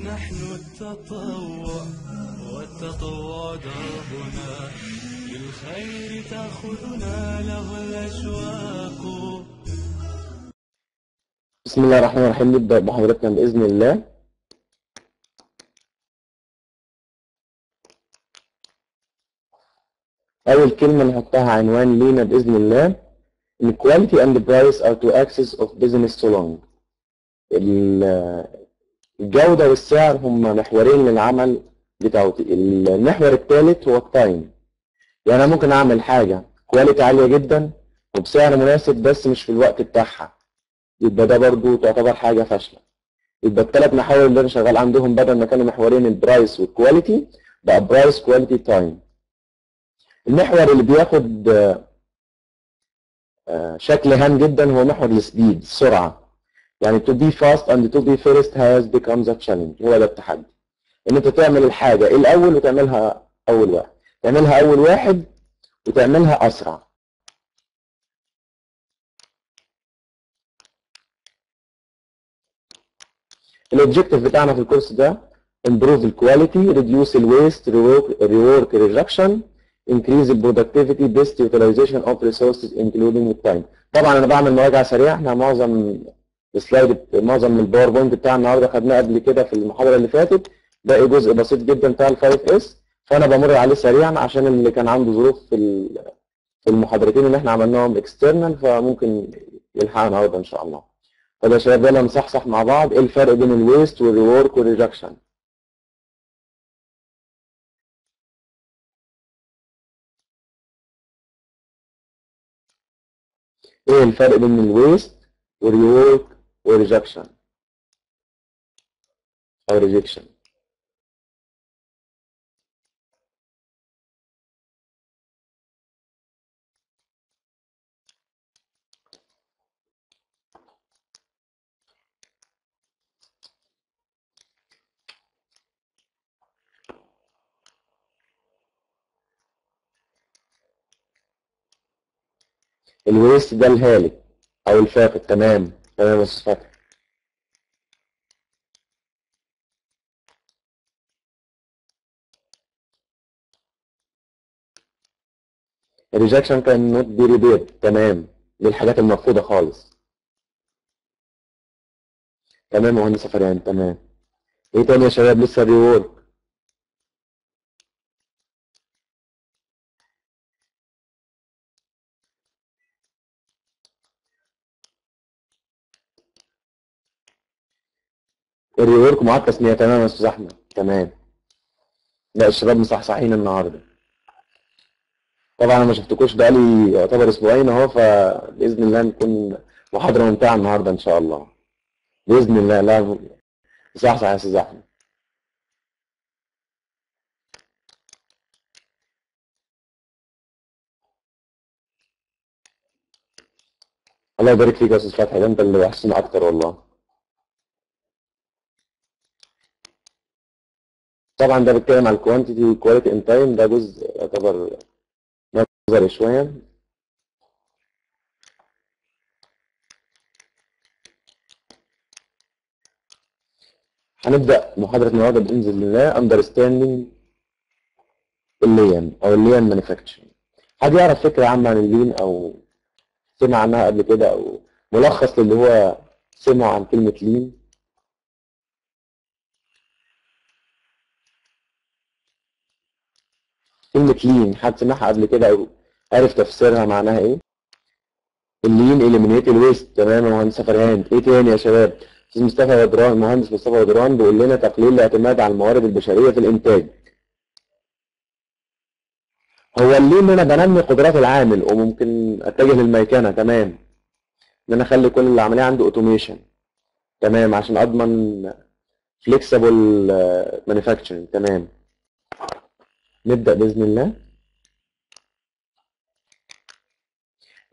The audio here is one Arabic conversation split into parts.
نحن التطوع والتطوع دربنا للخير تأخذنا له الأشواق بسم الله الرحمن الرحيم. نبدأ بحضرتنا بإذن الله. أول كلمة نحطها عنوان لينا بإذن الله. إن quality and price are two axes of business so long. الجودة والسعر هم محورين للعمل بتاعتي المحور الثالث هو ال time. يعني أنا ممكن أعمل حاجة quality عالية جدا وبسعر مناسب بس مش في الوقت بتاعها. يبقى ده برضو تعتبر حاجة فاشلة. يبقى الثلاث محاور اللي أنا شغال عندهم بدل ما كانوا محورين ال price وال quality بقى price quality time المحور اللي بياخد آه، شكل هام جدا هو محور ال speed السرعة يعني to be fast and to be first has becomes a challenge هو ده التحدي ان انت تعمل الحاجة الأول وتعملها اول واحد تعملها اول واحد وتعملها اسرع الاوبجيكتيف بتاعنا في الكورس ده improve the quality reduce the waste rework, rework reduction increase the productivity best utilization of resources including the time طبعا أنا بعمل مراجعه سريعه إحنا معظم ال slide معظم ال PowerPoint بتاع النهارده خدناه قبل كده في المحاضرة اللي فاتت. باقي جزء بسيط جدا بتاع ال 5 S فأنا بمر عليه سريعا عشان اللي كان عنده ظروف في في المحاضرتين اللي إحنا عملناهم external فممكن يلحقها النهارده إن شاء الله. طب يا شباب يلا نصحصح مع بعض. إيه الفرق بين ال waste وال rework وال rejection إيه الفرق بين ال waste وال rework وال rejection أو rejection ال waste ده الهالك أو الفاقد تمام. أستاذ فتحي ال rejection كان not be repair تمام. دي الحاجات المرفوضة خالص. تمام يا مهندس فريان تمام. إيه تاني يا شباب؟ لسه rework الريورك معاد تسمية تمام يا أستاذ أحمد؟ تمام. لا الشباب مصحصحين النهارده. طبعا أنا ما شفتكوش بقالي يعتبر أسبوعين أهو فبإذن الله نكون محاضرة ممتعة النهارده إن شاء الله. بإذن الله. لا صح صح يا أستاذ أحمد. الله يبارك فيك يا أستاذ فتحي ده أنت اللي وحشني أكتر والله. طبعا ده بيتكلم على ال quantity وال quality in time ده جزء يعتبر نظري شوية. هنبدأ محاضرة النهارده بإذن الله understanding ال lean أو ال lean manufacturing. حد يعرف فكرة عامة عن ال lean أو سمع عنها قبل كده أو ملخص للي هو سمعوا عن كلمة lean؟ كلمة lean حد سمعها قبل كده أو عرف تفسيرها معناها إيه؟ ال lean eliminate ال waste. تمام يا مهندس فرهان إيه تاني يا شباب؟ أستاذ مصطفى بدران المهندس مصطفى بدران بيقول لنا تقليل الاعتماد على الموارد البشرية في الإنتاج. هو اللي ان أنا بنمي قدرات العامل وممكن أتجه للميكنه تمام. إن أنا أخلي كل العملية عندي automation تمام عشان أضمن flexible manufacturing تمام. نبدأ بإذن الله.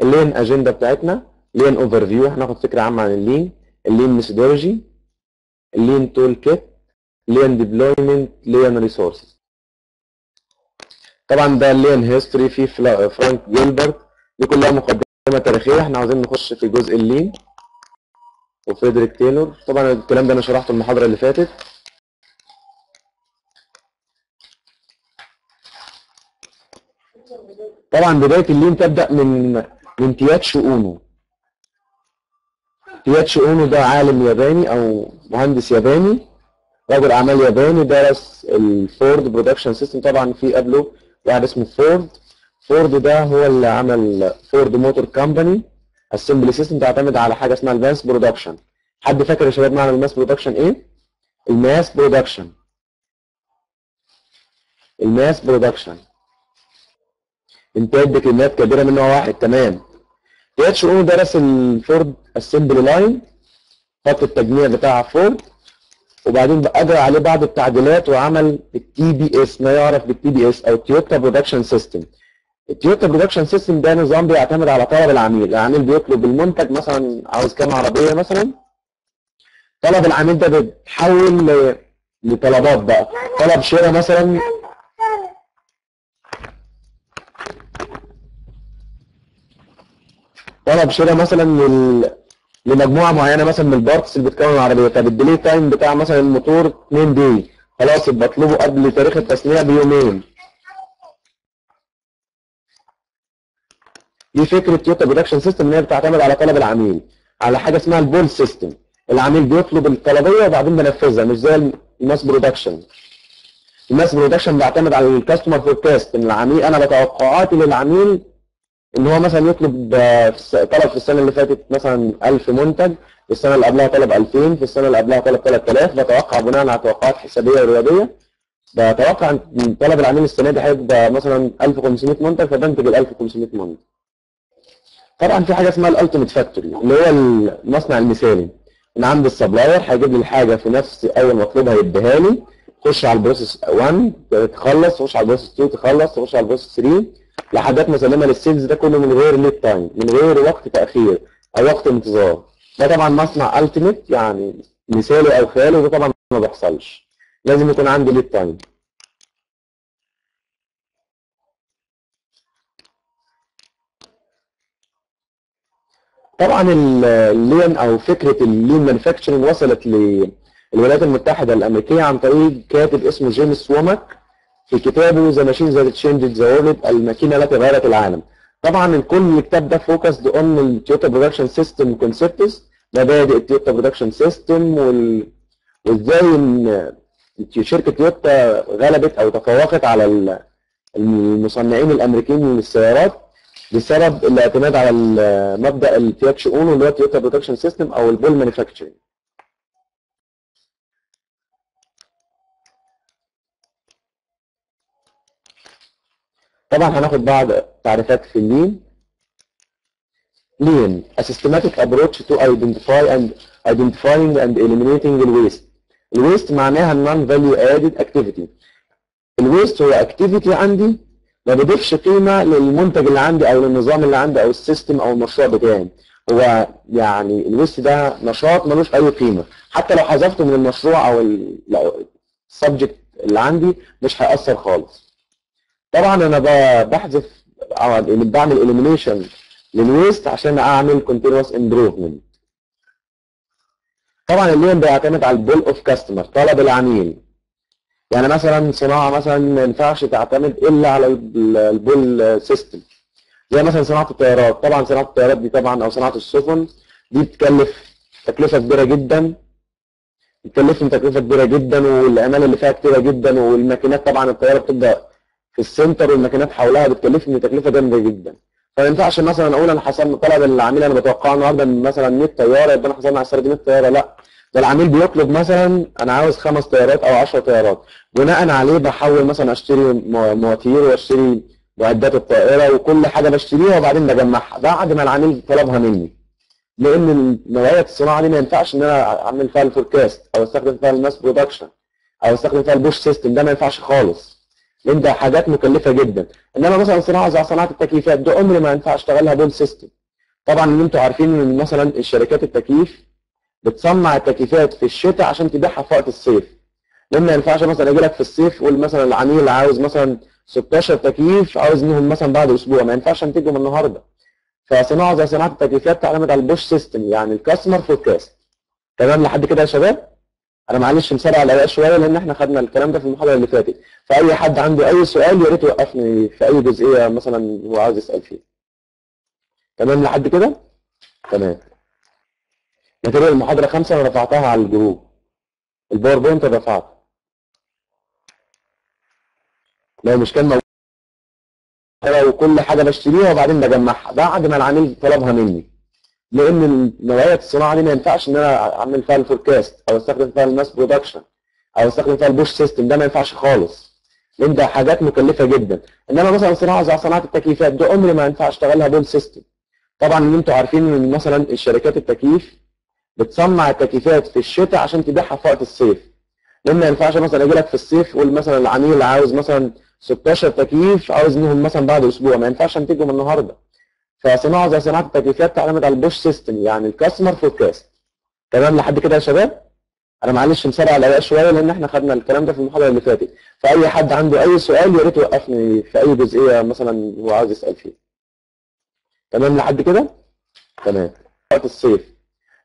ال lean أجندة بتاعتنا lean overview هناخد فكرة عامة عن ال lean ال lean methodology ال lean tool kit lean deployment lean resources طبعا ده ال lean history في فرانك جيلبرت دي كلها مقدمة تاريخية. إحنا عاوزين نخش في جزء ال lean. وفريدريك تايلور. طبعا الكلام ده أنا شرحته المحاضرة اللي فاتت. طبعا بداية ال lean تبدأ من من تياتشي أونو. تياتشي أونو ده عالم ياباني أو مهندس ياباني رجل أعمال ياباني درس ال Ford production system طبعا في قبله واحد اسمه Ford Ford ده هو اللي عمل Ford Motor Company ال assembly system تعتمد على حاجة اسمها ال mass production. حد فاكر يا شباب معنى ال mass production إيه؟ ال mass production. ال mass production. انتاج بكميات كبيرة من نوع واحد تمام. تياتش اونو درس ال Ford assembly line خط التجميع بتاع فورد وبعدين أجرى عليه بعض التعديلات وعمل ال TPS ما يعرف بال TPS أو Toyota production system ال Toyota production system ده نظام بيعتمد على طلب العميل. العميل بيطلب المنتج مثلا عاوز كام عربية مثلا؟ طلب العميل ده بيتحول لطلبات بقى. طلب شراء مثلا طلب شراء مثلا لل... لمجموعة معينة مثلا من ال parts اللي بتكون العربية. طب ال lead time بتاع مثلا الموتور 2 day. خلاص يبقى اطلبه قبل تاريخ التصنيع بيومين. دي فكرة Toyota production system ان هي بتعتمد على طلب العميل. على حاجة اسمها ال pull system. العميل بيطلب الطلبية وبعدين بنفذها مش زي ال mass production. ال mass production بيعتمد على ال customer forecast إن العميل أنا بتوقعاتي للعميل إن هو مثلا يطلب آه، طلب في السنة اللي فاتت مثلا 1000 منتج في السنة اللي قبلها طلب 2000 في السنة اللي قبلها طلب 3000 بتوقع بناء على توقعات حسابية ورياضية بتوقع إن طلب العميل السنة دي هيبقى مثلا 1500 منتج فبنتج ال 1500 منتج. طبعا في حاجة اسمها ال ultimate factory اللي هو المصنع المثالي. من عند ال supplier هيجيب لي الحاجة في نفس أول ما اطلبها يديها لي خش على ال process 1 تخلص تخش على ال process 2 تخلص تخش على ال process 3 لحد ما اسلمها لل sales ده كله من غير lead time من غير وقت تأخير أو وقت انتظار. ده طبعا مصنع ultimate يعني مثالي أو خيالي وده طبعا ما بيحصلش. لازم يكون عندي lead time طبعا ال- ال lean أو فكرة ال lean manufacturing وصلت للولايات المتحدة الأمريكية عن طريق كاتب اسمه جيمس ووماك في كتابه The Machine That Changed The World الماكينة التي غيرت العالم. طبعا كل الكتاب ده focused on ال Toyota production system concepts مبادئ ال Toyota production system وإزاي إن شركة تويوتا غلبت أو تفوقت على ال- المصنعين الأمريكيين للسيارات بسبب الاعتماد على مبدأ التايتشي أونو اللي هو Toyota production system أو ال pull manufacturing طبعا هناخد بعض تعريفات في ال lean Lean, a systematic approach to identify and identifying and eliminating the waste. ال waste معناها non value added activity. ال waste هو activity عندي ما بضيفش قيمة للمنتج اللي عندي أو للنظام اللي عندي أو ال system أو المشروع بتاعي. هو يعني ال waste ده نشاط ملوش أي قيمة. حتى لو حذفته من المشروع أو ال subject اللي عندي مش هيأثر خالص. طبعا أنا بحذف أو بعمل elimination لل waste عشان أعمل continuous improvement. طبعا ال lean بيعتمد على ال pull of customer طلب العميل. يعني مثلا صناعة مثلا ما ينفعش تعتمد إلا على ال- ال pull system زي مثلا صناعة الطيارات. طبعا صناعة الطيارات دي طبعا أو صناعة السفن دي بتكلف تكلفة كبيرة جدا. بتكلفهم تكلفة كبيرة جدا والعمالة اللي فيها كتيرة جدا والماكينات طبعا الطيارة بتبقى في السنتر والماكينات حولها بتكلفني تكلفة جامدة جدا. فما ينفعش مثلا أقول أنا حصلنا طلب العميل أنا بتوقعه النهارده مثلا 100 طيارة يبقى أنا حصلنا على السنة دي 100 طيارة. لا ده العميل بيطلب مثلا أنا عاوز خمس طيارات أو 10 طيارات. بناء عليه بحاول مثلا أشتري مو- مواتير وأشتري معدات الطائرة وكل حاجة بشتريها وبعدين بجمعها. بعد ما العميل طلبها مني. لأن نوعية الصناعة دي ما ينفعش إن أنا أعمل فيها ال forecast أو أستخدم فيها ال mass production أو أستخدم فيها ال push system ده ما ينفعش خالص. لأن ده حاجات مكلفة جدا. إنما مثلا صناعة زي صناعة التكييفات ده عمري ما ينفع أشتغلها pull system. طبعا ان عارفين إن مثلا الشركات التكييف بتصنع التكييفات في الشتاء عشان تبيعها في وقت الصيف. لأن ما ينفعش مثلا أجي لك في الصيف يقول مثلا العميل عاوز مثلا 16 تكييف عاوز منهم مثلا بعد أسبوع. ما ينفعش انتجهم النهارده. فصناعة زي صناعة التكييفات تعتمد على ال push system يعني ال customer forecast تمام؟ لحد كده يا شباب؟ أنا معلش مسرع الأداء شوية لأن إحنا خدنا الكلام ده في المحاضرة اللي فاتت. فأي حد عنده أي سؤال يا ريت يوقفني في أي جزئية مثلا هو عاوز يسأل فيها. تمام لحد كده؟ تمام. material المحاضرة خمسة أنا رفعتها على ال group. ال PowerPoint رفعته. لو مش كان موجود وكل حاجة بشتريها وبعدين بجمعها. بعد ما العميل طلبها مني. لأن نوعيه الصناعة دي ما ينفعش إن أنا أعمل فيها ال forecast أو أستخدم فيها ال mass production أو أستخدم فيها ال push system ده ما ينفعش خالص. لأن ده حاجات مكلفة جدا. إنما مثلا صناعة زي صناعة التكييفات ده عمري ما ينفع أشتغلها pull system. طبعا ان أنتوا عارفين إن مثلا الشركات التكييف بتصنع التكييفات في الشتاء عشان تبيعها في وقت الصيف. لأن ما ينفعش مثلا أجي لك في الصيف مثلا العميل عاوز مثلا 16 تكييف عاوز منهم مثلا بعد أسبوع. ما ينفعش أنتجهم النهارده. فصناعة زي صناعة التكييفات تعتمد على ال push system يعني ال customer forecast. تمام؟ لحد كده يا شباب؟ أنا معلش مسرع الاداء شوية لأن إحنا خدنا الكلام ده في المحاضرة اللي فاتت. فأي حد عنده أي سؤال يا ريت يوقفني في أي جزئية مثلا هو عاوز يسأل فيها. تمام؟ لحد كده؟ تمام. وقت الصيف.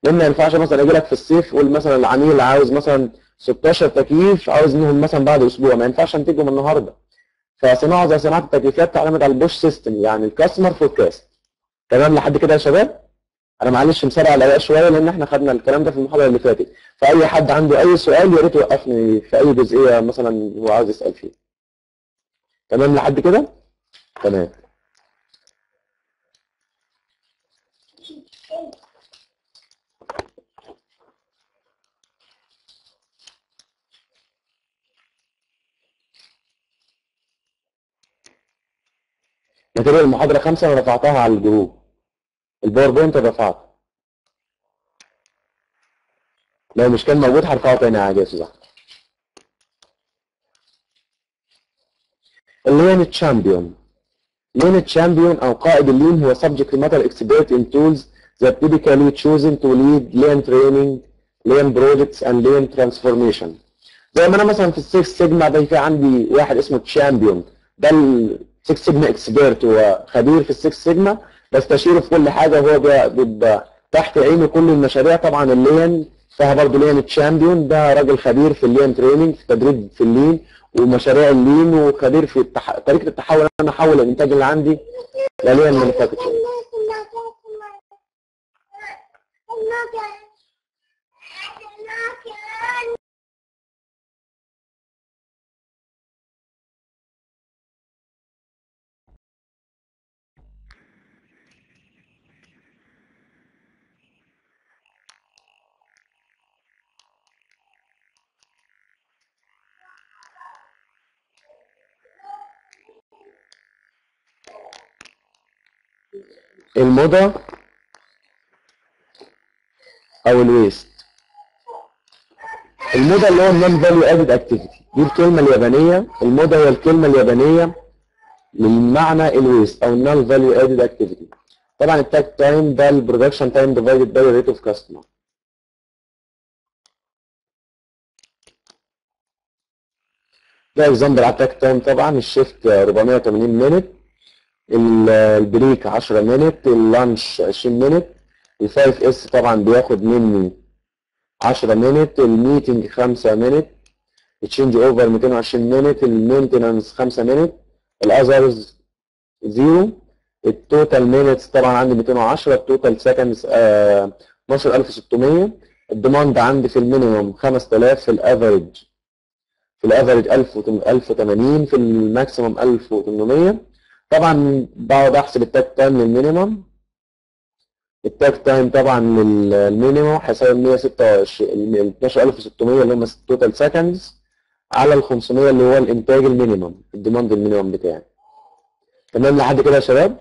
لأن ما ينفعش مثلا أجي لك في الصيف يقول مثلا العميل عاوز مثلا 16 تكييف عاوز منهم مثلا بعد أسبوع. ما ينفعش أنتجهم النهارده. فصناعة زي صناعة التكييفات تعتمد على ال push system يعني ال customer forecast. تمام لحد كده يا شباب؟ أنا معلش مسرع الاداء شوية لأن إحنا خدنا الكلام ده في المحاضرة اللي فاتت. فأي حد عنده أي سؤال يا ريت يوقفني في أي جزئية مثلا هو عاوز يسأل فيها. تمام لحد كده؟ تمام. material المحاضرة خمسة أنا رفعتها على ال group. ال PowerPoint رفعته لو مش كان موجود هرفعه تاني عادي يا احمد ال lean champion lean champion أو قائد ال lean هو subject matter expert in tools that typically chosen to lead lean training lean projects and lean transformation. زي ما أنا مثلا في ال six sigma ده في عندي واحد اسمه champion ده ال six sigma expert هو خبير في ال six sigma. بستشيره في كل حاجة وهو بيبقى تحت عينه كل المشاريع. طبعا ال lean فيها برضه lean champion ده راجل خبير في ال lean training في تدريب في ال lean ومشاريع ال lean وخبير في التح... طريقة التحول. ان أنا أحول الإنتاج اللي عندي لل lean manufacture ال Muda أو ال waste. ال Muda اللي هو ال non-value added activity. دي الكلمة اليابانية. ال Muda هي الكلمة اليابانية للمعنى ال waste أو ال non-value added activity. طبعا ال takt time ده ال production time divided by rate of customer. ده example على ال takt time طبعا. ال shift 480 minute. ال break 10 minute ال lunch 20 minute ال 5 S طبعا بياخد مني 10 minute ال meeting 5 minute ال changeover 220 minute ال maintenance 5 minute ال others zero ال total minutes طبعا عندي 210 ال total seconds 12600 ال demand عندي في ال minimum 5000 في ال average في ال average 1080 في ال maximum 1800 طبعا بقعد أحسب التاك تايم للمينيمم. التاك تايم طبعا للمينيمم هيساوي 126 12600 اللي هم ال total seconds على ال 500 اللي هو الإنتاج ال minimum ال demand ال minimum بتاعي. تمام لحد كده يا شباب؟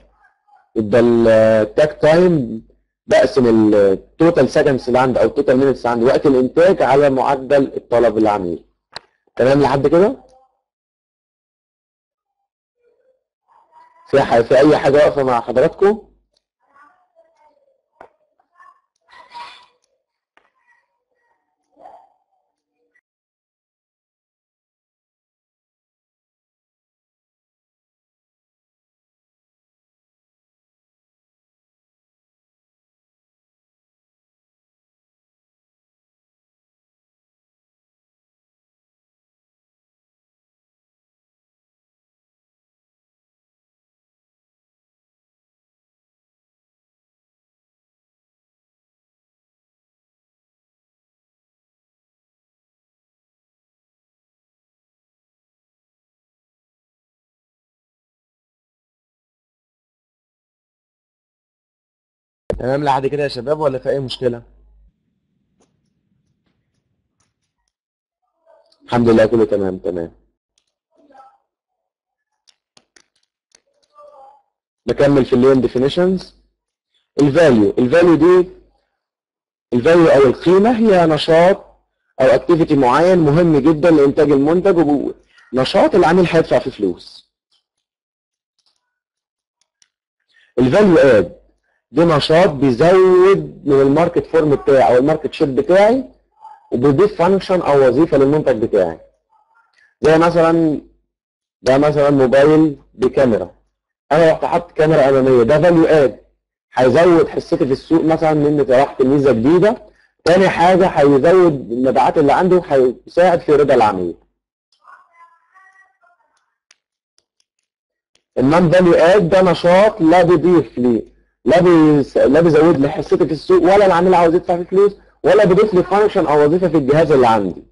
يبقى ال takt time بقسم ال total seconds اللي عندي أو ال total minutes اللي عندي وقت الإنتاج على معدل الطلب العميل تمام لحد كده؟ في في أي حاجة واقفة مع حضراتكم تمام؟ لحد كده يا شباب ولا في أي مشكلة؟ الحمد لله كله تمام تمام. نكمل في اللين ديفينيشنز الفاليو الفاليو دي الفاليو أو القيمة هي نشاط أو activity معين مهم جدا لإنتاج المنتج ونشاط العميل هيدفع فيه فلوس. ال value add ده نشاط بيزود من ال market form بتاعي أو ال market share بتاعي وبيضيف function أو وظيفة للمنتج بتاعي. زي مثلا ده مثلا موبايل بكاميرا. أنا رحت حاطط كاميرا أمامية ده value add هيزود حصتي في السوق مثلا ان طرحت ميزة جديدة. تاني حاجة هيزود المبيعات اللي عنده هيساعد في رضا العميل. ال non-value add ده نشاط لا بيضيف لي لا بيس... لا بيزود لي حصتي في السوق ولا العميل عاوز يدفع فيه فلوس ولا بيضيف لي function أو وظيفة في الجهاز اللي عندي.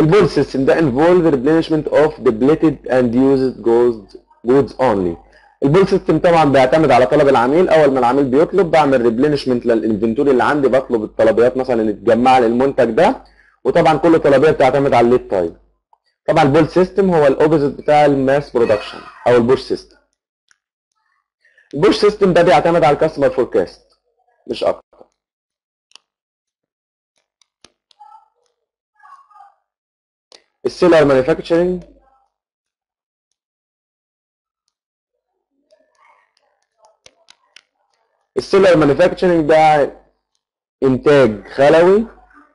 ال pull system ده involve replenishment of depleted and used goods goods only. ال pull system طبعا بيعتمد على طلب العميل. أول ما العميل بيطلب بعمل replenishment لل inventory اللي عندي. بطلب الطلبيات مثلا اللي تجمع للمنتج ده. وطبعا كل طلبيه بتعتمد على ال lead time طبعا ال pull system هو ال opposite بتاع ال mass production أو ال push system ال push system ده بيعتمد على ال customer forecast مش أكتر. ال cellular manufacturing ال cellular manufacturing ده إنتاج خلوي.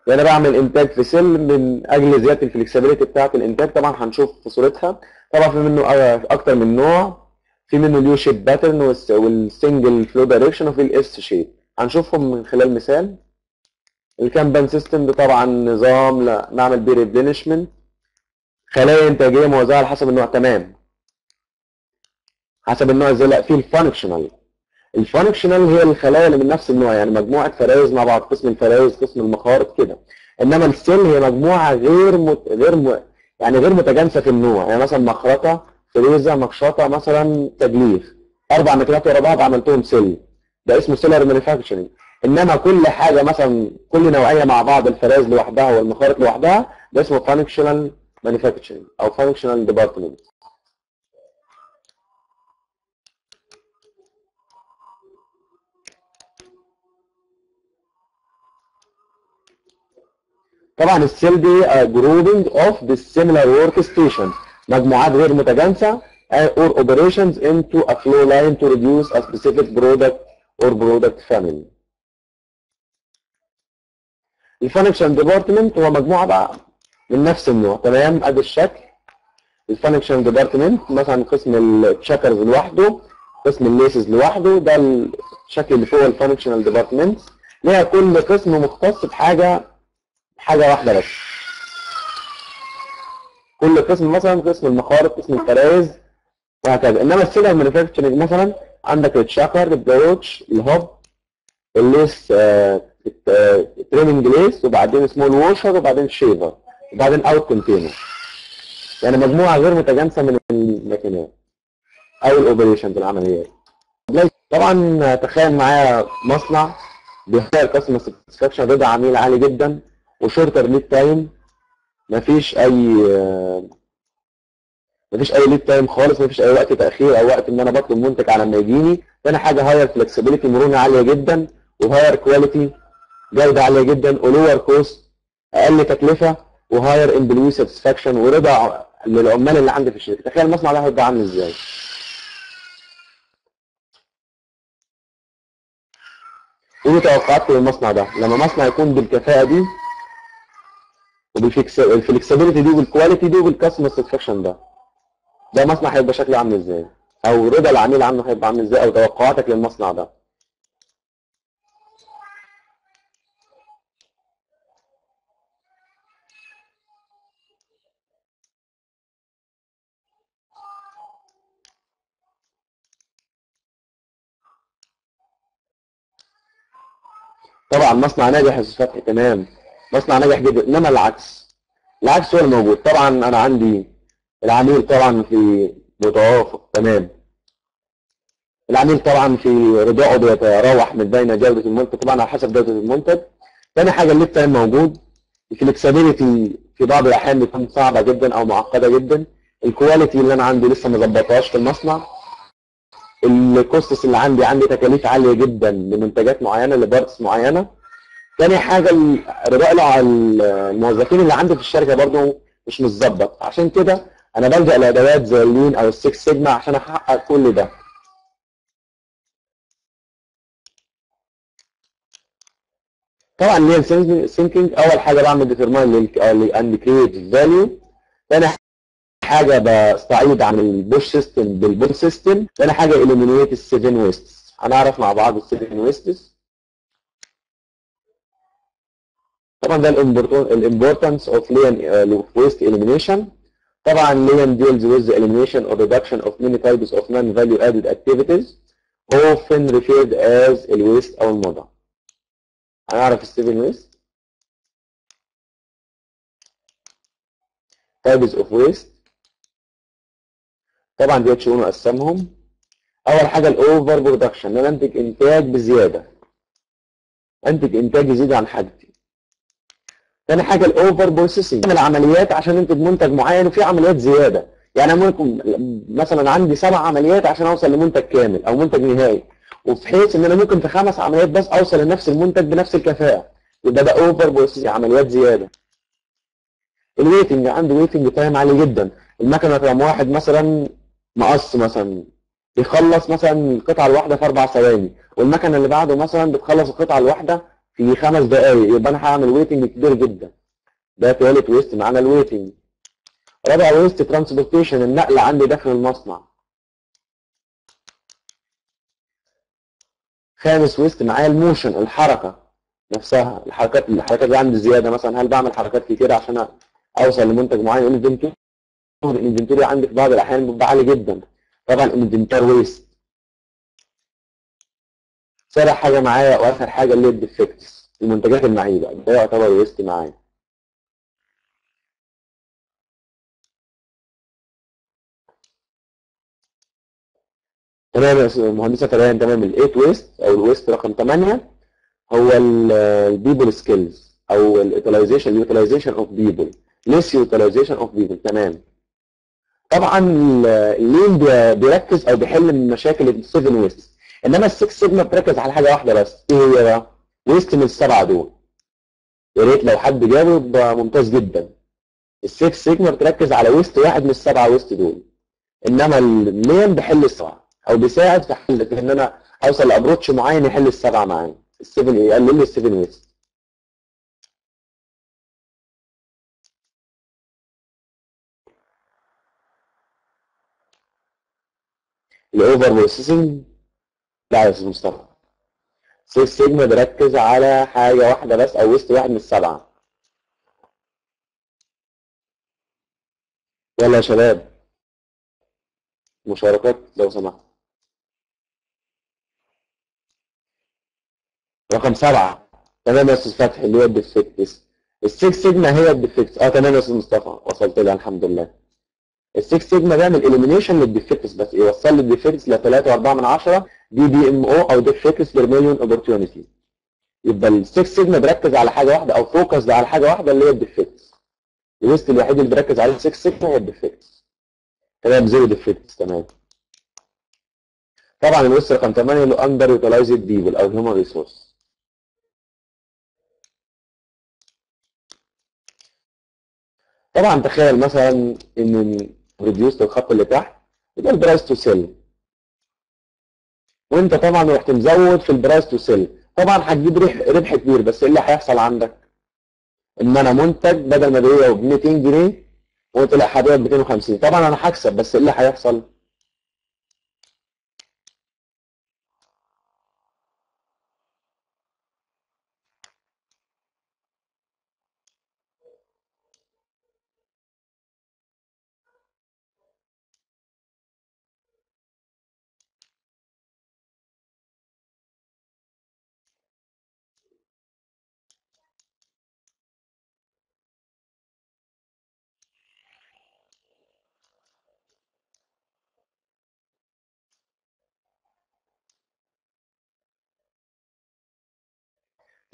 يعني بعمل إنتاج في cell من أجل زيادة ال flexibility بتاعة الإنتاج. طبعا هنشوف في صورتها طبعا في منه أكتر من نوع. في منه ال U-shape pattern وال single flow direction وفي ال S-shape هنشوفهم من خلال مثال. ال Kanban system ده طبعا نظام لا نعمل بيه replenishment خلايا انتاجية موزعة على حسب النوع. تمام. حسب النوع إزاي؟ لا في ال functional ال functional هي الخلايا اللي من نفس النوع يعني مجموعة فرايز مع بعض قسم الفرايز قسم المخارط كده. انما ال cell هي مجموعة غير مت... غير م... يعني غير متجانسة في النوع. يعني مثلا مخرطة فريزة مخشطه مثلا تجليف. أربع ماكينات ورا بعض عملتهم cell ده اسمه cellular manufacturing إنما كل حاجة مثلا كل نوعية مع بعض الفرايز لوحدها والمخارط لوحدها ده اسمه functional manufacturing أو functional department طبعا ال cell دي grouping of dissimilar work station مجموعات غير متجانسة or operations into a flow line to produce a specific product or product family. ال function department هو مجموعة بقى. من نفس النوع تمام ادي الشكل ال function department مثلا قسم ال chuckers لوحده قسم ال lathes لوحده ده الشكل اللي فوق ال functional department ليها كل قسم مختص بحاجة حاجة واحدة بس. كل قسم مثلا قسم المخارط قسم الفرايز وهكذا. إنما ال cellular manufacturing مثلا عندك التشاكر البروتش الهوب الليس التريننج ليس وبعدين small washer وبعدين shaver وبعدين out container يعني مجموعة غير متجانسة من الماكينات. أو ال operations العمليات طبعا تخيل معايا مصنع بيحتاج customer satisfaction رضا عميل عالي جدا و shorter lead time مفيش أي مفيش أي lead time خالص مفيش أي وقت تأخير أو وقت إن أنا بطلب منتج على ما يجيني. تاني حاجة higher flexibility مرونة عالية جدا و higher quality جودة عالية جدا و lower cost أقل تكلفة. و higher employee satisfaction ورضا للعمال اللي عندي في الشركة. تخيل المصنع ده هيبقى عامل إزاي؟ إيه توقعاتكم للمصنع ده. لما مصنع يكون بالكفاءة دي وبال flexibility دي وال quality دي وال customer satisfaction ده ده مصنع هيبقى شكله عامل إزاي؟ أو رضا العميل عنه هيبقى عامل إزاي؟ أو توقعاتك للمصنع ده. طبعا مصنع ناجح يا أستاذ فتحي تمام. مصنع ناجح جدا إنما العكس. العكس هو الموجود. طبعا أنا عندي العميل طبعا في متوافق تمام. العميل طبعا في رضاءه بيتراوح من بين جودة المنتج. طبعا على حسب جودة المنتج. ثاني حاجة ال lead time موجود. ال flexibility في بعض الأحيان بتكون صعبة جدا أو معقدة جدا. ال quality اللي أنا عندي لسه ما ظبطهاش في المصنع. ال costs اللي عندي عندي تكاليف عالية جدا لمنتجات معينة ل parts معينة. تاني حاجة الرضا على الموظفين اللي عندي في الشركة برضو مش متظبط. عشان كده أنا بلجأ لأدوات زي ال lean أو ال six sigma عشان أحقق كل ده. طبعا اللي هي thinking أول حاجة بعمل determine and create value ثاني حاجة بستعيض عن ال push system بال pull system ثاني حاجة eliminate ال seven wastes. هنعرف مع بعض ال seven wastes. طبعا ده ال importance of lean waste elimination طبعا lean deals with the elimination or reduction of many types of non-value added activities often referred as ال waste أو الموضع هنعرف ال seven waste. Types of waste. طبعا دي اتش نقسمهم أول حاجة ال over production إن أنا أنتج إنتاج بزيادة. أنتج إنتاج يزيد عن حاجتي. ثاني حاجة ال over processing أعمل عمليات عشان أنتج منتج معين وفي عمليات زيادة. يعني ممكن مثلا عندي سبع عمليات عشان أوصل لمنتج كامل أو منتج نهائي. وفي حيث إن أنا ممكن في خمس عمليات بس أوصل لنفس المنتج بنفس الكفاءة. يبقى ده over processing عمليات زيادة. ال waiting عنده waiting time عالي جدا. المكنة رقم واحد مثلا مقص مثلا بيخلص مثلا القطعه الواحده في أربع ثواني والمكنة اللي بعده مثلا بتخلص القطعه الواحده في خمس دقائق يبقى أنا هعمل waiting كبير جدا. ده ثالث waste معانا ال waiting رابع waste transportation النقل عندي داخل المصنع. خامس waste معايا ال motion الحركة نفسها الحركات الحركات اللي عندي زيادة مثلا هل بعمل حركات كتير عشان أوصل لمنتج معين؟ ال inventory ال inventory عندي في بعض الأحيان بيبقى عالي جدا. طبعا ال inventory waste سابع حاجة معايا واخر حاجة اللي هي ال defects المنتجات المعيبة. ده يعتبر waste معايا. تمام يا مهندسه تمام. تمام ال eight waste أو ال waste رقم 8 هو ال people skills أو ال utilization ال utilization of people less utilization of people تمام. طبعا ال lean بيركز أو بيحل من مشاكل ال seven waste إنما ال six sigma بتركز على حاجة واحدة بس. إيه هي بقى؟ waste من السبعة دول. يا ريت لو حد جابه يبقى ممتاز جدا. ال six sigma بتركز على waste واحد من السبعة waste دول. إنما ال lean بيحل السبعة. أو بيساعد في حل إن أنا أوصل ل approach معين يحل السبعة معايا. ال seven يقلل لي ال seven waste ال over processing لا يا أستاذ مصطفى. six sigma بيركز على حاجة واحدة بس أو waste واحد من السبعة. يلا يا شباب. مشاركات لو سمحت. رقم سبعة. تمام يا أستاذ فتحي اللي هو ال defects ال six sigma هي ال defects آه تمام يا أستاذ مصطفى. وصلت لها الحمد لله. ال six sigma بيعمل elimination لل defects بس يوصل لي ال defects ل 3.4 من 10 DPMO أو defects million opportunity يبقى ال six sigma بيركز على حاجة واحدة أو focus على حاجة واحدة اللي هي ال defects ال waste الوحيد اللي بيركز عليه ال six sigma هي ال defects تمام zero defects تمام. طبعا ال waste رقم 8 له under utilized people أو human resource طبعا تخيل مثلا إن reduced الخط اللي تحت يبقى ال price to sell وانت طبعا رحت مزود في ال price to sell طبعا هتجيب ربح كبير بس إيه اللي هيحصل عندك؟ إن أنا منتج بدل ما بيبيعه ب 200 جنيه وطلع هبيعه ب 250 طبعا أنا هكسب بس إيه اللي هيحصل؟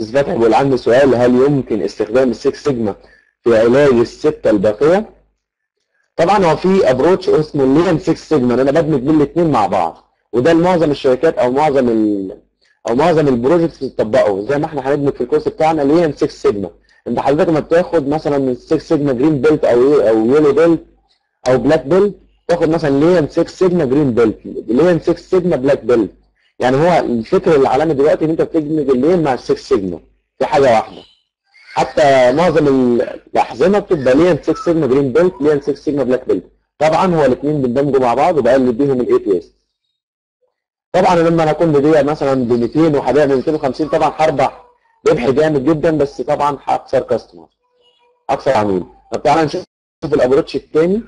أستاذ فتحي بيقول عندي سؤال هل يمكن استخدام ال six sigma في علاج السته الباقية؟ طبعا هو في approach اسمه ال lean 6 سيجما أنا بدمج بين الاثنين مع بعض وده معظم الشركات أو معظم أو معظم ال projects بتطبقه. زي ما إحنا هندمج في الكورس بتاعنا lean 6 سيجما. أنت حضرتك لما بتاخد مثلا من 6 sigma green belt أو أو yellow belt أو black belt تاخد مثلا lean 6 sigma green belt lean 6 sigma black belt يعني هو الفكر العالمي دلوقتي إن أنت بتدمج ال lean مع 6 سيجما في حاجة واحدة. حتى معظم الأحزمة بتبقى lean 6 sigma green belt lean 6 sigma black belt طبعا هو الاثنين بيندمجوا مع بعض وبقلب بيهم ال ITS طبعا لما أنا أكون ببيع مثلا ب 200 وهبيع ب 250 طبعا هربح ربح جامد جدا بس طبعا هخسر customer أكثر عميل. طب تعالى نشوف ال approach الثاني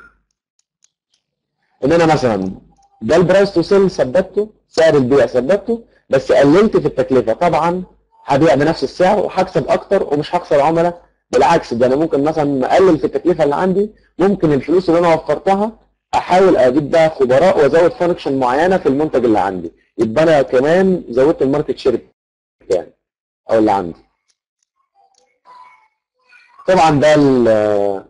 إن أنا مثلا ده ال price to sell ثبته سعر البيع ثبته بس قللت في التكلفة. طبعا هبيع بنفس السعر وهكسب أكتر ومش هخسر عملاء بالعكس ده أنا ممكن مثلا أقلل في التكلفة اللي عندي ممكن الفلوس اللي أنا وفرتها أحاول أجيب بقى خبراء وأزود function معينة في المنتج اللي عندي. يبقى أنا كمان زودت ال market share بتاعي أو اللي عندي. طبعا ده ال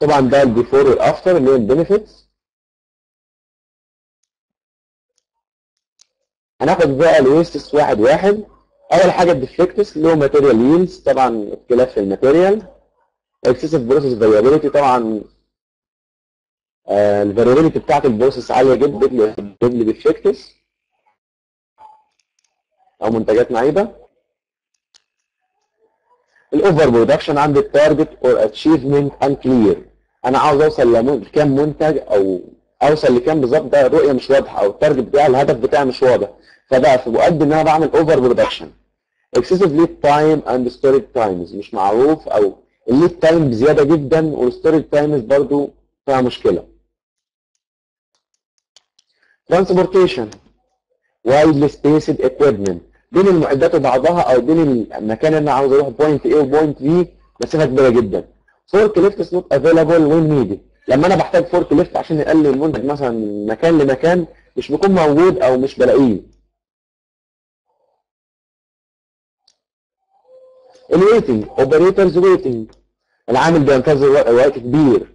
طبعا ده ال before وال after اللي هي ال benefits هناخد بقى ال wastes واحد واحد. أول حاجة ال defects اللي هو material yields طبعا اختلاف في الماتيريال. excessive process variability طبعا ال variability بتاعت ال process عالية جدا اللي defects أو منتجات معيبه ال over production عند ال target or achievement unclear أنا عاوز أوصل لكام منتج أو أوصل لكام بالظبط ده الرؤيه مش واضحة أو ال target بتاعي الهدف بتاعي مش واضح. فده فبؤدي إن أنا بعمل over production excessive lead time and storage times مش معروف أو ال lead time بزيادة جدا وال storage times برضو فيها مشكلة. transportation widely spaced equipment بين المعدات وبعضها أو بين المكان اللي أنا عاوز أروح point A و point B مسافة كبيرة جدا. fork lift is not available when needed لما أنا بحتاج fork lift عشان يقلل المنتج مثلا من مكان لمكان مش بيكون موجود أو مش بلاقيه. ال waiting operators waiting العامل بينتظر وقت كبير.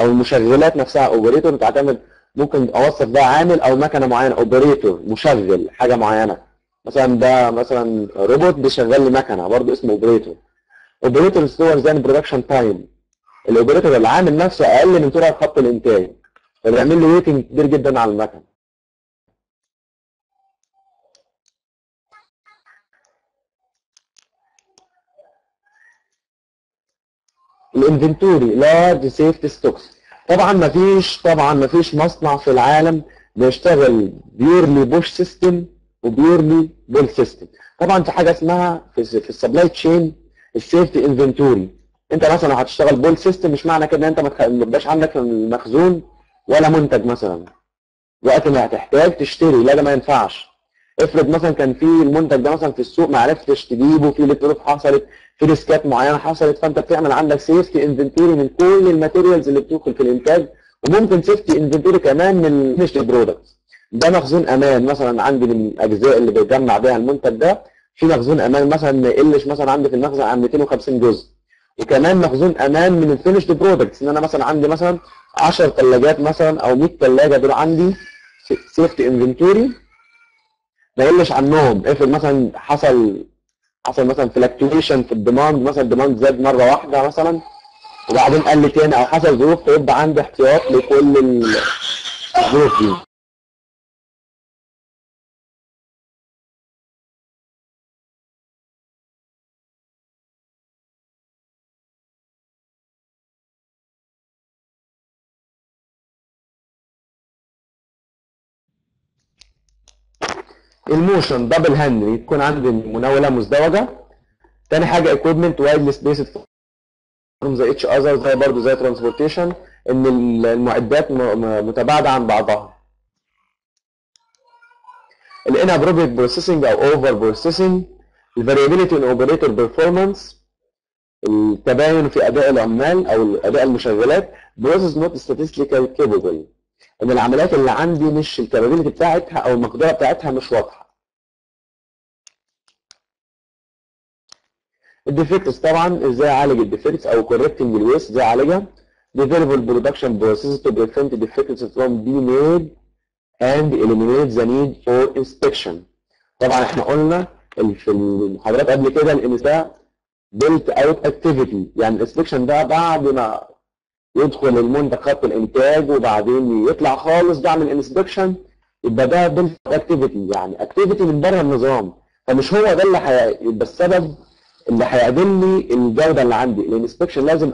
أو المشغلات نفسها operator بتعتمد ممكن أوصف ده عامل أو مكنة معينة operator مشغل حاجة معينة. مثلا ده مثلا روبوت بيشغل لي مكنة برضه اسمه operator operator slower than production time ال operator العامل نفسه أقل من سرعه خط الإنتاج. فبيعمل له waiting كبير جدا على المكنة. ال inventory large safety stocks طبعا ما فيش طبعا ما فيش مصنع في العالم بيشتغل purely push system و purely pull system طبعا في حاجة اسمها في, في ال supply chain ال safety inventory انت مثلا هتشتغل pull system مش معنى كده إن انت ما يبقاش عندك في المخزون ولا منتج مثلا. وقت ما هتحتاج تشتري لا ده ما ينفعش. افرض مثلا كان في المنتج ده مثلا في السوق ما عرفتش تجيبه في لظروف حصلت في risk ات معينة حصلت فأنت بتعمل عندك safety inventory من كل ال materials اللي بتدخل في الإنتاج وممكن safety inventory كمان من finished products ده مخزون أمان مثلا عندي من الأجزاء اللي بيجمع بيها المنتج ده في مخزون أمان مثلا ما يقلش مثلا عندي في المخزن عن 250 جزء. وكمان مخزون أمان من ال finished products إن أنا مثلا عندي مثلا 10 ثلاجات مثلا أو 100 ثلاجه دول عندي safety inventory ما يقلش عنهم. افرض مثلا حصل حصل مثلا fluctuation في ال demand مثلا ال demand زاد مرة واحدة مثلا وبعدين قل تاني أو حصل ظروف فيبقى عندي احتياط لكل الظروف دي. ال motion double hand يكون عندي مناولة مزدوجة. تاني حاجة equipment widely spaced from the each other زي برضه زي transportation إن المعدات متباعدة عن بعضها. ال inappropriate processing أو over processing ال variability in operator performance التباين في أداء العمال أو اداء المشغلات. process not statistical capable إن العمليات اللي عندي مش ال capability بتاعتها أو المقدرة بتاعتها مش واضحة. ال defects طبعا إزاي أعالج ال defects أو correcting ال waste إزاي أعالجها؟ Develop production process to prevent defects from be made and eliminate the need for inspection. طبعا إحنا قلنا في المحاضرات قبل كده ال inspection built out activity يعني ال inspection ده بعد ما يدخل المنتج خط الإنتاج وبعدين يطلع خالص ده عن ال inspection يبقى ده built activity يعني activity من بره النظام. فمش هو ده اللي هيبقى السبب اللي هيعدل لي الجودة اللي عندي. ال inspection لازم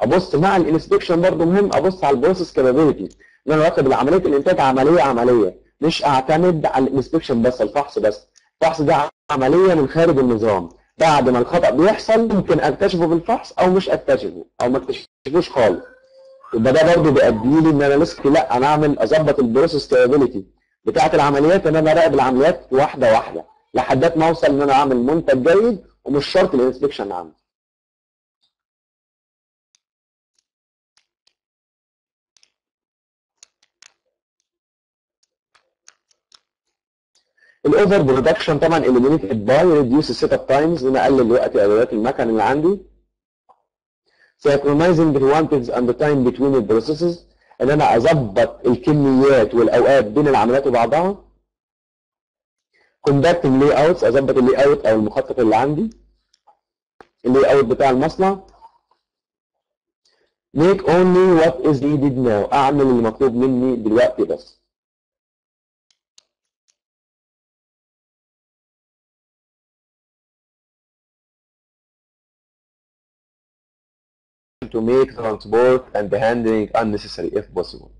أبص مع ال inspection برضه مهم أبص على ال process capability إن أنا اراقب عملية الإنتاج عملية عملية مش أعتمد على ال inspection بس الفحص بس. الفحص ده عملية من خارج النظام. بعد ما الخطأ بيحصل ممكن أكتشفه بالفحص أو مش أكتشفه أو ما اكتشفوش خالص. يبقى ده برضه بيؤدي لي إن أنا لسه لأ أنا أعمل أظبط ال process capability بتاعة العمليات إن أنا أراقب العمليات واحدة واحدة لحد ما أوصل إن أنا أعمل منتج جيد ومش شرط ال inspection عندي ال over production طبعا eliminated by reduce ال set up times ان اقلل وقت ادوات المكن اللي عندي. Synchronizing the quantities and the time between إن أنا أظبط الكميات والأوقات بين العمليات وبعضها. Conducting layouts أظبط ال layout أو المخطط اللي عندي. ال layout بتاع المصنع. Make only what is needed now. أعمل اللي مطلوب مني دلوقتي بس. To make transport and handling unnecessary if possible.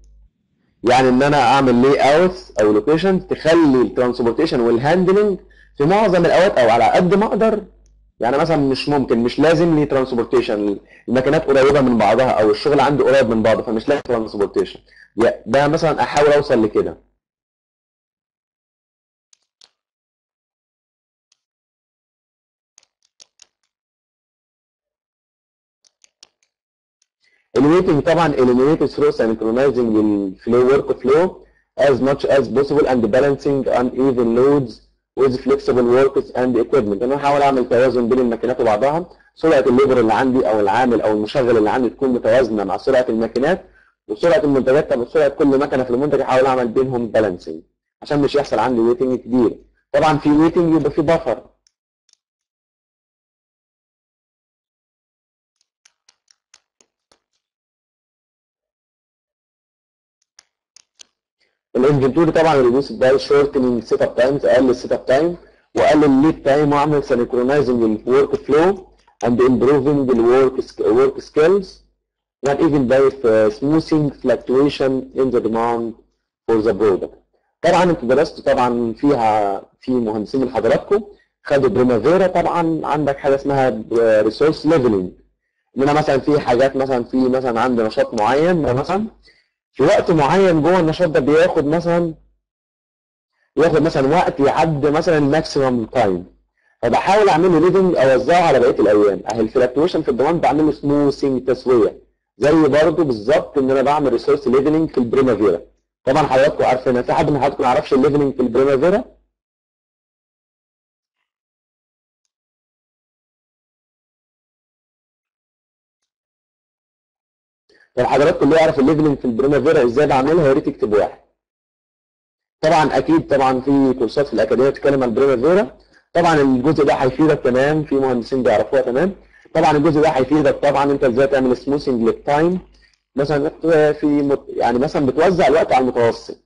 يعني إن أنا أعمل layout أو location تخلي ال transportation وال handling في معظم الأوقات أو على قد ما أقدر. يعني مثلا مش ممكن مش لازم لي transportation الماكينات قريبة من بعضها أو الشغل عندي قريب من بعضه فمش لازم transportation ده مثلا أحاول أوصل لكده. waiting طبعا eliminated through synchronizing the flow work flow as much as possible and balancing uneven loads with flexible works and equipment. أنا احاول أعمل توازن بين الماكينات وبعضها. سرعة ال labor اللي عندي أو العامل أو المشغل اللي عندي تكون متوازنة مع سرعة الماكينات وسرعة المنتجات طب سرعة كل مكنة في المنتج. أحاول أعمل بينهم balancing عشان مش يحصل عندي waiting كبير. طبعا في waiting يبقى في buffer ال inventory طبعا reduce by shortening set up times اقلل ال set up time واقلل ال lead time واعمل synchronizing ال work flow and improving ال work work skills and even by smoothing fluctuation in the demand for the product. طبعا أنتوا درستوا طبعا فيها في مهندسين من حضراتكم خدوا Primavera طبعا عندك حاجة اسمها resource leveling ان أنا مثلا في حاجات مثلا في مثلا عندي نشاط معين مثلا في وقت معين جوه النشاط ده بياخد مثلا ياخد مثلا وقت يعدي مثلا ال maximum time فبحاول أعمل له leveling أوزعه على بقية الأيام. اهي ال fluctuation في ال demand بعمل له smoothing تسوية. زي برضه بالظبط إن أنا بعمل resource leveling في ال Primavera. طبعا حضراتكم عارفين في حد من حضراتكم ما يعرفش ال leveling في ال Primavera؟ طب حضراتكم اللي يعرف ال leveling في ال Primavera إزاي بعملها؟ يا ريت يكتب واحد. طبعا أكيد طبعا في كورسات في الأكاديمية بتتكلم عن ال Primavera طبعا الجزء ده هيفيدك تمام في مهندسين بيعرفوها تمام طبعا الجزء ده هيفيدك طبعا أنت إزاي تعمل smoothing لل time مثلا في مت... يعني مثلا بتوزع الوقت على المتوسط.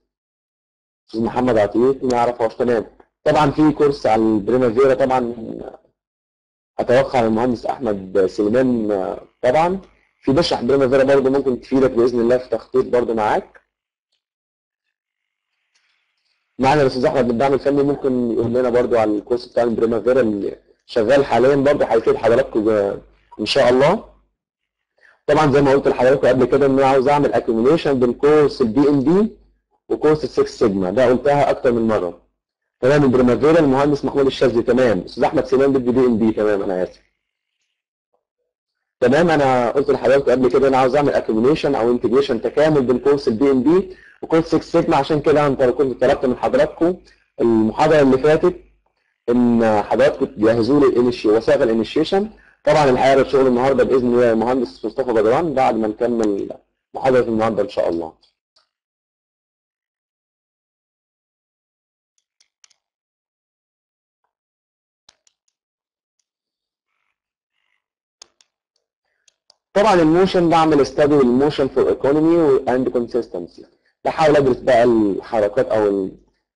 أستاذ محمد عطية ما يعرفهاش تمام. طبعا في كورس على ال Primavera طبعا. أتوقع المهندس أحمد سليمان طبعا. في بشرح Primavera برضه ممكن تفيدك بإذن الله في تخطيط برضه معاك. معنا الأستاذ أحمد بالدعم الفني ممكن يقول لنا برضه على الكورس بتاع ال Primavera اللي شغال حاليا برضه هيفيد حضراتكم إن شاء الله. طبعا زي ما قلت لحضراتكم قبل كده إن أنا عاوز أعمل accumulation بين كورس ال PMP وكورس ال Six Sigma ده قلتها أكتر من مرة. تمام ال Primavera المهندس محمود الشاذلي. تمام أستاذ أحمد سليمان ده PMP تمام أنا آسف. تمام أنا قلت لحضرتك قبل كده أنا عاوز أعمل accumulation أو integration تكامل بين كورس ال PMP وكورس 6 سيجما عشان كده أنت كنت طلبت من حضراتكم المحاضرة اللي فاتت إن حضراتكم تجهزوا لي وثائق الانيشيشن طبعا الحقيقة الشغل النهارده بإذن الله المهندس مصطفى بدران بعد ما نكمل محاضرة النهارده إن شاء الله. طبعا ال motion بعمل study لل motion for economy and consistency بحاول أدرس بقى الحركات أو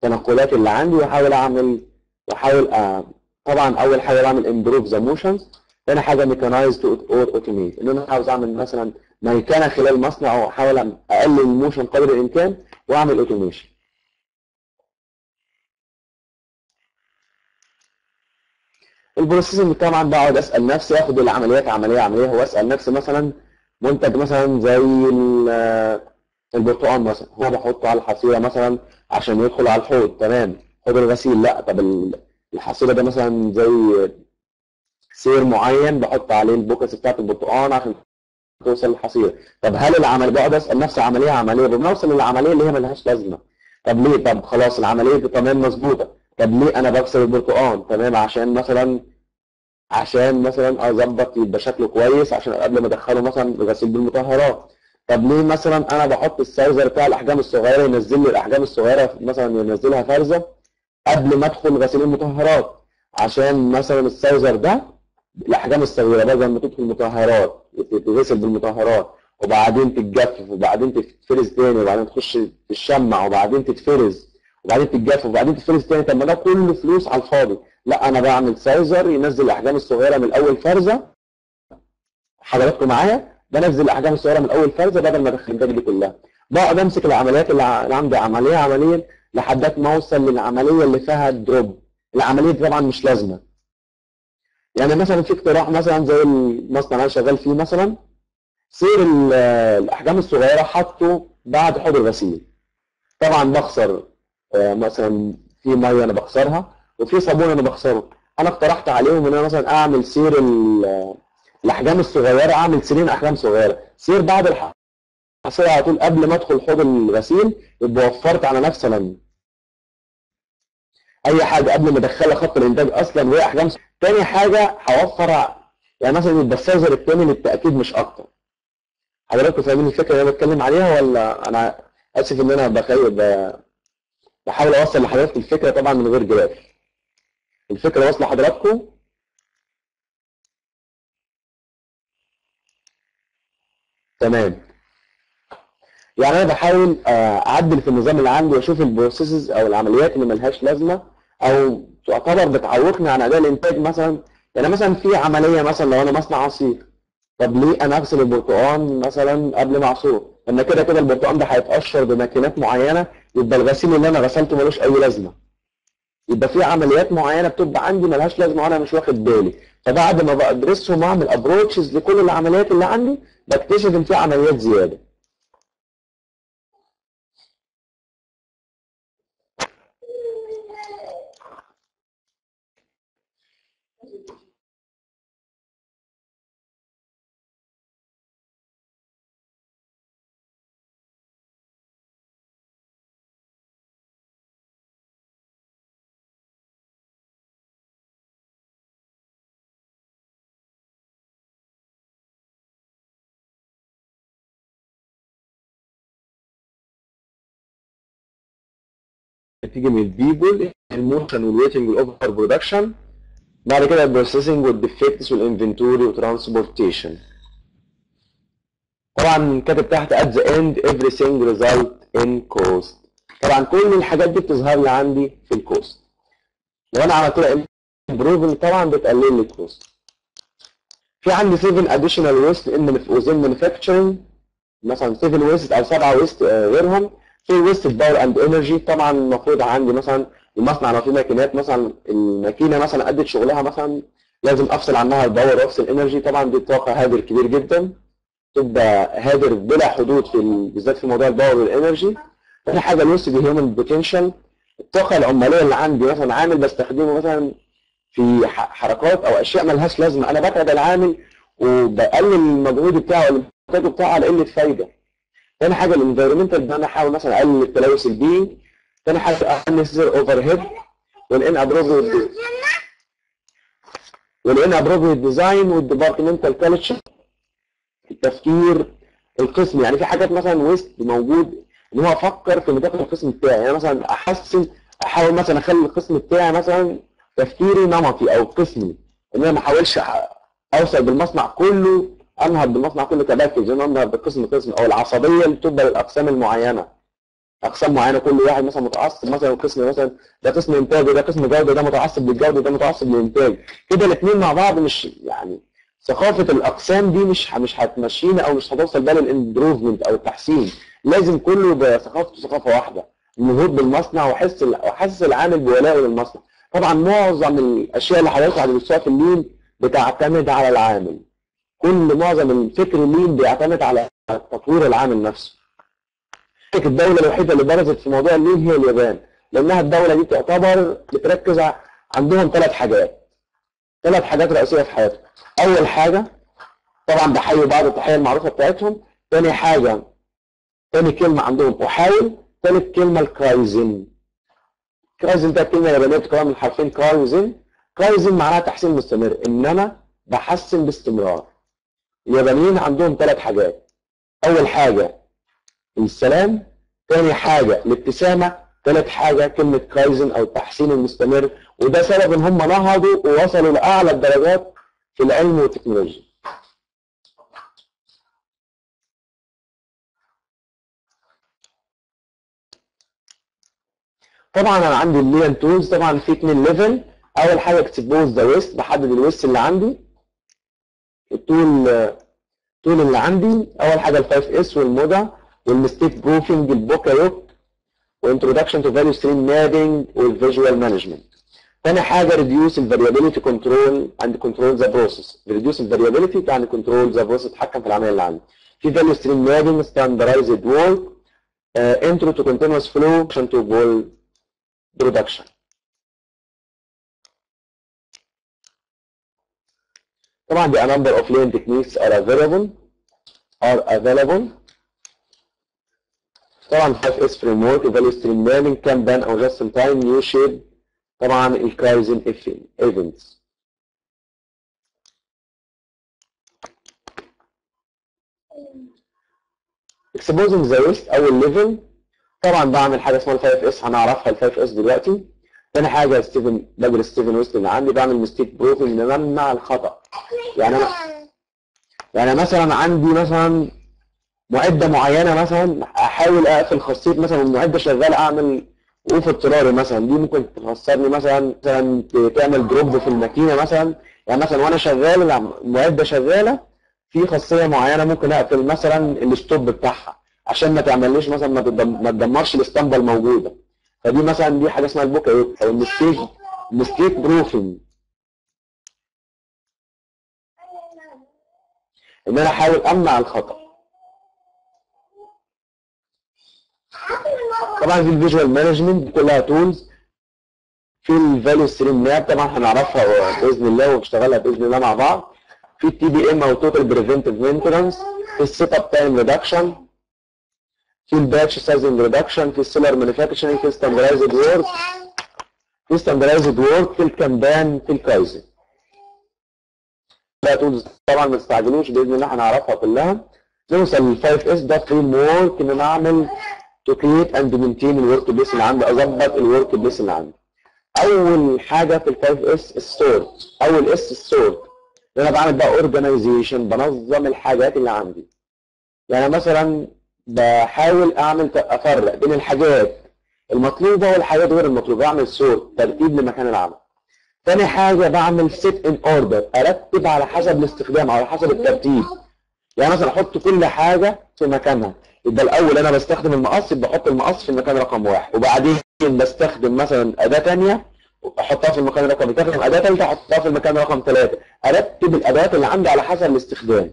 التنقلات اللي عندي وأحاول أعمل وأحاول أ... طبعا أول حاجة بعمل improve the motions ثاني حاجة mechanize or automate إن أنا عاوز أعمل مثلا ميكنه خلال المصنع أو أحاول أقلل ال motion قدر الإمكان وأعمل automation ال processing طبعا بقعد أسأل نفسي أخد العمليات عملية عملية واسال نفسي مثلا منتج مثلا زي البرتقال مثلا هو بحطه على الحصيره مثلا عشان يدخل على الحوض تمام. حوض الغسيل لا طب الحصيره ده مثلا زي سير معين بحط عليه ال box بتاعت البرتقال عشان توصل للحصيره طب هل العمل بقعد أسأل نفسي عملية عملية بنوصل للعملية اللي هي ملهاش لازمة. طب ليه؟ طب خلاص العملية دي تمام مظبوطة. طب ليه أنا بكسر البرتقال تمام عشان مثلا عشان مثلا أظبط يبقى شكله كويس عشان قبل ما أدخله مثلا غسيل بالمطهرات طب ليه مثلا أنا بحط ال sizer بتاع الأحجام الصغيرة ينزل لي الأحجام الصغيرة مثلا ينزلها فرزه قبل ما أدخل غسيل المطهرات؟ عشان مثلا ال sizer ده الأحجام الصغيرة بدل ما تدخل مطهرات تتغسل بالمطهرات وبعدين تتجفف وبعدين تتفرز تاني وبعدين تخش تشمع وبعدين تتفرز. وبعدين تتجفف وبعدين تتفرز تاني طب ما ده كله فلوس على الفاضي. لا أنا بعمل sizer ينزل الأحجام الصغيرة من اول فرزه حضراتكم معايا؟ بنزل الأحجام الصغيرة من اول فرزه بدل ما أدخل الانتاج دي كلها. بقعد أمسك العمليات اللي عندي. عملية عملية لحد ما أوصل للعملية اللي فيها drop العملية دي طبعا مش لازمة. يعني مثلا في اقتراح مثلا زي المصنع اللي أنا شغال فيه مثلا سير الأحجام الصغيرة حطه بعد حوض الغسيل. طبعا بخسر مثلا في مية أنا بخسرها وفي صابون أنا بخسره. أنا اقترحت عليهم إن أنا مثلا أعمل سير الأحجام الصغيرة أعمل سيرين أحجام صغيرة. سير بعد الحصيره على طول قبل ما أدخل حوض الغسيل يبقى وفرت على نفسي أنا أي حاجة قبل ما أدخلها خط الإنتاج أصلا وهي أحجام تاني حاجة هوفر يعني مثلا يبقى ال sizer التاني للتأكيد مش أكتر. حضراتكم فاهمين الفكرة اللي أنا بتكلم عليها ولا أنا آسف إن أنا بخيب؟ بحاول اوصل لحضرتك الفكرة طبعا من غير graph الفكرة واصلة لحضراتكم تمام. يعني أنا بحاول أعدل في النظام اللي عندي وأشوف ال processes أو العمليات اللي ملهاش لازمة أو تعتبر بتعوقني عن أداء الإنتاج مثلا. يعني مثلا في عملية مثلا لو أنا مصنع عصير طب ليه أنا أغسل البرتقال مثلا قبل ما أعصره؟ لما كده كده البرتقال ده هيتقشر بماكينات معينة يبقى الغسيل اللي أنا غسلته ملوش أي لازمة. يبقى في عمليات معينة بتبقى عندي ملهاش لازمة وأنا مش واخد بالي فبعد ما بدرسهم وأعمل ابروتشز لكل العمليات اللي عندي بكتشف إن في عمليات زيادة. بتيجي من البيبول الموشن والويتنج والاوفر برودكشن بعد كده البروسيسنج والديفكتس والانفنتوري وترانسبورتيشن طبعا كاتب تحت at the end everything results in cost. طبعا كل الحاجات دي بتظهر لي عندي في ال cost لو أنا عملت لها improving طبعا بتقلل لي ال cost في عندي 7 additional waste in manufacturing. مثلا 7 waste أو 7 waste غيرهم. في waste power and energy طبعا المفروض عندي مثلا المصنع لو في ماكينات مثلا الماكينة مثلا أدت شغلها مثلا لازم أفصل عنها ال power وأفصل energy طبعا دي طاقة هادر كبير جدا تبقى هادر بلا حدود في ال... بالذات في موضوع ال power وال energy ثاني حاجة ال waste دي human potential الطاقة العمالية اللي عندي مثلا عامل بستخدمه مثلا في حركات أو أشياء ملهاش لازمة. أنا بتعب العامل وبقلل المجهود بتاعه والانتاج بتاعه على قلة فايدة. تاني حاجة ال environmental ان أنا احاول مثلا أقلل التلوث البيئي تاني حاجة unnecessary overhead وال inappropriate وال inappropriate design وال departmental culture التفكير القسمي يعني في حاجات مثلا waste موجود إن هو أفكر في نطاق القسم بتاعي. يعني مثلا أحسن أحاول مثلا أخلي القسم بتاعي مثلا تفكيري نمطي أو قسمي ان أنا ما أحاولش أوصل بالمصنع كله انهض بالمصنع كله كباكج أنا انهض بالقسم قسم أو العصبية اللي تبقى للأقسام المعينة. أقسام معينة كل واحد مثلا متعصب مثلا قسم مثلا ده قسم إنتاج وده قسم جودة ده متعصب للجودة وده متعصب للإنتاج. كده الاثنين مع بعض مش يعني ثقافة الأقسام دي مش مش هتمشينا أو مش هتوصل بقى للإمبروفمنت أو التحسين. لازم كله ثقافته ثقافة واحدة. النهوض بالمصنع وحس وحس العامل بولائه للمصنع. طبعا معظم الأشياء اللي حضرتك هتدرسوها في اللين بتعتمد على العامل. كل معظم الفكر اللين بيعتمد على تطوير العامل نفسه. الدولة الوحيدة اللي برزت في موضوع اللين هي اليابان لأنها الدولة دي تعتبر بتركز عندهم ثلاث حاجات. ثلاث حاجات رئيسية في حياتهم. أول حاجة طبعا بحيي بعض التحية المعروفة بتاعتهم. ثاني حاجة ثاني كلمة عندهم أحاول ثالث كلمة ال Kaizen Kaizen ده كلمة يابانية بتتكون من حرفين Kaizen Kaizen معناها تحسين مستمر إن أنا بحسن باستمرار. اليابانيين عندهم ثلاث حاجات. أول حاجة السلام ثاني حاجة الابتسامة ثالث حاجة كلمة كايزن أو التحسين المستمر وده سبب إن هم نهضوا ووصلوا لأعلى الدرجات في العلم والتكنولوجيا. طبعا أنا عندي ال lean tools طبعا في اثنين level. أول حاجة expose the waste بحدد ال waste اللي عندي. ال tool ال tool اللي عندي أول حاجة ال 5S وال Muda وال mistake proofing ال Poka Yoke و introduction to value stream mapping وال visual management ثاني حاجة reduce ال variability control and control the process reduce ال variability يعني control the process اتحكم في العملية اللي عندي. في value stream mapping standardized work intro to continuous flow عشان to pull production طبعا the a number of lean techniques are available are available طبعا 5S framework value learning Kanban أو just in time new shape طبعا ال Kaizen events exposing the waste اول level طبعا بعمل حاجة اسمها ال 5S هنعرفها ال 5S دلوقتي تاني حاجة ستيفن بدرس ستيفن waste اللي عندي بعمل mistake proofing ان امنع الخطأ. يعني أنا يعني مثلا عندي مثلا معدة معينة مثلا أحاول أقفل خاصيه مثلا المعده شغالة أعمل وقوف اضطراري مثلا. دي ممكن تخسرني مثلا مثلا تعمل drop في الماكينة مثلا. يعني مثلا وأنا شغال المعده شغالة في خاصية معينة ممكن أقفل مثلا ال stop بتاعها عشان ما تعمليش مثلا ما تدم- ما تدمرش الاسطمبة الموجودة. فدي مثلا دي حاجة اسمها ال Poka Yoke أو ال mistake mistake proofing إن أنا أحاول أمنع الخطأ. طبعا في ال visual management كلها tools في ال value stream map طبعا هنعرفها بإذن الله ونشتغلها بإذن الله مع بعض. في ال TPM أو total preventive maintenance في ال setup time reduction في ال batch sizing reduction في ال cellular manufacturing في standardized work في standardized work في ال Kanban في الكايزن ده tools طبعا ما تستعجلوش بإذن الله هنعرفها كلها. نوصل لل 5S ده framework ان أنا اعمل to create and maintain ال workplace اللي عندي أظبط ال workplace اللي عندي. أول حاجة في ال 5S ال sort أول S ال sort ان أنا بعمل بقى organization بنظم الحاجات اللي عندي. يعني مثلا بحاول أعمل أفرق بين الحاجات المطلوبة والحاجات غير المطلوبة. أعمل sort ترتيب لمكان العمل. تاني حاجة بعمل set in order أرتب على حسب الاستخدام على حسب الترتيب. يعني مثلا أحط كل حاجة في مكانها. يبقى الأول أنا بستخدم المقص يبقى أحط المقص في المكان رقم واحد. وبعدين بستخدم مثلا أداة ثانية أحطها في المكان رقم بستخدم اداه ثالثه أحطها في المكان رقم ثلاثة. أرتب الادوات اللي عندي على حسب الاستخدام.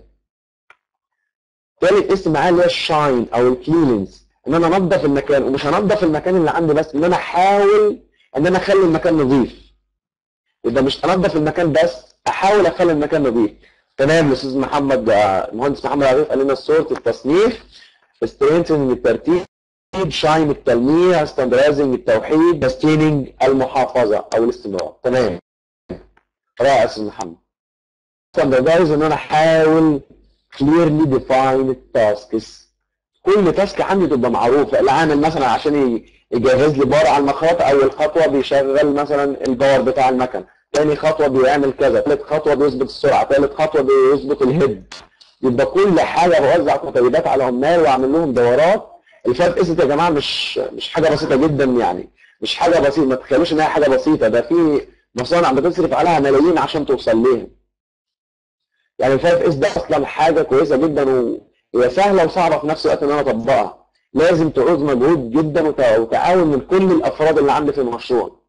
ثالث اسم معاه اللي هي ال shine أو ال cleanness إن أنا انظف المكان ومش هنظف المكان اللي عندي بس إن أنا أحاول إن أنا أخلي المكان نظيف. يبقى مش انظف المكان بس أحاول أخلي المكان نظيف. تمام الاستاذ محمد آه، المهندس محمد عريف قال لنا ال sort التصنيف straightening الترتيب shine التلميع standardizing التوحيد sustaining المحافظة أو الاستمرار. تمام. رائع أستاذ محمد. standardize إن أنا أحاول clearly define tasks. كل task عندي تبقى معروفة. العامل مثلا عشان يجهز لي بار على المخاط أول خطوة بيشغل مثلا الباور بتاع المكن تاني خطوة بيعمل كذا ثالث خطوة بيظبط السرعة ثالث خطوة بيظبط الهيد. يبقى كل حاجة بوزع تطيبات على عمال وأعمل لهم دورات. الفاب اس يا جماعة؟ مش مش حاجة بسيطة جدا يعني. مش حاجة بسيطة. ما تتخيلوش ان هي حاجة بسيطة. ده في مصانع بتصرف عليها ملايين عشان توصل ليها يعني الفايف اس ده أصلا حاجة كويسة جدا وهي سهلة وصعبه في نفس الوقت إن أنا أطبقها. لازم تعوز مجهود جدا وت- وتعاون من كل الأفراد اللي عندي في المشروع.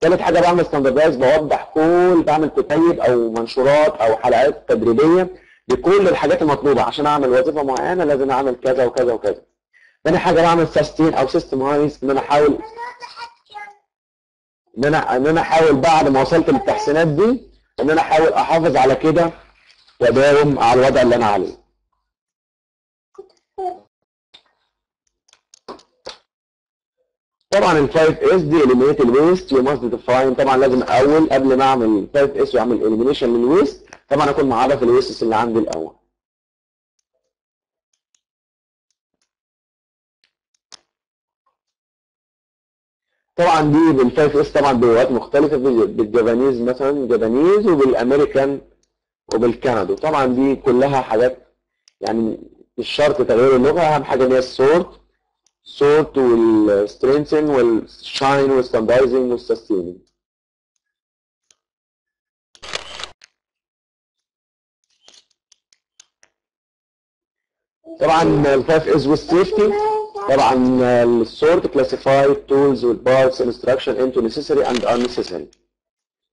ثالث حاجة بعمل standardize بوضح كل بعمل كتيب أو منشورات أو حلقات تدريبية بكل الحاجات المطلوبة عشان أعمل وظيفة معينة لازم أعمل كذا وكذا وكذا. ثاني حاجة بعمل sustain أو systemize إن أنا أحاول إن أنا إن أنا أحاول بعد ما وصلت للتحسينات دي إن أنا أحاول أحافظ على كده. واداوم على الوضع اللي أنا عليه. طبعا ال 5 S دي eliminate ال waste you must define طبعا لازم أول قبل ما أعمل 5 S وأعمل elimination لل waste طبعا أكون معرف ال waste اللي عندي الأول. طبعا دي بال 5 S طبعا بلغات مختلفة بال- بال Japanese مثلا Japanese وبال American وبالكندي طبعا دي كلها حاجات يعني مش شرط تغيير اللغة أهم حاجة إن هي الصوت صوت والسترينسنج والشاين والستاندايزنج والسستيننج طبعا ال 5 اس والسيفتي طبعا السورت كلاسيفايد تولز والبارتس انستراكشن انتو نيسيسري اند unnecessary.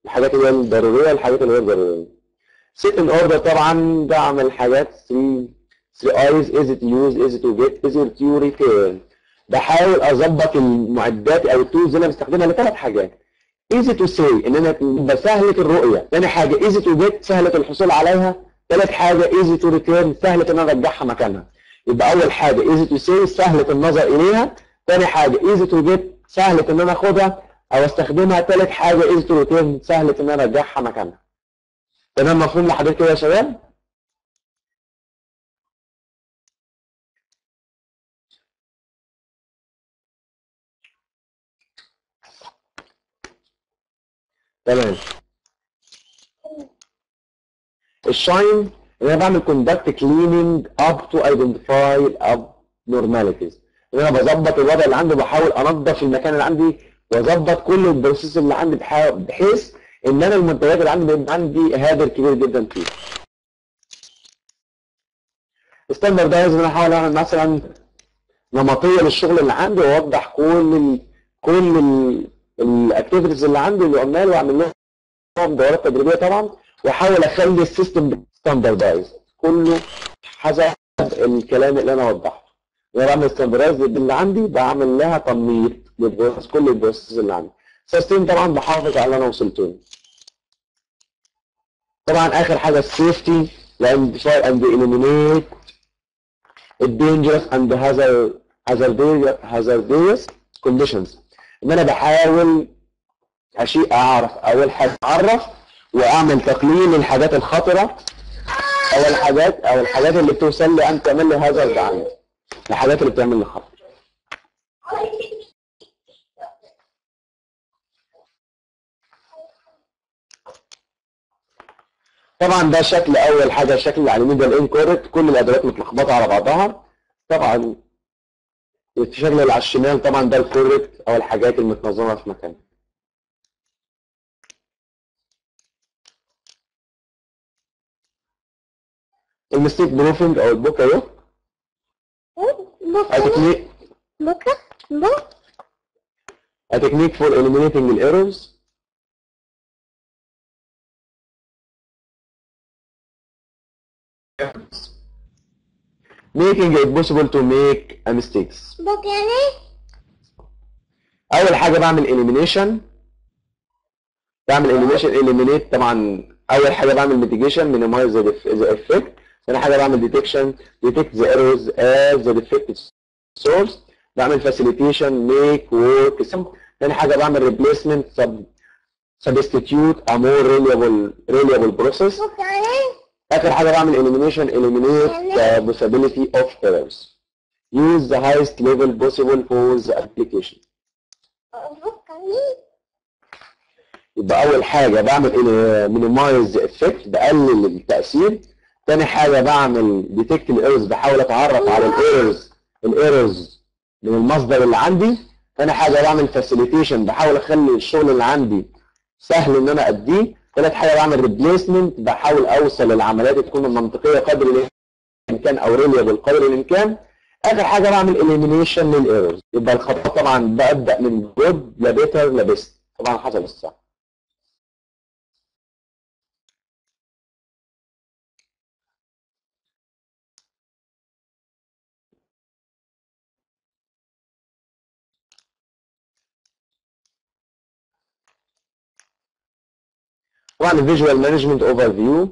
الحاجات اللي هي الضرورية والحاجات اللي غير ضروريه set in order طبعا بعمل حاجات 3 3 easy easy to use easy to get easy to return بحاول أظبط المعدات أو ال tools اللي أنا بستخدمها لثلاث حاجات. easy to see إن أنا تبقى سهلة الرؤية. ثاني حاجة easy to get سهلة الحصول عليها. ثالث حاجة easy to return سهلة إن أنا أرجعها مكانها. يبقى أول حاجة easy to see سهلة النظر إليها. ثاني حاجة easy to get سهلة إن أنا أخدها أو أستخدمها. ثالث حاجة easy to return سهلة إن أنا أرجعها مكانها. تمام مفهوم لحضرتك كده يا شباب؟ تمام. ال shine ان أنا بعمل conduct cleaning up to identify ان أنا بظبط الوضع اللي عندي بحاول أنظف المكان اللي عندي وأظبط كل ال process اللي عندي بحيث إن أنا المنتجات اللي عندي بيبقى عندي هادر كبير جدا فيه. standardize ان أنا أحاول أعمل مثلا نمطية للشغل اللي عندي وأوضح كل ال كل ال activities اللي عندي للعمال وأعمل لهم دورات تدريبية طبعا وأحاول أخلي ال system standardized كله حسب الكلام اللي أنا وضحته. أنا بعمل standardize اللي عندي بعمل لها تنميط لل process كل ال process اللي عندي. sustain طبعا بحافظ على اللي أنا وصلت له طبعا آخر حاجة ال safety ال identify and eliminate ال dangerous and hazardous conditions. إن أنا بحاول أشيء أعرف أول حاجة أعرف وأعمل تقليل للحاجات الخطرة. أو الحاجات أو الحاجات اللي بتوصل لي أن تعمل لي hazard عندي. الحاجات اللي بتعمل لي خطر. طبعا ده شكل أول حاجة الشكل اللي على اليمين ده ال incorrect كل الأدوات متلخبطة على بعضها. طبعا الشكل اللي على الشمال طبعا ده ال correct أو الحاجات المتنظمة في مكانها. المستيك بروفنج أو البوكا يو بكرة تكنيك. بكرة بكرة a technique for eliminating the errors. Making it possible to make a mistakes بكرة ليه؟ اول حاجة بعمل elimination بعمل elimination eliminate طبعا اول حاجة بعمل mitigation minimize the, effect ثاني حاجة بعمل detection detect the errors as the defective source بعمل facilitation make work simple ثاني حاجة بعمل replacement sub substitute a more reliable reliable process إيه آخر حاجة بعمل elimination eliminate the possibility of errors. Use the highest level possible for the application. يبقى أول حاجة بعمل minimize the effect بقلل التأثير. تاني حاجة بعمل detect ال errors بحاول أتعرف على ال errors ال errors من المصدر اللي عندي. تاني حاجة بعمل facilitation بحاول أخلي الشغل اللي عندي سهل إن أنا أديه. تالت حاجة بعمل replacement بحاول أوصل للعمليات تكون منطقية قدر الإمكان أو reliable قدر الإمكان. آخر حاجة بعمل elimination لل errors يبقى الخطوات طبعا ببدأ من good ل better ل best طبعا حسب الصح. طبعا الفيجوال مانجمنت اوفر فيو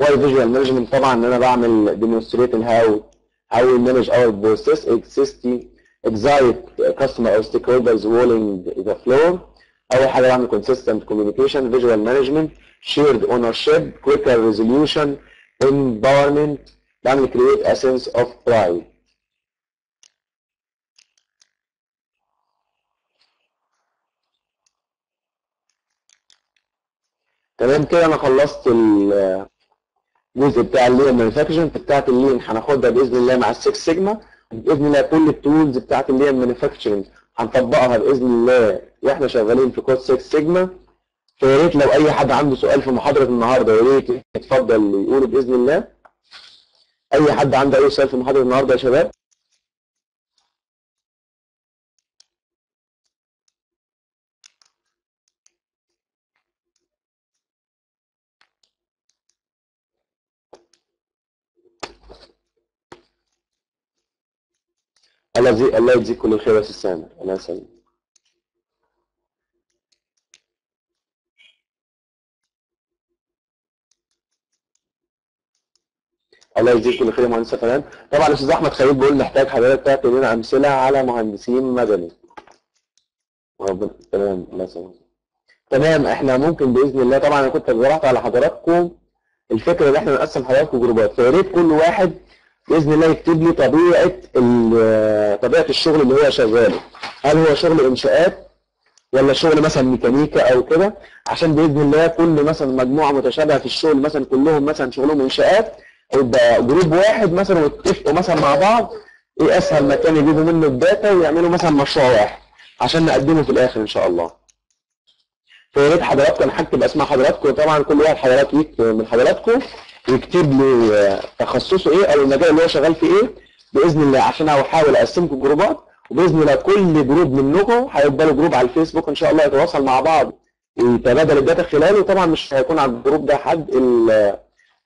والفيجوال مانجمنت طبعا ان أنا بعمل demonstrating how how we manage our process existing excite customer or stakeholders walling the floor اول حاجة بعمل consistent communication visual management shared ownership quicker resolution empowerment بعمل create a sense of pride تمام كده أنا خلصت ال- الجزء بتاع ال lean manufacturing بتاعت ال lean هناخدها بإذن الله مع ال Six Sigma بإذن الله كل ال tools بتاعت ال lean manufacturing هنطبقها بإذن الله وإحنا شغالين في كود 6 سيجما فيا ريت لو أي حد عنده سؤال في محاضرة النهارده يا ريت يتفضل يقوله بإذن الله. أي حد عنده أي سؤال في محاضرة النهارده يا شباب؟ الله الله يجزيك كل خير يا أستاذ سامر الله يسلمك الله يجزيك كل خير يا مهندس فلان طبعا الاستاذ أحمد خليل بيقول محتاج حضرتك تعطي لنا أمثلة على مهندسين مدني. ربنا تمام. الله يسلمك. تمام. إحنا ممكن بإذن الله طبعا أنا كنت اقترحت على حضراتكم الفكرة ان إحنا نقسم حضراتكم جروبات. فيا ريت كل واحد بإذن الله يكتب لي طبيعة طبيعة الشغل اللي هو شغاله. هل هو شغل إنشاءات ولا شغل مثلا ميكانيكا أو كده؟ عشان بإذن الله كل مثلا مجموعة متشابهة في الشغل مثلا كلهم مثلا شغلهم إنشاءات يبقى group واحد مثلا ويتفقوا مثلا مع بعض إيه أسهل مكان يجيبوا منه ال data ويعملوا مثلا مشروع واحد عشان نقدمه في الآخر إن شاء الله. فيا ريت حضراتكم أنا هكتب أسماء حضراتكم طبعا كل واحد حضرات يك- من حضراتكم. يكتب لي آه، تخصصه إيه أو المجال اللي هو شغال فيه إيه؟ بإذن الله عشان أحاول أقسمكم groupات وبإذن الله كل group منكم هيبقى له group على الفيسبوك ان شاء الله يتواصل مع بعض ويتبادل ال data خلاله. طبعا مش هيكون على ال group ده حد ال-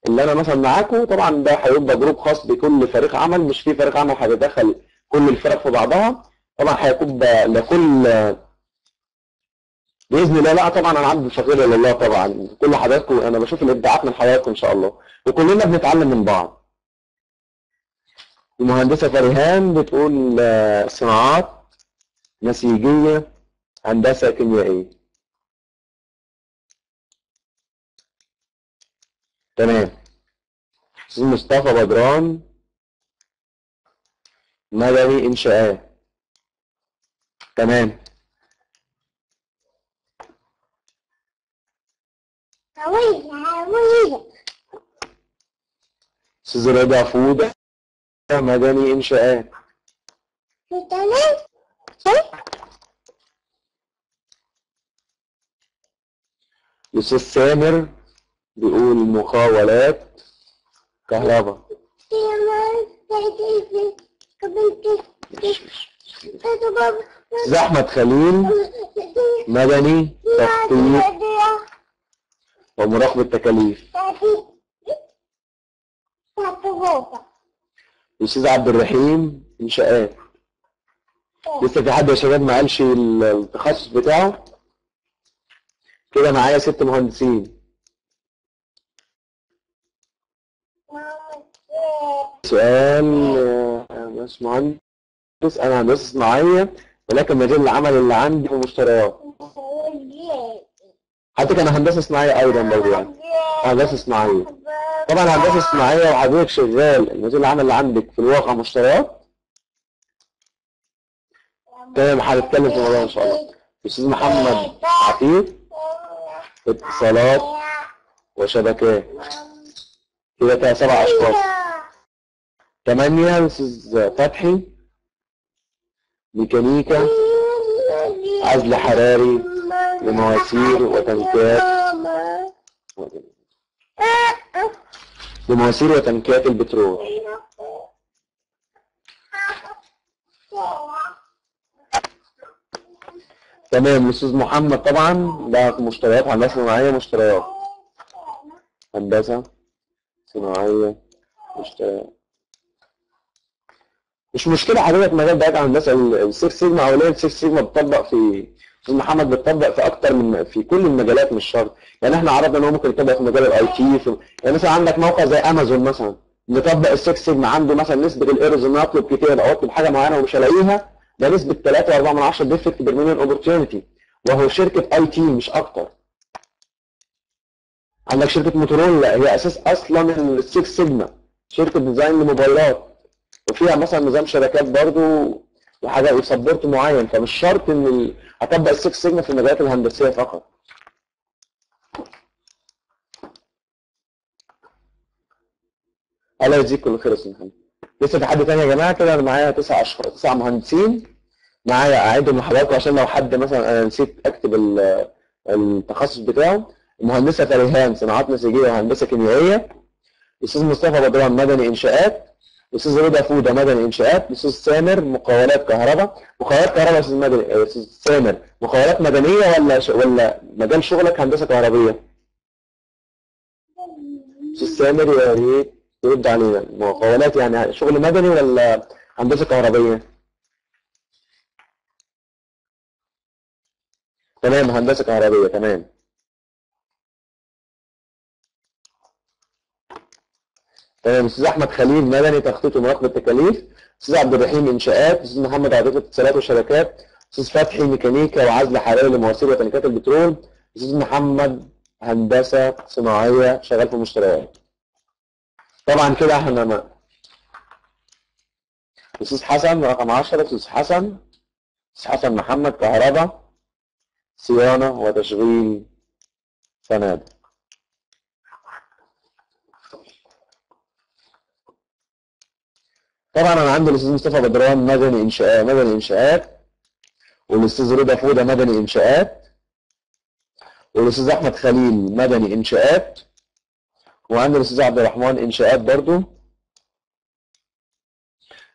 اللي أنا مثلا معاكم. طبعا ده هيبقى group خاص بكل فريق عمل مش في فريق عمل هيتدخل كل الفرق في بعضها. طبعا هيكون لكل بإذن الله. لا طبعا أنا عبد الا الله طبعا كل حضراتكم أنا بشوف الابداعات من حضراتكم إن شاء الله. وكلنا بنتعلم من بعض. المهندسة فريهان بتقول آه، صناعات نسيجية هندسة كيميائية. تمام. أستاذ مصطفى بدران مدني إنشاءات. تمام. أستاذ رضا فوده مدني انشاءات الاستاذ سامر بيقول مقاولات كهرباء احمد خليل مدني تخطيط ومراقبه تكاليف الاستاذ عبد الرحيم انشاءات لسه في حد يا شباب ما قالش ال- التخصص بتاعه؟ كده معايا ست مهندسين. سؤال آه، بس مهندس أنا هندسه صناعيه ولكن مجال العمل اللي عندي في مشتريات. حتى كان هندسة صناعية أيضا برضه يعني. هندسة صناعية. طبعا هندسة صناعية وحضرتك شغال. المدير العام اللي عندك في الواقع مشتريات؟ تمام هنتكلم في الموضوع إن شاء الله. أستاذ محمد عفيف اتصالات وشبكات. كده كده سبع أشخاص. ثمانية أستاذ فتحي ميكانيكا عزل حراري. لمواسير وتنكات. لمواسير وتنكات البترول. تمام الاستاذ محمد طبعا ده مشتريات هندسه صناعية مشتريات. هندسة صناعية مشتريات. مش مشكلة حضرتك مجال بقى هندسه ال Six Sigma أو ال Six Sigma بتطبق في أستاذ محمد بتطبق في أكتر من في كل المجالات مش شرط. يعني إحنا عرضنا إن هو ممكن يطبق في مجال ال IT يعني مثلا عندك موقع زي امازون مثلا نطبق ال Six Sigma عنده مثلا نسبة ال errors ان اطلب كتير أو اطلب حاجة معينة ومش هلاقيها ده نسبة 3 و4 من 10 defect per million opportunity وهو شركة IT مش أكتر. عندك شركة موتورولا هي أساس أصلا ال Six Sigma شركة design لموبايلات. وفيها مثلا نظام شبكات برضو وحاجة و support معين. فمش شرط إن اطبق ال Six Sigma في المجالات الهندسية فقط. الله يجزيك كل خير يا أستاذ محمد. لسه في حد تاني يا جماعة؟ كده أنا معايا تسع أشخاص تسع مهندسين. معايا اعيدهم لحضراتكم عشان لو حد مثلا أنا نسيت أكتب ال- التخصص بتاعه. المهندسة فريهان صناعات نسيجيه وهندسة كيميائية. الاستاذ مصطفى بدران مدني إنشاءات. الاستاذ رضا فوده مدني إنشاءات. الاستاذ سامر مقاولات كهرباء. مقاولات كهرباء أستاذ مدني آه، أستاذ سامر. مقاولات مدنية ولا ش... ولا مجال شغلك هندسة كهربية؟ أستاذ سامر يا ريت ترد علينا. مقاولات يعني شغل مدني ولا هندسة كهربية؟ تمام هندسة كهربية تمام. تمام أستاذ أحمد خليل مدني تخطيط ومراقبة التكاليف أستاذ عبد الرحيم إنشاءات أستاذ محمد عاطفه اتصالات وشبكات أستاذ فتحي ميكانيكا وعزل حراري لمواسير وتنكات البترول أستاذ محمد هندسة صناعية شغال في مشتريات. طبعا كده إحنا أستاذ حسن رقم 10 أستاذ حسن أستاذ حسن محمد كهرباء صيانة وتشغيل فنادق. طبعا أنا عندي الأستاذ مصطفى بدران مدني إنشاءات مدني إنشاءات. والأستاذ رضا فوده مدني إنشاءات. والأستاذ أحمد خليل مدني إنشاءات. وعندي الأستاذ عبد الرحمن إنشاءات برضو.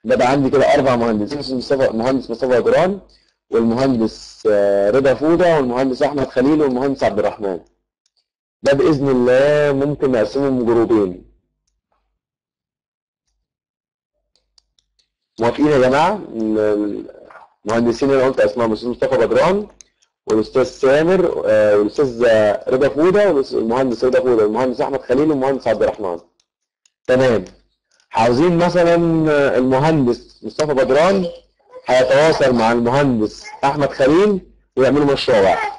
ده بقى عندي كده أربع مهندسين الاستاذ مصطفى المهندس مصطفى بدران والمهندس آه، رضا فوده والمهندس أحمد خليل والمهندس عبد الرحمن. ده بإذن الله ممكن نقسمهم جروبين. موافقين يا جماعة؟ ال- المهندسين اللي قلت اسمائهم الاستاذ مصطفى بدران والأستاذ سامر آه، والأستاذ رضا فودة والمهندس رضا فودة والمهندس أحمد خليل والمهندس عبد الرحمن. تمام. عاوزين مثلا آه، المهندس مصطفى بدران هيتواصل مع المهندس أحمد خليل ويعملوا مشروع واحد.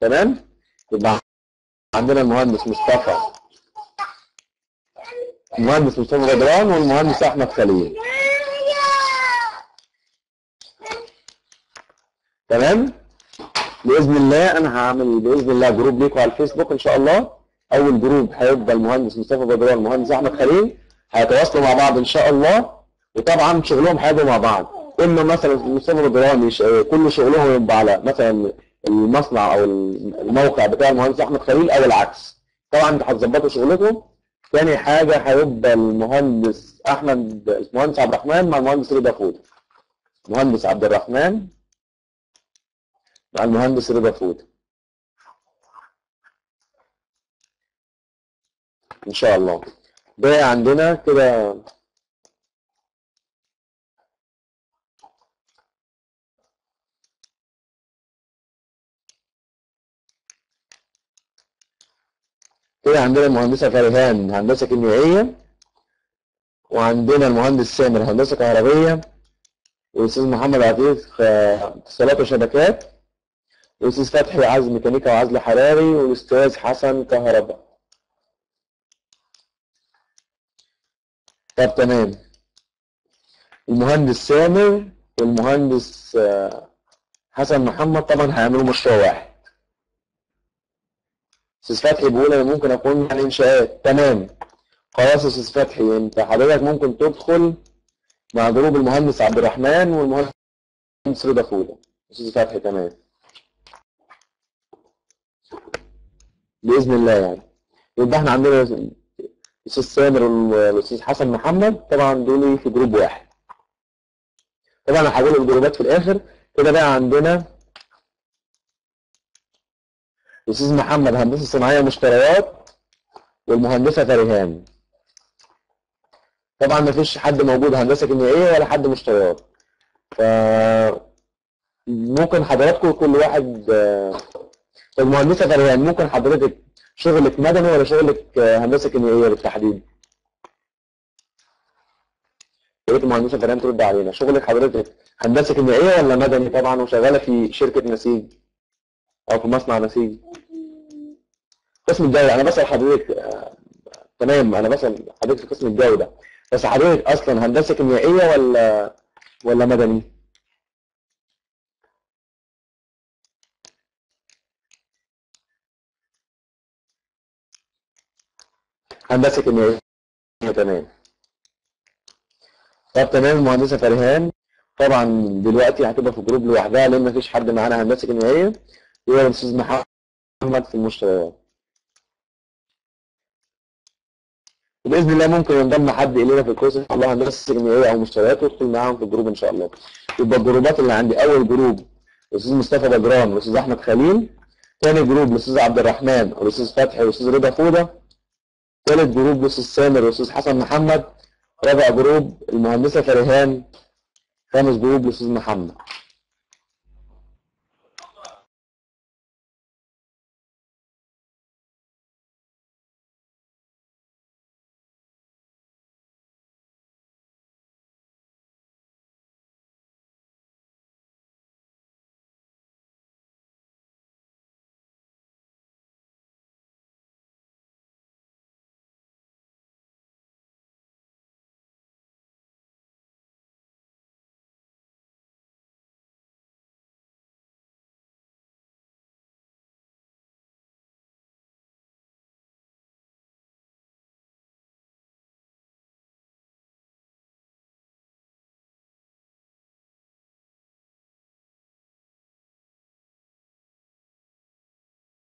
تمام؟ يبقى عندنا المهندس مصطفى. المهندس مصطفى بدران والمهندس أحمد خليل. تمام؟ بإذن الله أنا هعمل بإذن الله جروب ليكم على الفيسبوك إن شاء الله. أول جروب هيبقى المهندس مصطفى بدران المهندس أحمد خليل. هيتواصلوا مع بعض إن شاء الله. وطبعا شغلهم هيبقى مع بعض. اما مثلا مصطفى بدران يش... كل شغلهم يبقى على مثلا المصنع أو الموقع بتاع المهندس أحمد خليل أو العكس. طبعا أنتوا هتظبطوا شغلكم. تاني حاجة هيبقى المهندس أحمد المهندس عبد الرحمن مع المهندس رضا فوده المهندس عبد الرحمن. مع المهندس رضا فوده إن شاء الله. ده عندنا كده. كده عندنا المهندسة فريهان هندسة كيميائية. وعندنا المهندس سامر هندسة كهربية. والأستاذ محمد عفيف آه، اتصالات وشبكات. الاستاذ فتحي عزل ميكانيكا وعزل حراري والاستاذ حسن كهرباء طب تمام. المهندس سامر والمهندس آه، حسن محمد طبعا هيعملوا مشروع واحد. أستاذ فتحي بيقول أنا ممكن أكون عن انشاءات. تمام. خلاص يا أستاذ فتحي أنت حضرتك ممكن تدخل مع group المهندس عبد الرحمن والمهندس رضا فوده أستاذ فتحي تمام. بإذن الله يعني. يبقى إحنا عندنا الأستاذ سامر والأستاذ حسن محمد طبعا دول في group واحد. طبعا هقول ال group ات في الآخر. كده بقى عندنا الأستاذ محمد هندسة صناعية مشتريات والمهندسة فريهان. طبعا ما فيش حد موجود هندسة كيميائية ولا حد مشتريات. ف ممكن حضراتكم كل واحد آه، المهندسه فريهان ممكن حضرتك شغلك مدني ولا شغلك آه، هندسة كيميائية بالتحديد؟ يا ريت المهندسة فريهان ترد علينا شغلك حضرتك هندسة كيميائية ولا مدني طبعا وشغالة في شركة نسيج أو في مصنع نسيج قسم الجودة أنا بسأل حضرتك آه، تمام أنا بسأل حضرتك في قسم الجودة بس حضرتك أصلا هندسة كيميائية ولا ولا مدني؟ هندسة كيميائية تمام. طب تمام المهندسه فريهان طبعا دلوقتي هتبقى في group لوحدها لأن مفيش حد معانا هندسة كيميائية. يبقى الأستاذ محمد في المشتريات وباذن الله ممكن ينضم حد إلينا في ال course إن شاء الله هندسة كيميائية أو مشتريات ويدخل معاهم في ال group إن شاء الله. يبقى ال group ات اللي عندي أول group الأستاذ مصطفى بدران والاستاذ أحمد خليل. ثاني group الأستاذ عبد الرحمن والاستاذ فتحي والاستاذ رضا فودة. ثالث group الاستاذ سامر والأستاذ حسن محمد رابع group المهندسة فريهان خامس group الأستاذ محمد.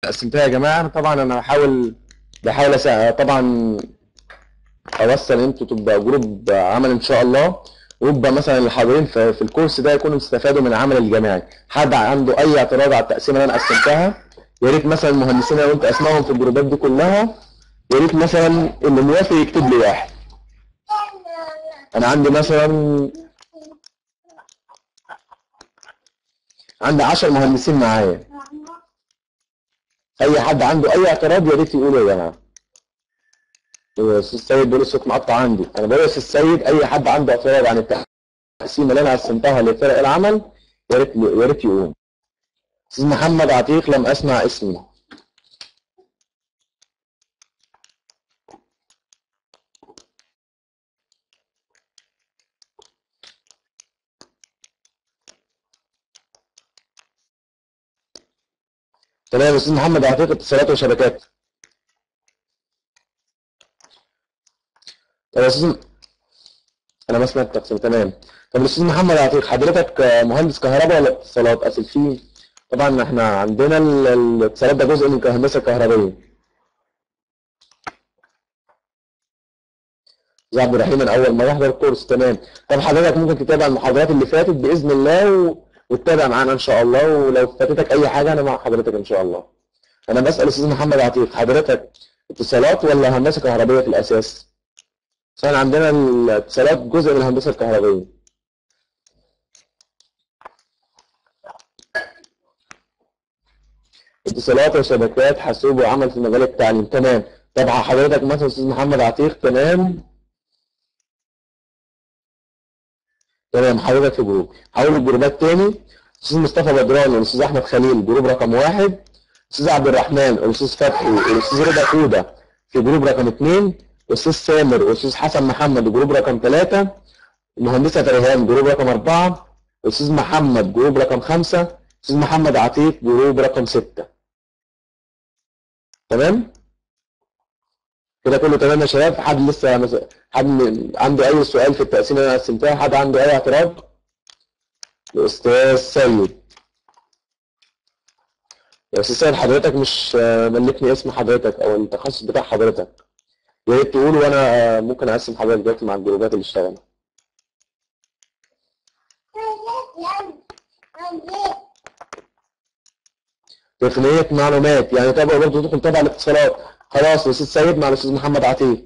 قسمتها يا جماعة. طبعا أنا بحاول أسا... طبعا أوصل أنتوا تبقى group عمل إن شاء الله. ويبقى مثلا اللي حاضرين في ال course ده يكونوا استفادوا من العمل الجماعي. حد عنده أي اعتراض على التقسيمة اللي أنا قسمتها يا ريت مثلا المهندسين لو انت أسمائهم في ال group ات دي كلها يا ريت مثلا اللي موافق يكتب لي واحد. أنا عندي مثلا عندي 10 مهندسين معايا. أي حد عنده أي اعتراض يا ريت يقوله يا جماعة. يا أستاذ سيد بيقول الصوت مقطع عندي أنا بقول أستاذ سيد أي حد عنده اعتراض عن التقسيمه اللي أنا قسمتها لفرق العمل يا ريت يا ريت يقوم. أستاذ محمد عتيق لم أسمع اسمي تمام يا أستاذ محمد عتيق اتصالات وشبكات. طب يا أستاذ أنا ما سمعت التقسيم تمام. طب الاستاذ محمد عتيق حضرتك مهندس كهرباء ولا اتصالات؟ أصل في طبعا إحنا عندنا ال- الاتصالات ده جزء من الهندسة الكهربائيه أستاذ عبد الرحيم من اول ما يحضر الكورس تمام. طب حضرتك ممكن تتابع المحاضرات اللي فاتت بإذن الله و... وتتابع معانا إن شاء الله ولو فاتتك أي حاجة أنا مع حضرتك إن شاء الله. أنا بسأل أستاذ محمد عتيق حضرتك اتصالات ولا هندسة كهربائيه في الأساس؟ عشان عندنا الاتصالات جزء من الهندسة الكهربائيه اتصالات وشبكات حاسوب وعمل في مجال التعليم. تمام. طبعا حضرتك مثلا أستاذ محمد عتيق تمام. تمام. حضرتك جروب. هقول الجروبات تاني. الاستاذ مصطفى بدران والأستاذ أحمد خليل group رقم واحد. الاستاذ عبد الرحمن والأستاذ فتحي والأستاذ رضا فودة في group رقم اثنين والأستاذ سامر والأستاذ حسن محمد group رقم ثلاثة المهندسة فريهان group رقم أربعة. الاستاذ محمد group رقم خمسة. الاستاذ محمد عتيق group رقم ستة. تمام؟ كده كله تمام يا شباب؟ حد لسه حد عنده أي سؤال في التقسيمه اللي أنا قسمتها؟ حد عنده أي اعتراض؟ الأستاذ سيد. يا أستاذ سيد حضرتك مش ملكني اسم حضرتك أو التخصص بتاع حضرتك. يا ريت تقول وأنا ممكن أقسم حضرتك دلوقتي مع الجروبات اللي اشتغلت. تقنية معلومات يعني تابع برضه تدخل تبع الاتصالات. خلاص الاستاذ سيد مع الأستاذ محمد عتيق.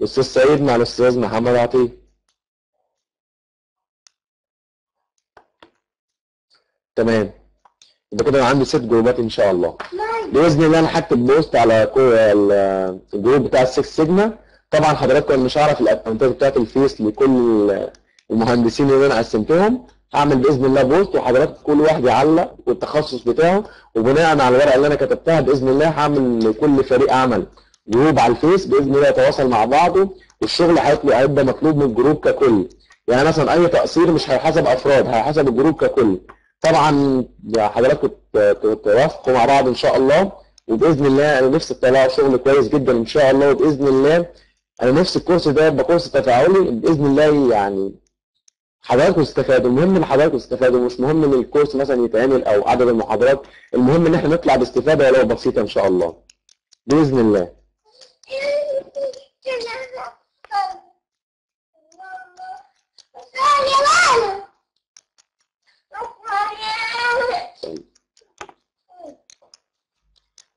الاستاذ سيد مع الأستاذ محمد عتيق. تمام. يبقى كده أنا عندي ست group ات إن شاء الله. بإذن الله أنا هكتب post على ال group بتاع ال Six Sigma. طبعا حضراتكم مش هعرف ال account ات بتاعت ال Face لكل المهندسين اللي أنا قسمتهم. هعمل بإذن الله post وحضراتكم كل واحد يعلق والتخصص بتاعه وبناء على الورقة اللي أنا كتبتها بإذن الله هعمل لكل فريق عمل group على ال Face بإذن الله يتواصل مع بعضه والشغل هيبقى مطلوب من ال group ككل. يعني مثلا أي تقصير مش هيحسب أفراد هيحسب ال group ككل. طبعا حضراتكم توافقوا مع بعض إن شاء الله وبإذن الله أنا نفسي تطلعوا شغل كويس جدا إن شاء الله وبإذن الله أنا نفسي ال course ده يبقى course تفاعلي بإذن الله يعني حضراتكم تستفادوا المهم إن حضراتكم تستفادوا مش مهم إن ال course مثلا يتعمل أو عدد المحاضرات. المهم إن إحنا نطلع باستفادة ولو بسيطة إن شاء الله. بإذن الله.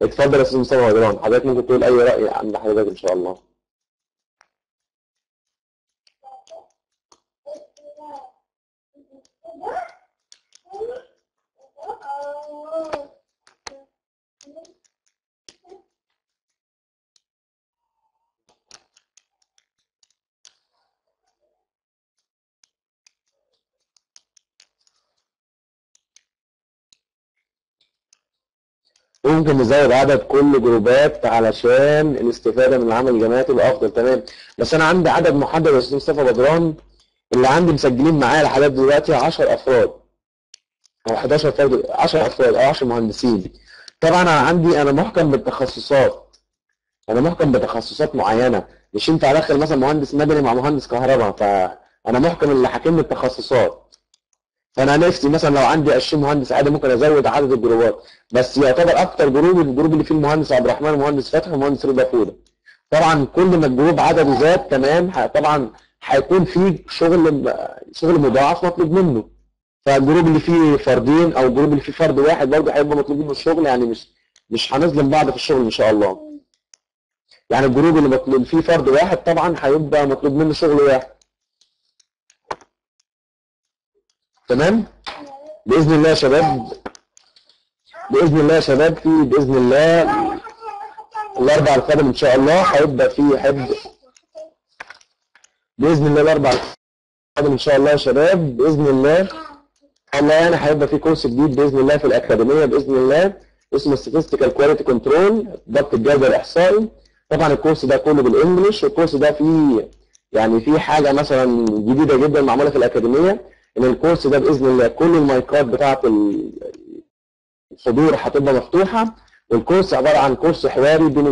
اتفضل يا أستاذ مصطفى حضرتك ممكن تقول أي رأي عند حضرتك إن شاء الله؟ ممكن نزود عدد كل جروبات علشان الاستفادة من العمل الجماعي تبقى أفضل تمام. بس أنا عندي عدد محدد يا أستاذ مصطفى بدران اللي عندي مسجلين معايا لحد دلوقتي 10 أفراد. أو 11 فرد 10 أفراد أو 10 مهندسين. طبعا أنا عندي أنا محكم بالتخصصات. أنا محكم بتخصصات معينة. مش ينفع أدخل مثلا مهندس مدني مع مهندس كهرباء فأنا محكم اللي حاكمني التخصصات فانا نفسي مثلا لو عندي 20 مهندس عادي ممكن أزود عدد ال group ات بس يعتبر أكتر group ال group اللي فيه المهندس عبد الرحمن ومهندس فتحي ومهندس رضا فودة. طبعا كل ما ال group عدده زاد تمام طبعا هيكون فيه شغل شغل مضاعف مطلوب منه. فال group اللي فيه فردين أو ال group اللي فيه فرد واحد برضه هيبقى مطلوب منه الشغل يعني مش مش هنظلم بعض في الشغل إن شاء الله. يعني ال group اللي مطلوب فيه فرد واحد طبعا هيبقى مطلوب منه شغل واحد. تمام؟ بإذن الله يا شباب. بإذن الله يا شباب في بإذن الله الأربع القادم إن شاء الله. هيبقى في حد بإذن الله الأربع القادم إن شاء الله يا شباب. بإذن الله. الله يعني هيبقى في course جديد بإذن الله في الأكاديمية بإذن الله اسمه statistical quality control ضبط الجوده الإحصائي. طبعا ال course ده كله بال English وال course ده فيه يعني فيه حاجة مثلا جديدة جدا معمولة في الأكاديمية. إن ال course ده بإذن الله كل المايكات بتاعة ال- الحضور هتبقى مفتوحة. وال course عبارة عن course حواري بين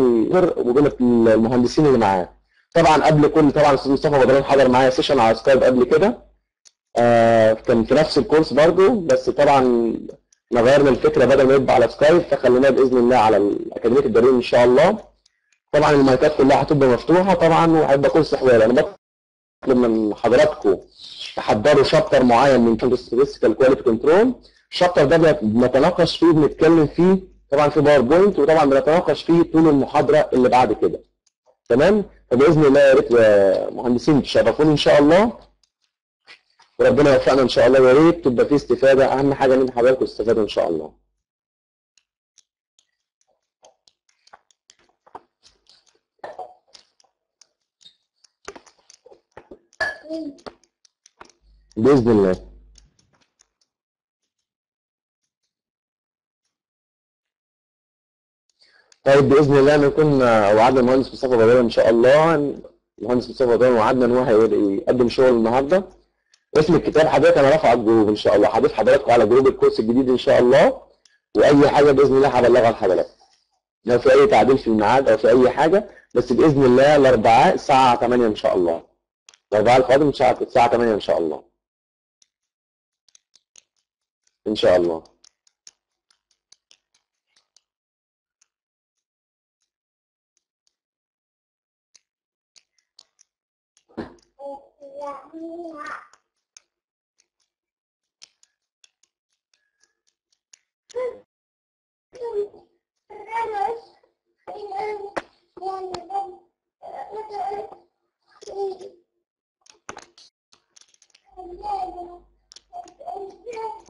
وبين المهندسين اللي معاه. طبعا قبل كل طبعا الاستاذ مصطفى بدران حضر معايا session على سكايب قبل كده. آه كان في نفس ال course برضو بس طبعا إحنا غيرنا الفكرة بدل ما يبقى على سكايب فخليناه بإذن الله على أكاديمية الدارين إن شاء الله. طبعا المايكات كلها هتبقى مفتوحة طبعا وهيبقى course حواري. أنا بطلب من حضراتكم تحضروا chapter معين من statistical quality control ال chapter ده بنتناقش فيه بنتكلم فيه طبعا في PowerPoint وطبعا بنتناقش فيه طول المحاضرة اللي بعد كده. تمام؟ فبإذن الله يا ريت يا مهندسين تشرفوني إن شاء الله. وربنا يوفقنا إن شاء الله يا ريت تبقى في استفادة. أهم حاجة إن حضراتكم تستفادوا إن شاء الله. بإذن الله. طيب بإذن الله نكون وعدنا المهندس مصطفى بدر إن شاء الله. المهندس مصطفى بدر وعدنا إن هو يقدم شغل النهارده. اسم الكتاب حضرتك أنا رافعه الجروب إن شاء الله. هضيف حضراتكم على جروب الكورس الجديد إن شاء الله. وأي حاجة بإذن الله هبلغها لحضراتكم لو في أي تعديل في الميعاد أو في أي حاجة بس بإذن الله الأربعاء الساعة 8 إن شاء الله. الأربعاء القادم الساعة 8 إن شاء الله. إن شاء الله.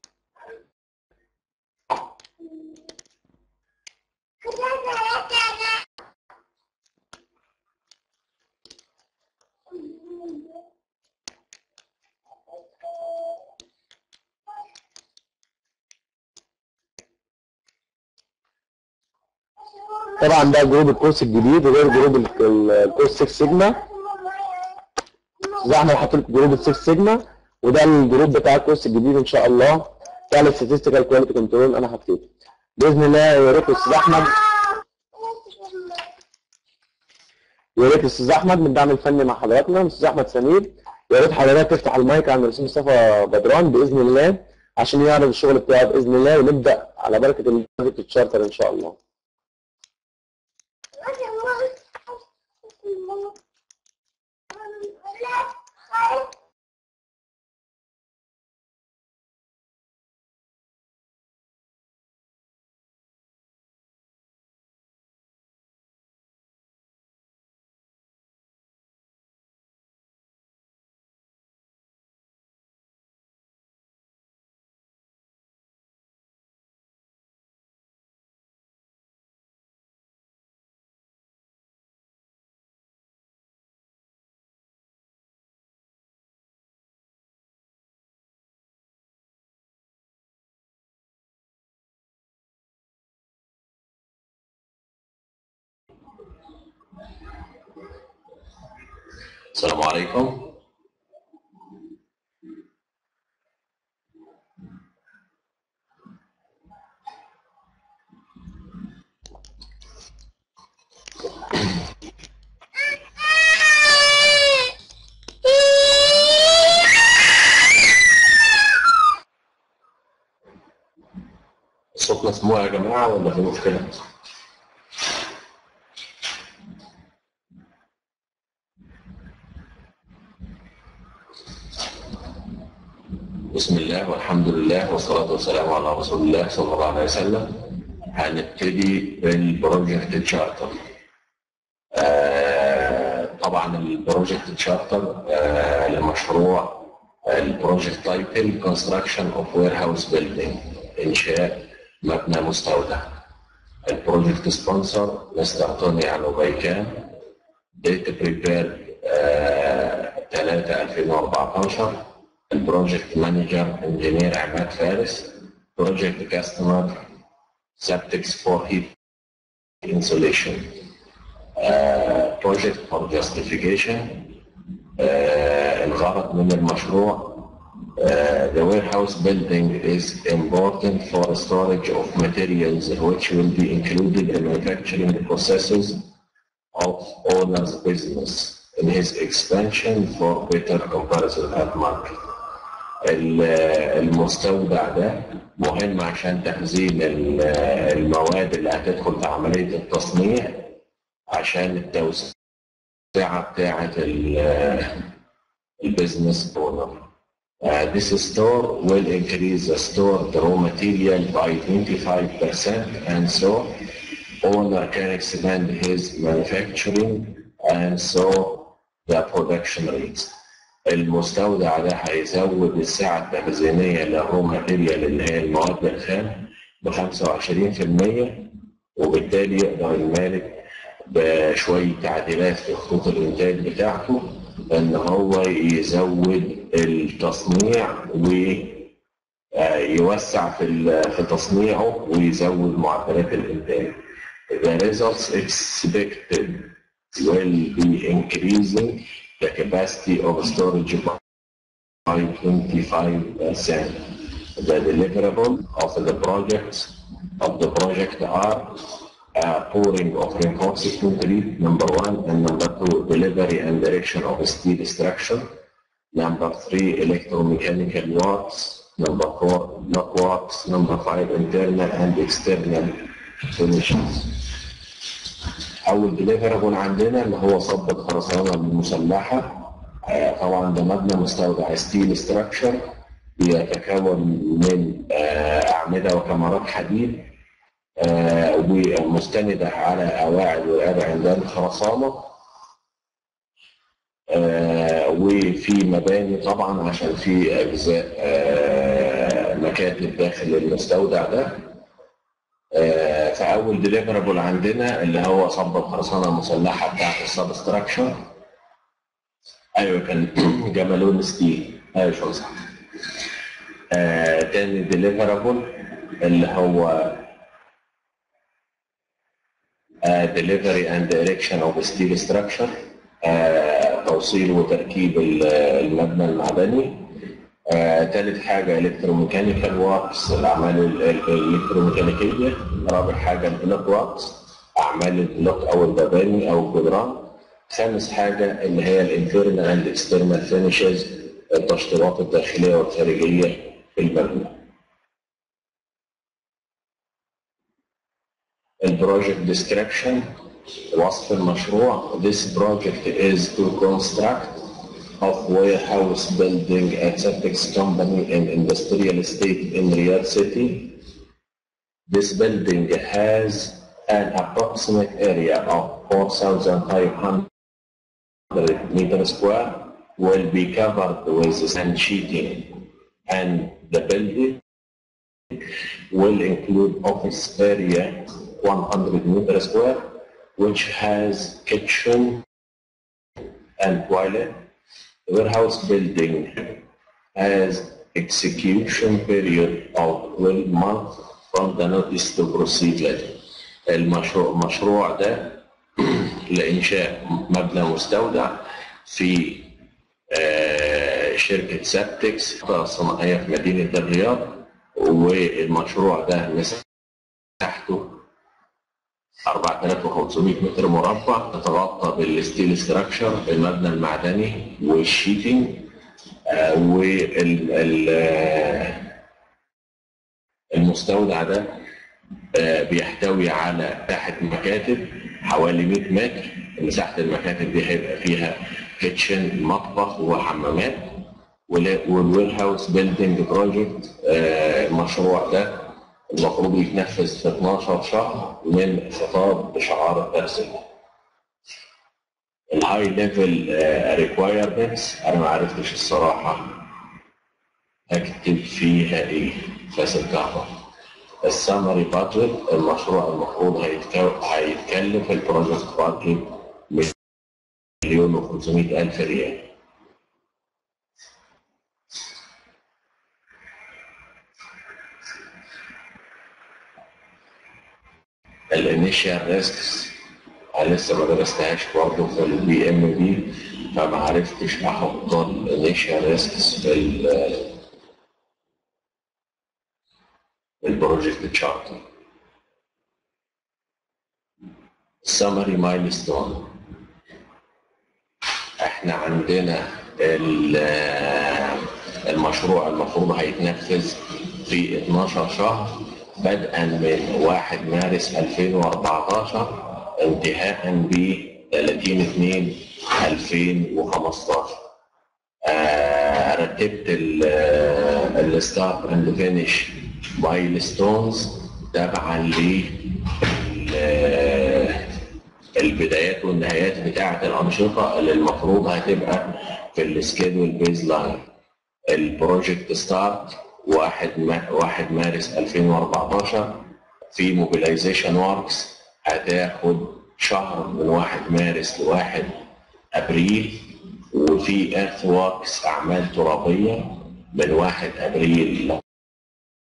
طبعا ده جروب ال course الجديد غير جروب ال- ال- ال course 6 سيجما زي إحنا حاطين لكم جروب ال 6 سيجما وده الجروب بتاع ال course الجديد إن شاء الله. بتاع ال statistical quality control أنا حطيته. بإذن الله يا ريت الاستاذ أحمد. يا ريت الاستاذ أحمد من الدعم الفني مع حضراتنا الاستاذ أحمد سمير. يا ريت حضرتك تفتح المايك عند الأستاذ مصطفى بدران بإذن الله عشان يعرض الشغل بتاعه بإذن الله ونبدأ على بركة ال project ال charter إن شاء الله. السلام عليكم الصوت مسموع يا جماعة ولا في مشكلة؟ بسم الله والحمد لله والصلاة والسلام على رسول الله صلى الله عليه وسلم. هنبتدي بال project charter. آه طبعا ال project charter آه لمشروع ال project title construction of warehouse building إنشاء مبنى مستودع. ال project sponsor Mr. توني الوبيكان date prepared 3 2014 البروجكت مانجر انجينير عماد فارس بروجكت كاستمر سبتكس فور هيت insulation uh, project for justification uh, الغرض من المشروع uh, the warehouse building is important for storage of materials which will be included in manufacturing processes of owner's business in his expansion for better comparison at market. المستودع ده مهم عشان تخزين المواد اللي هتدخل في عملية التصنيع عشان التوسعة بتاعة ال business owner. This store will increase the stored raw material by 25% and so owner can expand his manufacturing and so the production rates. المستودع ده هيزود السعة التخزينية لل raw material اللي هي المواد الخام ب 25% وبالتالي يقدر المالك بشوية تعديلات في خطوط الإنتاج بتاعته إن هو يزود التصنيع ويوسع في في تصنيعه ويزود معدلات الإنتاج. The results expected will be increasing the capacity of storage by 25%. The deliverable of the project of the project are uh, pouring of reinforced concrete, number one, and number two, delivery and direction of steel structure. Number three, electromechanical works. Number four, block works. Number five, internal and external أول deliverable عندنا اللي هو صب الخرسانة المسلحة. آه، طبعا ده مبنى مستودع steel structure بيتكون من آه، أعمدة وكمرات حديد آه، ومستندة على قواعد عمدان خرسانة آه، وفي مباني طبعا عشان في أجزاء آه، مكاتب داخل المستودع ده. آه، فأول deliverable عندنا اللي هو صب الخرسانة المسلحة بتاعت ال substructure. أيوه كان جمالون steel. أيوه شو صح آه، تاني deliverable اللي هو آه، and erection of steel structure. آه، توصيل وتركيب ال- المبنى المعدني. آه، تالت حاجة electromechanical works الأعمال ال- ال- الإلكتروميكانيكية رابع حاجة ال block works أعمال ال block أو المباني أو الجدران. خامس حاجة اللي هي ال internal external finishes التشطيبات الداخلية والخارجية في المبنى. البروجكت ديسكريبشن وصف المشروع. This project is to construct of warehouse building at Septex company in industrial estate in Riyadh City. This building has an approximate area of 4,500 meter square will be covered with sand sheeting and the building will include office area 100 meter square which has kitchen and toilet. Warehouse building has execution period of 12 months from the notice to proceed letter. المشروع المشروع ده لإنشاء مبنى مستودع في آه، شركة سابتكس صناعية في مدينة الرياض والمشروع ده مساحته 4500 متر مربع تتغطى بال steel structure المبنى المعدني وال sheeting آه، وال ال- آه، المستودع ده آه، بيحتوي على مساحة مكاتب حوالي 100 متر. مساحة المكاتب دي هيبقى فيها kitchen مطبخ وحمامات وال warehouse building project المشروع ده المفروض يتنفذ في 12 شهر من خطاب اشعار الترسية ال high level requirements أنا ما عرفتش الصراحة أكتب فيها إيه. فسبتها ال summary budget المشروع المفروض هيتكلف ال project budget مليون و500 ألف ريال. ال initial risks أنا لسه ما درستهاش برضه في ال PMP فما عرفتش أحط ال initial risks في ال- في ال project charter summary milestone إحنا عندنا ال- المشروع المفروض هيتنفذ في 12 شهر. بدءا من 1 مارس 2014 انتهاء ب 30 2 2015 آه، رتبت ال start and finish milestones تبعا لل البدايات والنهايات بتاعة الأنشطة اللي المفروض هتبقى في ال schedule baseline ال project start 1 ما 1 مارس 2014 في mobilization works هتاخد شهر من 1 مارس ل 1 أبريل وفي earth works أعمال ترابية من 1 أبريل ل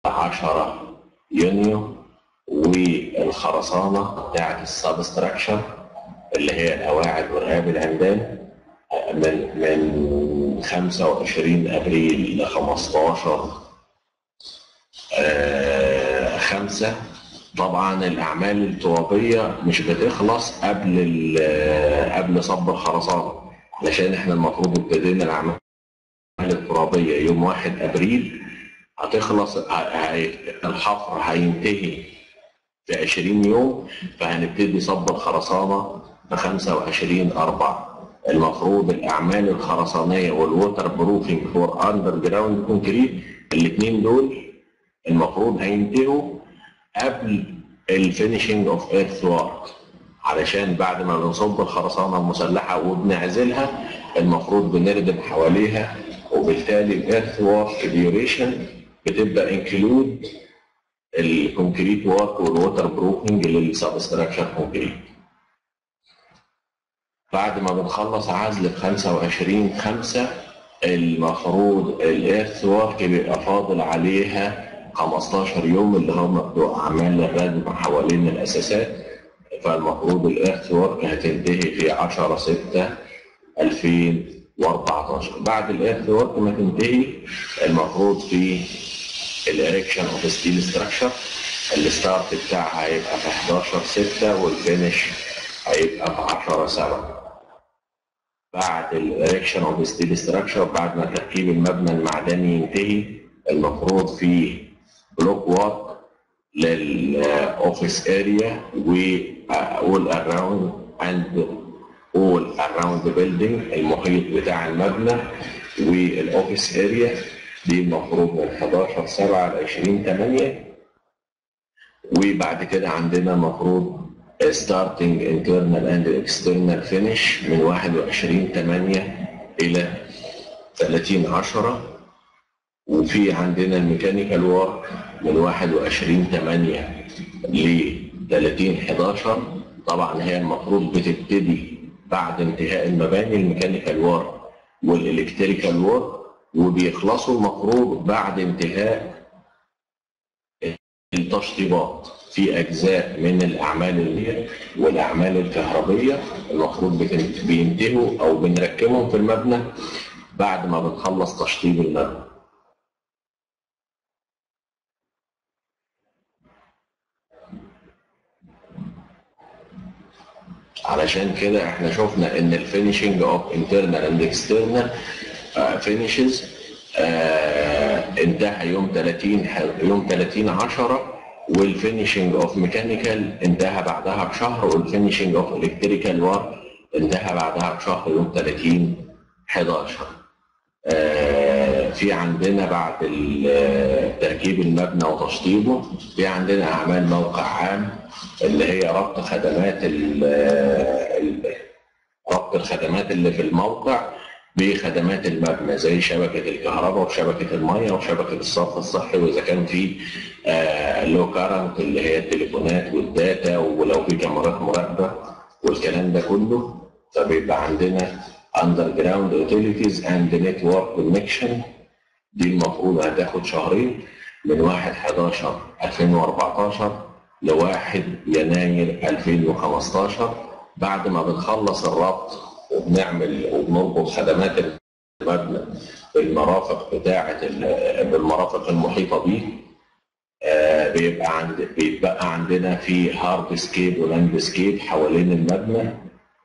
10 يونيو. والخرسانة بتاعت السبستراكشر اللي هي القواعد والرهاب العمدان من من 25 أبريل ل 15 آه، خمسة. طبعا الأعمال الترابية مش بتخلص قبل ال- قبل صب الخرسانة علشان إحنا المفروض ابتدينا الأعمال الترابية يوم 1 أبريل. هتخلص الحفر هينتهي في 20 يوم فهنبتدي صب الخرسانة في 25 4 المفروض الأعمال الخرسانية وال water proofing for underground concrete الاثنين دول المفروض هينتهوا قبل ال finishing of earth work علشان بعد ما بنصب الخرسانة المسلحة وبنعزلها المفروض بنردم حواليها وبالتالي ال earth work duration بتبقى include ال concrete work وال water proofing لل substructure concrete بعد ما بنخلص عزل في 25 5 المفروض ال earth work بيبقى فاضل عليها 15 يوم اللي هم بتوع أعمال الردم حوالين الأساسات. فالمفروض work هتنتهي في 10 6 2014 بعد work ما تنتهي المفروض في ال erection of steel structure ال start بتاعها هيبقى في 11 6 وال finish هيبقى في 10 7 بعد ال erection of steel structure بعد ما تركيب المبنى المعدني ينتهي المفروض في block work لل office area و all around and all around building المحيط بتاع المبنى وال office area دي المفروض من 11 7 ل 20 8 وبعد كده عندنا المفروض starting internal and external finish من 21 8 إلى 30 10 وفي عندنا ال mechanical work من 21 8 ل 30 11 طبعا هي المفروض بتبتدي بعد انتهاء المباني ال mechanical work وال electrical work وبيخلصوا المفروض بعد انتهاء التشطيبات في أجزاء من الأعمال اللي والأعمال الكهربية. المفروض بينتهوا أو بنركبهم في المبنى بعد ما بنخلص تشطيب المبنى. علشان كده إحنا شفنا ان ال finishing of internal and external finishes انتهى يوم 30 ح- يوم 30 10 وال finishing of mechanical انتهى بعدها بشهر وال finishing of electrical work انتهى بعدها بشهر يوم 30 11 آه، في عندنا بعد ال- تركيب المبنى وتشطيبه في عندنا أعمال موقع عام اللي هي ربط خدمات ربط الخدمات اللي في الموقع بخدمات المبنى زي شبكة الكهرباء وشبكة المية وشبكة الصرف الصحي وإذا كان في لو كارنت اللي هي التليفونات والداتا ولو في كاميرات مراقبة والكلام ده كله فبيبقى عندنا underground utilities and network connection. دي المفروض هتاخد شهرين من 1 11 2014 ل 1 يناير 2015 بعد ما بنخلص الربط وبنعمل وبنربط خدمات المبنى بالمرافق بتاعة ال- بالمرافق المحيطة بيه آه، بيبقى عند بيتبقى عندنا في hardscape و landscape حوالين المبنى.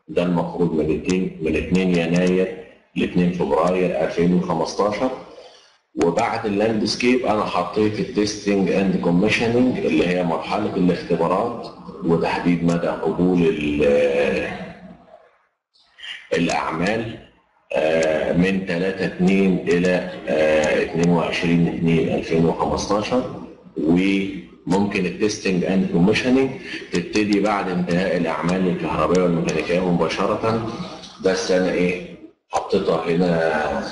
ده المفروض من 2 من 2 يناير ل 2 فبراير 2015 وبعد ال landscape أنا حطيت ال testing and commissioning اللي هي مرحلة الاختبارات وتحديد مدى قبول ال- الأعمال آه، من 3 2 إلى آه، 22 2 2015 وممكن ال testing and commissioning تبتدي بعد انتهاء الأعمال الكهربائية والميكانيكية مباشرة. بس أنا إيه حطيتها هنا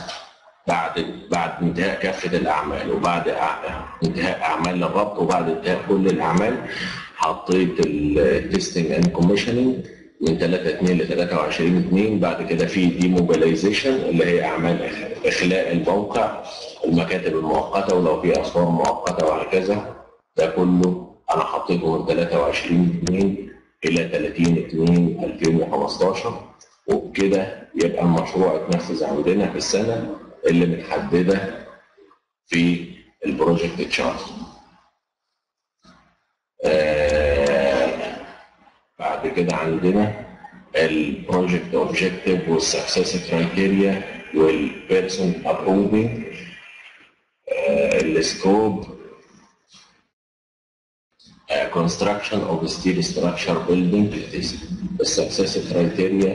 بعد بعد انتهاء كافة الأعمال وبعد انتهاء أعمال الربط وبعد انتهاء كل الأعمال حطيت ال testing and commissioning من 3 2 ل 23 2 بعد كده في demobilization اللي هي أعمال إخلاء الموقع المكاتب المؤقتة ولو في أسوار مؤقتة وهكذا. ده كله أنا حطيته من 23 2 إلى 30 2 2015 وبكده يبقى المشروع اتنفذ عندنا في السنة. اللي متحددة في ال project chart. آه بعد كده عندنا ال project objective وال success criteria وال person approving السكوب construction of steel structure building the success criteria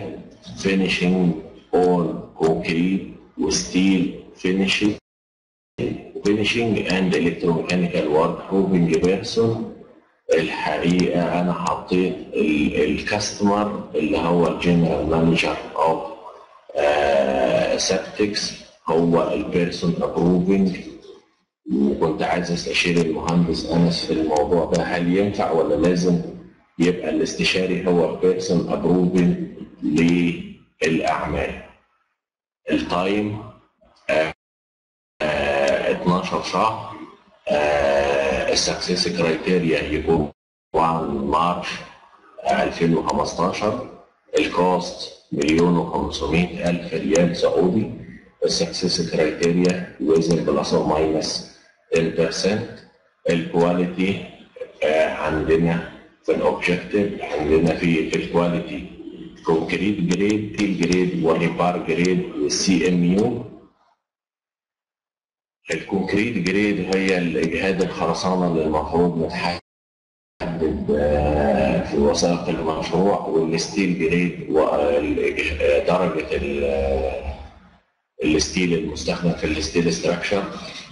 finishing on concrete steel finishing finishing and electromechanical work proving person. الحقيقة أنا حطيت الكاستمر اللي هو الجنرال مانجر اوف سبتكس هو ال person approving وكنت عايز استشير المهندس أنس في الموضوع ده. هل ينفع ولا لازم يبقى الاستشاري هو ال person approving للأعمال؟ ال time آه آه 12 شهر آه ال success criteria يكون 1 March 2015 ال cost مليون و500 ألف ريال سعودي. ال success criteria within plus أو minus 10% ال quality آه عندنا في ال objective عندنا في ال quality concrete grade steel grade و rebar grade وال CMU ال concrete grade هي الإجهاد الخرسانة اللي المفروض متحدد في وثائق المشروع وال steel grade درجه ال steel المستخدم في ال steel structure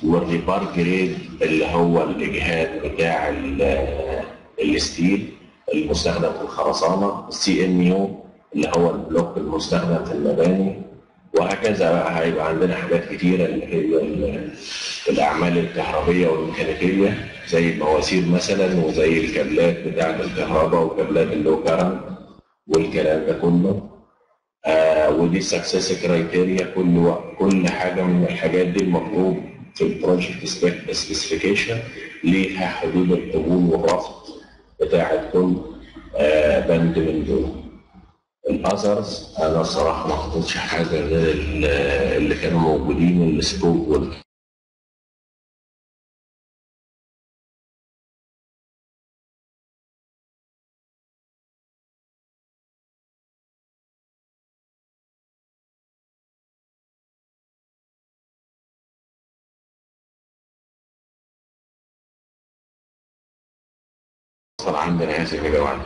وال rebar grade اللي هو الإجهاد بتاع ال steel المستخدم في الخرسانة ال CMU اللي هو ال block المستخدم في المباني وهكذا بقى هيبقى عندنا حاجات كتيرة اللي هي الأعمال الكهربية والميكانيكية زي المواسير مثلا وزي الكابلات بتاعة الكهرباء وكابلات ال low current والكلام ده كله. آه ودي success criteria كل كل حاجة من الحاجات دي المطلوب في ال project specification ليها حدود القبول والرفض بتاعة كل آه بند من دول. ال others أنا الصراحه ما حطيتش حاجة غير اللي كانوا موجودين ال scope وال وصل عندنا اسف يا جماعة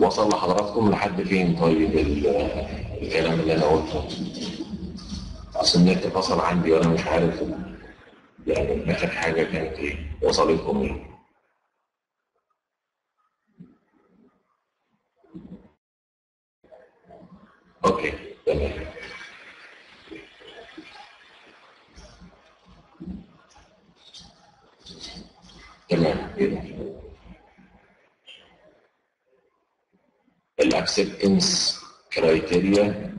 وصل لحضراتكم لحد فين؟ طيب الكلام اللي أنا قلته. أصل النت فصل عندي وأنا مش عارف يعني آخر حاجة كانت إيه. وصلتكم إيه؟ okay تمام. تمام. ال acceptance criteria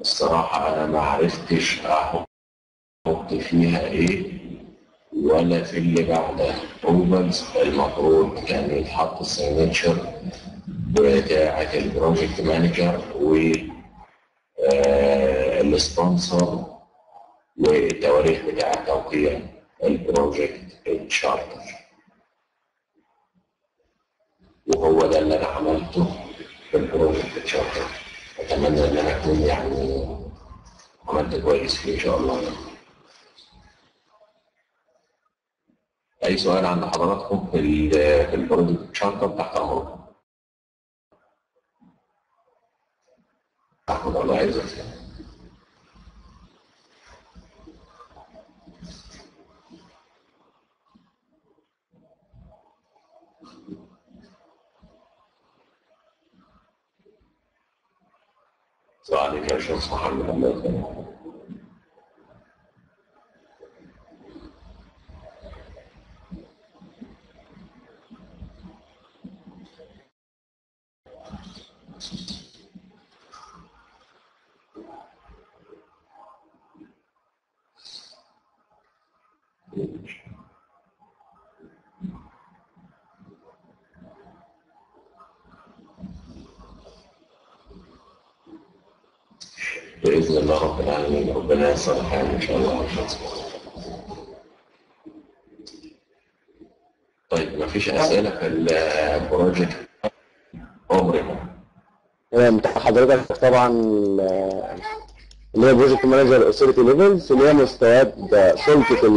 الصراحة أنا ما عرفتش أحط فيها إيه ولا في اللي بعدها. أوبنز المفروض كان يتحط ال signature بتاعة ال project manager و ال sponsor والتواريخ بتاعة توقيع ال project ال charter وهو ده اللي أنا عملته. في ال project charter أتمنى أن أنا أكون يعني عملت كويس فيه إن شاء الله. أي سؤال عند حضراتكم في في البروجكت شاطر تحت أمركم؟ أحمد الله يعزك وعليك يا شيخ محمد الله يسلمك بإذن الله رب الحال إن شاء الله طيب ما فيش أسئلة في ال project عمري تمام حضرتك طبعا ال- اللي هي project manager authority levels اللي هي مستويات سلطة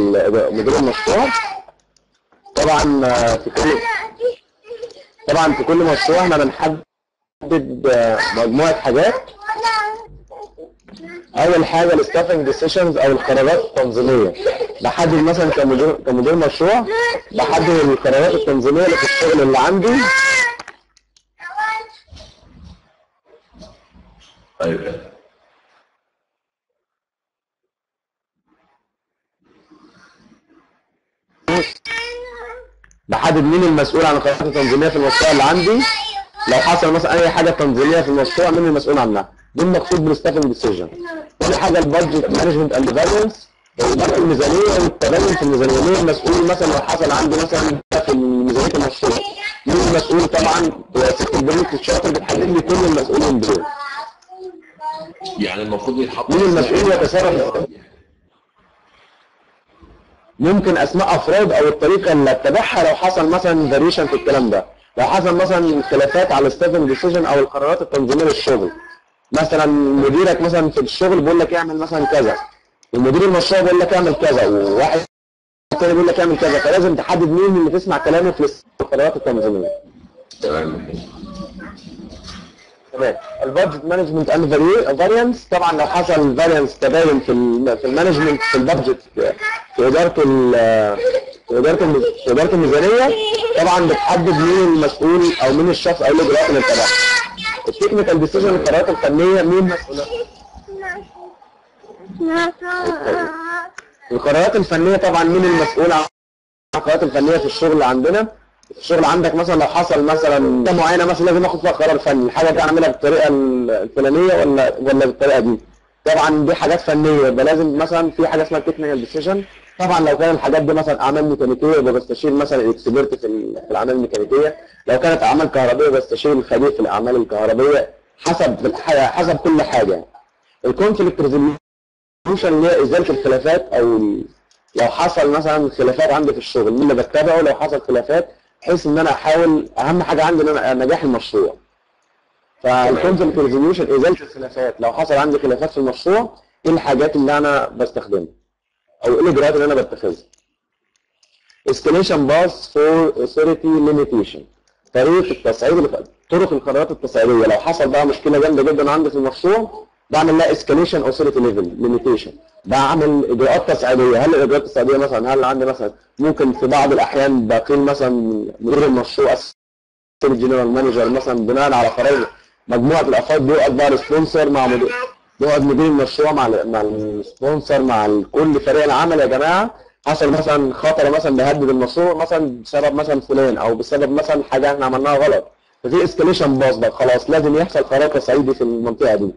مدير المشروع. طبعا في كل طبعا في كل مشروع إحنا بنحدد مجموعة حاجات. أول حاجة الستافنج ديسيشنز أو القرارات التنظيمية. بحدد مثلا كمدير كمدير مشروع بحدد القرارات التنظيمية اللي في الشغل اللي عندي. طيب. بحدد مين المسؤول عن القرارات التنظيمية في المشروع اللي عندي؟ لو حصل مثلا أي حاجة تنظيمية في المشروع مين المسؤول عنها؟ دي المقصود بال staffing decision تاني حاجة ال budget management and اداره الميزانية والتباين في الميزانية. مين المسؤول مثلا لو حصل عندي مثلا في ميزانيه المشروع؟ مين المسؤول طبعا؟ ست البنوك الشاطر بتحدد لي كل المسؤولين دول. يعني المفروض يتحط مين المسؤول يتصرف؟ ممكن أسماء أفراد أو الطريقة اللي اتبعها لو حصل مثلا variation في الكلام ده. لو حصل مثلا خلافات على ال staffing decision أو القرارات التنظيمية للشغل. مثلا مديرك مثلا في الشغل بيقول لك اعمل مثلا كذا ومدير المشروع بيقول لك اعمل كذا وواحد تاني بيقول لك اعمل كذا فلازم تحدد مين اللي تسمع كلامه في القرارات التنظيمية. تمام. تمام. ال budget management and variance طبعا لو حصل variance تباين في في ال management في ال budget في اداره ال في اداره في اداره الميزانية طبعا بتحدد مين المسؤول أو مين الشخص أو الاجراءات اللي اتبعها ال technical decision القرارات الفنية مين مسؤول القرارات الفنية طبعا مين المسؤول عن القرارات الفنية في الشغل عندنا؟ في الشغل عندك مثلا لو حصل مثلا معينة مثلا لازم أخد فيها قرار فني الحاجة دي اعملها بالطريقة الفلانية ولا ولا بالطريقة دي؟ طبعا دي حاجات فنية يبقى لازم مثلا في حاجة اسمها technical decision طبعا لو كان الحاجات دي مثلا أعمال ميكانيكية يبقى بستشير مثلا ال expert في ال- في الأعمال الميكانيكية. لو كانت أعمال كهربائيه بستشير الخبير في الأعمال الكهربائيه حسب حسب كل حاجة. ال conflict resolution اللي هي إزالة الخلافات أو لو حصل مثلا خلافات عندي في الشغل مين اللي بتابعه لو حصل خلافات بحيث إن أنا أحاول أهم حاجة عندي إن أنا نجاح المشروع. فال conflict resolution ازاله الخلافات. لو حصل عندي خلافات في المشروع إيه الحاجات اللي أنا بستخدمها؟ أو إيه الإجراءات اللي أنا بتخذها؟ Escalation path for authority limitation. طريقة التصعيد طرق القرارات التصعيدية. لو حصل بقى مشكلة جامدة جدا عندي في المشروع بعمل لها escalation authority level limitation. بعمل إجراءات تصعيدية. هل الإجراءات التصعيدية مثلا هل عندي مثلا ممكن في بعض الأحيان بقيل مثلا مدير المشروع ال general manager مثلا بناء على قرار مجموعة الافراد بيقعد بقى ال sponsor مع مدير بيقعد مدير المشروع مع ال- مع ال sponsor مع كل فريق العمل يا جماعة. حصل مثلا خطر مثلا بيهدد المشروع مثلا بسبب مثلا فلان أو بسبب مثلا حاجة إحنا عملناها غلط. ففي escalation path بقى. خلاص لازم يحصل قرار تصعيدي في المنطقة دي.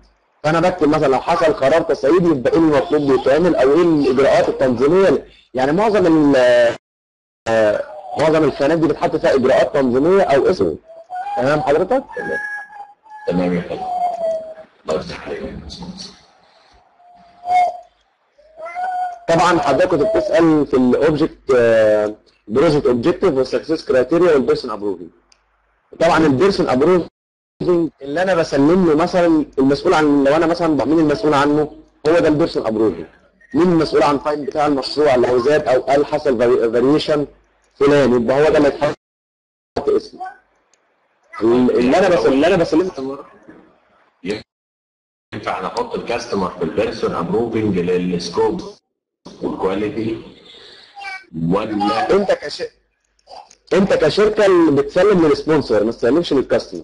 فأنا بكتب مثلا لو حصل قرار تصعيدي يبقى إيه المطلوب يتعمل أو إيه الإجراءات التنظيمية يعني معظم ال آه، معظم الخانات دي بتحط فيها إجراءات تنظيمية أو اسم. تمام حضرتك؟ تمام يا فندم. الله يفتح عليك طبعا حضرتك كنت بتسأل في ال object project objective وال success criteria وال person approving طبعا ال person approving اللي أنا بسلم له مثلا المسؤول عن لو أنا مثلا مين المسؤول عنه هو ده ال person approving مين المسؤول عن ال time بتاع المشروع؟ لو زاد أو قل حصل variation فلان يبقى هو ده اللي يتحط اسمه. اللي أنا بسلم اللي أنا بسلمه ينفع نحط ال customer في ال person approving لل scope وال quality ولا؟ أنت كش أنت كشركة اللي بتسلم لل sponsor ما تسلمش لل customer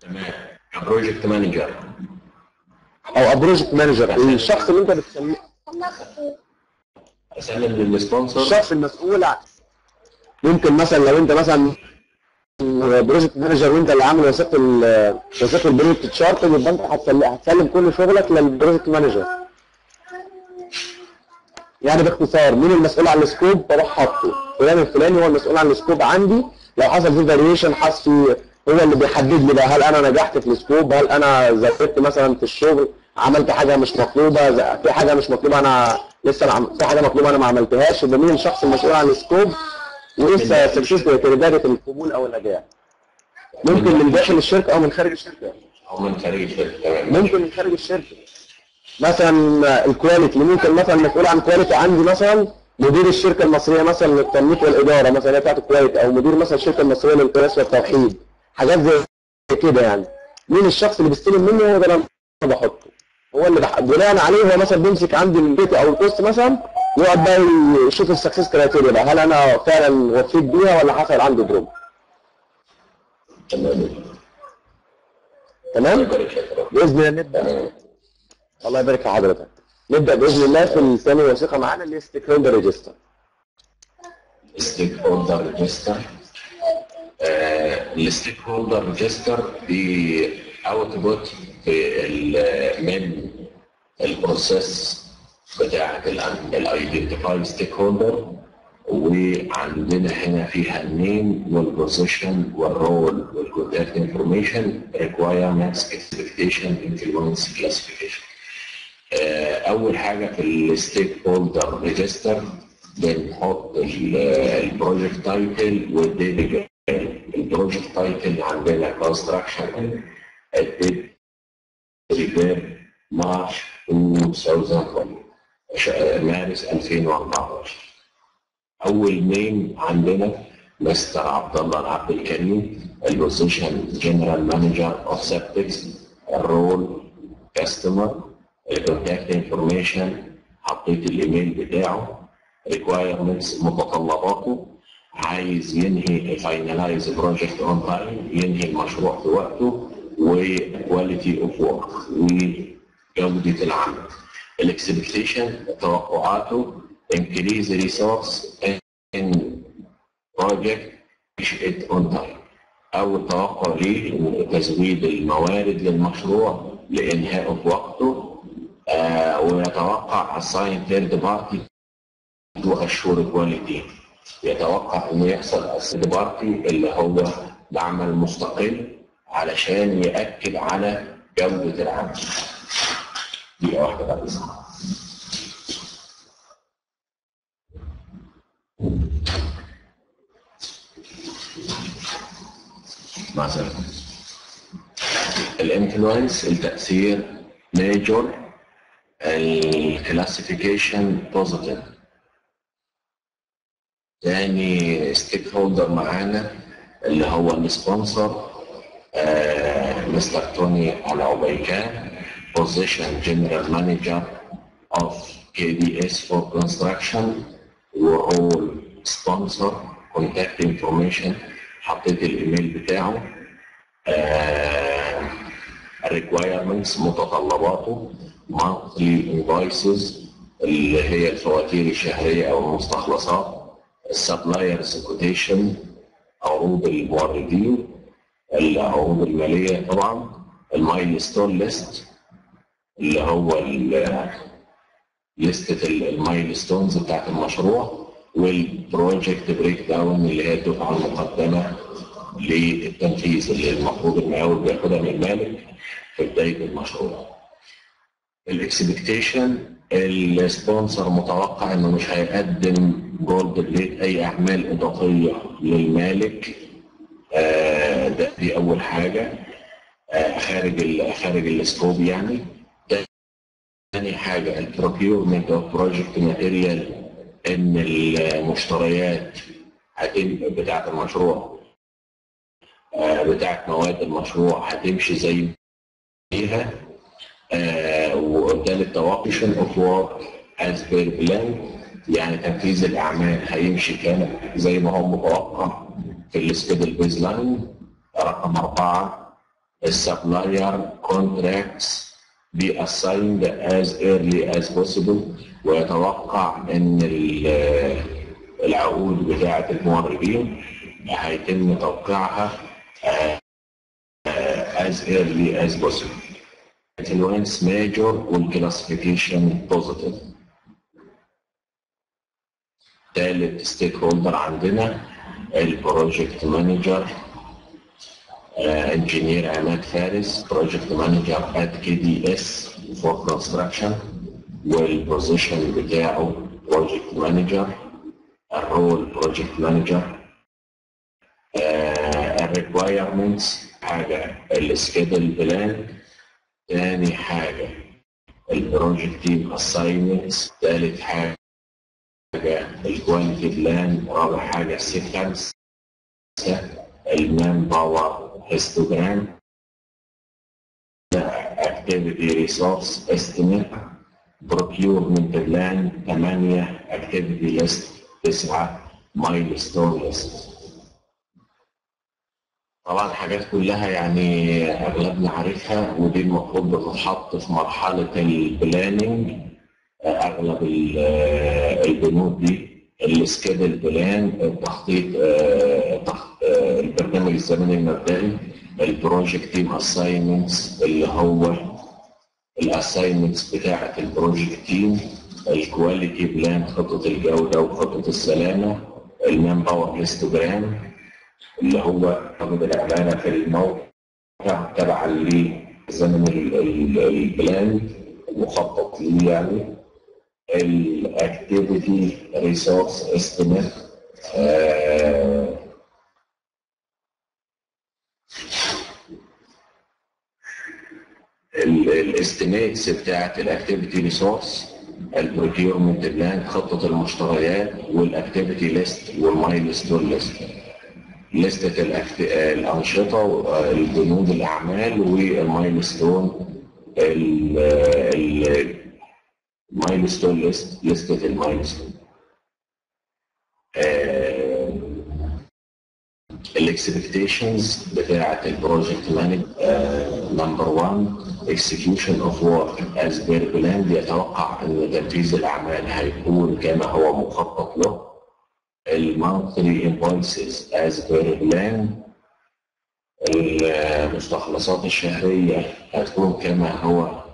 تمام. ك project manager أو project manager الشخص اللي أنت بتسلمه اسلم لل sponsor الشخص المسؤول عن ممكن مثلا لو أنت مثلا project manager وأنت اللي عامل وثيقة وثيقة ال project charter يبقى أنت هتسلم, كل شغلك لل project manager يعني باختصار مين المسؤول عن ال scope؟ بروح حاطه. فلان الفلاني هو المسؤول عن ال scope عندي. لو حصل فيه variation حصل فيه هو اللي بيحدد لي بقى هل أنا نجحت في ال scope؟ هل أنا زفت مثلا في الشغل؟ عملت حاجة مش مطلوبة؟ في حاجة مش مطلوبة؟ أنا لسه في حاجة مطلوبة أنا ما عملتهاش. يبقى مين الشخص المسؤول عن ال scope؟ وايه ال success criteria القبول أو النجاح. ممكن من داخل الشركة أو من خارج الشركة. أو من خارج الشركة. تمام ممكن من خارج الشركة. مثلا ال quality ممكن مثلا مسؤول عن quality عندي مثلا مدير الشركة المصرية مثلا للتنميط والإدارة مثلا هي بتاعت ال quality أو مدير مثلا الشركة المصرية للقياس والتوحيد. حاجات زي كده يعني. مين الشخص اللي بيستلم مني هو ده اللي أنا بحطه. هو اللي. بناء عليه هو مثلا بيمسك عندي البيت أو البوست مثلا يقعد بقى يشوف ال success criteria بقى هل أنا فعلا وفيت بيها ولا حصل عندي drop تمام. بإذن الله نبدأ. الله يبارك في حضرتك. نبدأ بإذن الله في الثاني وثيقة معانا اللي هي stakeholder register stakeholder register ال stakeholder register دي output في ال- من ال process بتاعت ال identify stakeholder وعندنا هنا فيها النيم والبوزيشن والرول والكونتاكت انفورميشن ريكوايرمنتس اكسبكتيشن انفلونس كلاسيفيكيشن أول حاجة في ال stakeholder register بنحط ال project title وال date ال project title عندنا construction repair March 2001 ش- مارس 2014 أول name عندنا مستر عبد الله العبد الكريم ال position general manager of سبتكس ال role customer ال contact information حطيت الايميل بتاعه requirements متطلباته عايز ينهي finalize project on time ينهي المشروع في وقته و quality of work وجودة العمل. ال expectation توقعاته increase resource in project it on time توقع ليه إن تزويد الموارد للمشروع لإنهائه في وقته آه ويتوقع assign third party to assure quality يتوقع إنه يحصل third party اللي هو معمل مستقل علشان يأكد على جودة العمل. دي واحدة بعد إذنك. مثلا ال influence التأثير major ال classification positive تاني stakeholder معانا اللي هو ال sponsor Mister توني العبيكان manager of KDS for construction و role sponsor contact information حطيت الايميل بتاعه ال requirements متطلباته monthly invoices اللي هي الفواتير الشهرية أو المستخلصات ال suppliers quotation عروض الموردين العروض المالية طبعا ال milestone list اللي هو لستة ال milestones بتاعت المشروع وال project breakdown اللي هي الدفعة المقدمة للتنفيذ اللي المفروض المقاول بياخدها من المالك في بداية المشروع. ال expectation ال sponsor متوقع إنه مش هيقدم gold plate أي أعمال إضافية للمالك. آه ده دي أول حاجة. آه خارج ال خارج ال scope يعني. تاني حاجة ال procurement of project material إن المشتريات هتم بتاعة المشروع. آه بتاعة مواد المشروع هتمشي زي فيها آه وتالت execution of work as per plan يعني تنفيذ الأعمال هيمشي كان زي ما هو متوقع في ال schedule baseline رقم أربعة ال supplier contracts be assigned as early as possible ويتوقع ان ال- العقود بتاعه الموردين هيتم توقيعها آه، آه، as early as possible. influence major وال classification positive. stakeholder عندنا ال project manager engineer عماد فارس project manager at KDS for construction وال position بتاعه project manager ال role project manager ال requirements حاجة ال schedule plan تاني حاجة ال project team assignments ثالث حاجة ال quality plan رابع حاجة ال sequence ال manpower histogram activity resource estimate. Procurement plan 8 activity list. 9 milestone list. طبعا حاجات كلها يعني اغلبنا عارفها ودي المفروض بتتحط في مرحلة ال planning أغلب ال- البنود دي. ال schedule plan التخطيط آه، آه، البرنامج الزمني المبدئي ال project team assignments اللي هو ال assignments بتاعة ال project team ال quality plan خطة الجودة وخطة السلامة ال manpower histogram اللي هو خطه العماله في الموقع تبعا لزمن ال- ال- ال plan المخطط ليه يعني. ال activity resource estimate ال estimates بتاعت ال activity resource ال procurement plan خطة المشتريات وال activity list وال milestone list لستة. الأنشطة البنود الأعمال وال milestone ال milestone list لستة ال milestone ال expectations بتاعة ال project manager number 1 execution of work as per plan بيتوقع أن تنفيذ الأعمال هيكون كما هو مخطط له. ال monthly invoices as per plan المستخلصات الشهرية هتكون كما هو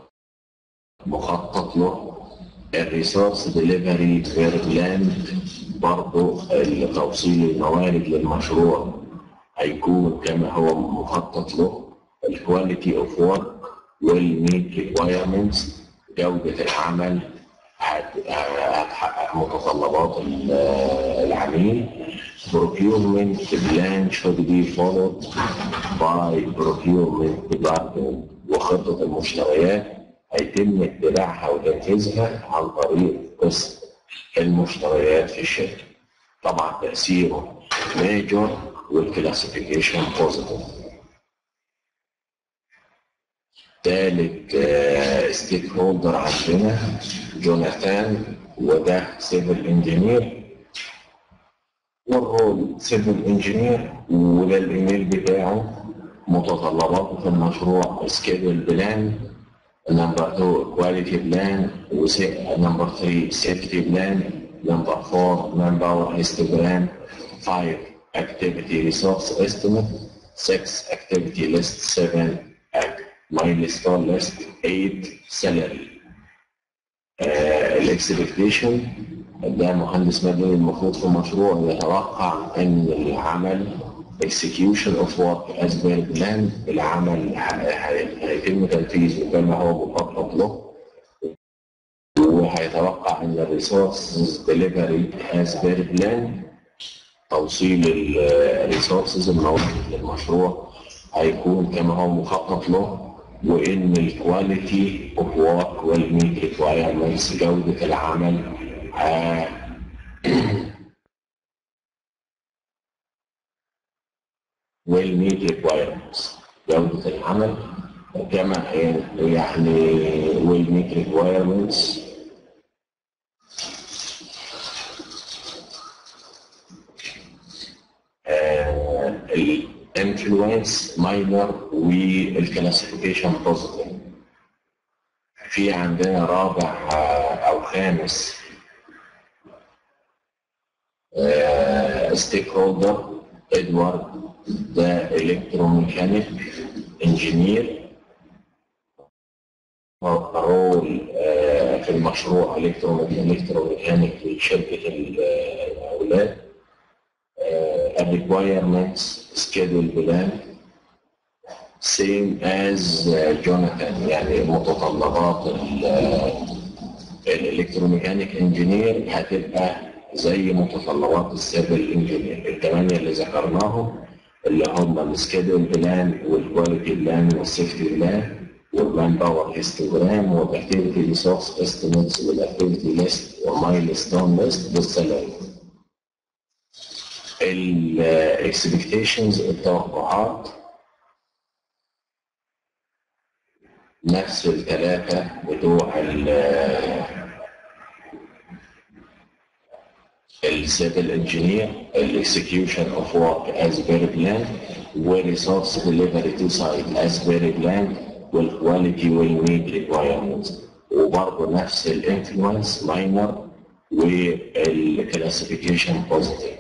مخطط له. ال resource delivery plan برضه توصيل الموارد للمشروع هيكون كما هو مخطط له. ال quality of work will meet requirements جودة العمل هتحقق متطلبات العميل. procurement plan should be followed by procurement department وخطة المشتريات. هيتم اتباعها وتنفيذها عن طريق قسم المشتريات في الشركة. طبعا تأثيره major وال classification positive ثالث stakeholder عندنا جوناثان وده civil engineer وال role civil engineer وده الايميل بتاعه متطلباته في المشروع schedule plan number 2 quality plan number 3 safety plan number 4 manpower histogram 5 activity resource estimate 6 activity list 7 milestone list. 8 salary. ال expectation ده مهندس مدني المفروض في المشروع يتوقع ان العمل execution of work as per plan العمل هيتم تنفيذه كما هو مخطط له وهيتوقع أن ال resources delivery as per plan توصيل ال resources الموارد للمشروع هيكون كما هو مخطط له وإن ال quality of work will meet requirements جودة العمل. will meet requirements جوده العمل كما يعني will meet requirements ال influence minor وال classification positive في عندنا رابع أو خامس. stakeholder ادوارد ده electromechanic engineer role في المشروع electromechanic لشركه الاولاد ال requirements schedule plan same as جوناثان يعني متطلبات ال electromechanic engineer هتبقى زي متطلبات ال civil engineer الثمانيه اللي ذكرناهم اللي هم السكيدول بلان والكواليتي بلان والسيفتي بلان والمان باور هيستوجرام والاكتيفيتي ريسورس استيميتس والاكتيفيتي ليست والمايلستون ليست والسلام ال expectations التوقعات. نفس الثلاثة بتوع ال civil engineer ال execution of work as per plan وال resource delivery to site as per plan وال quality وال meet requirements وبرضه نفس ال influence minor وال classification positive.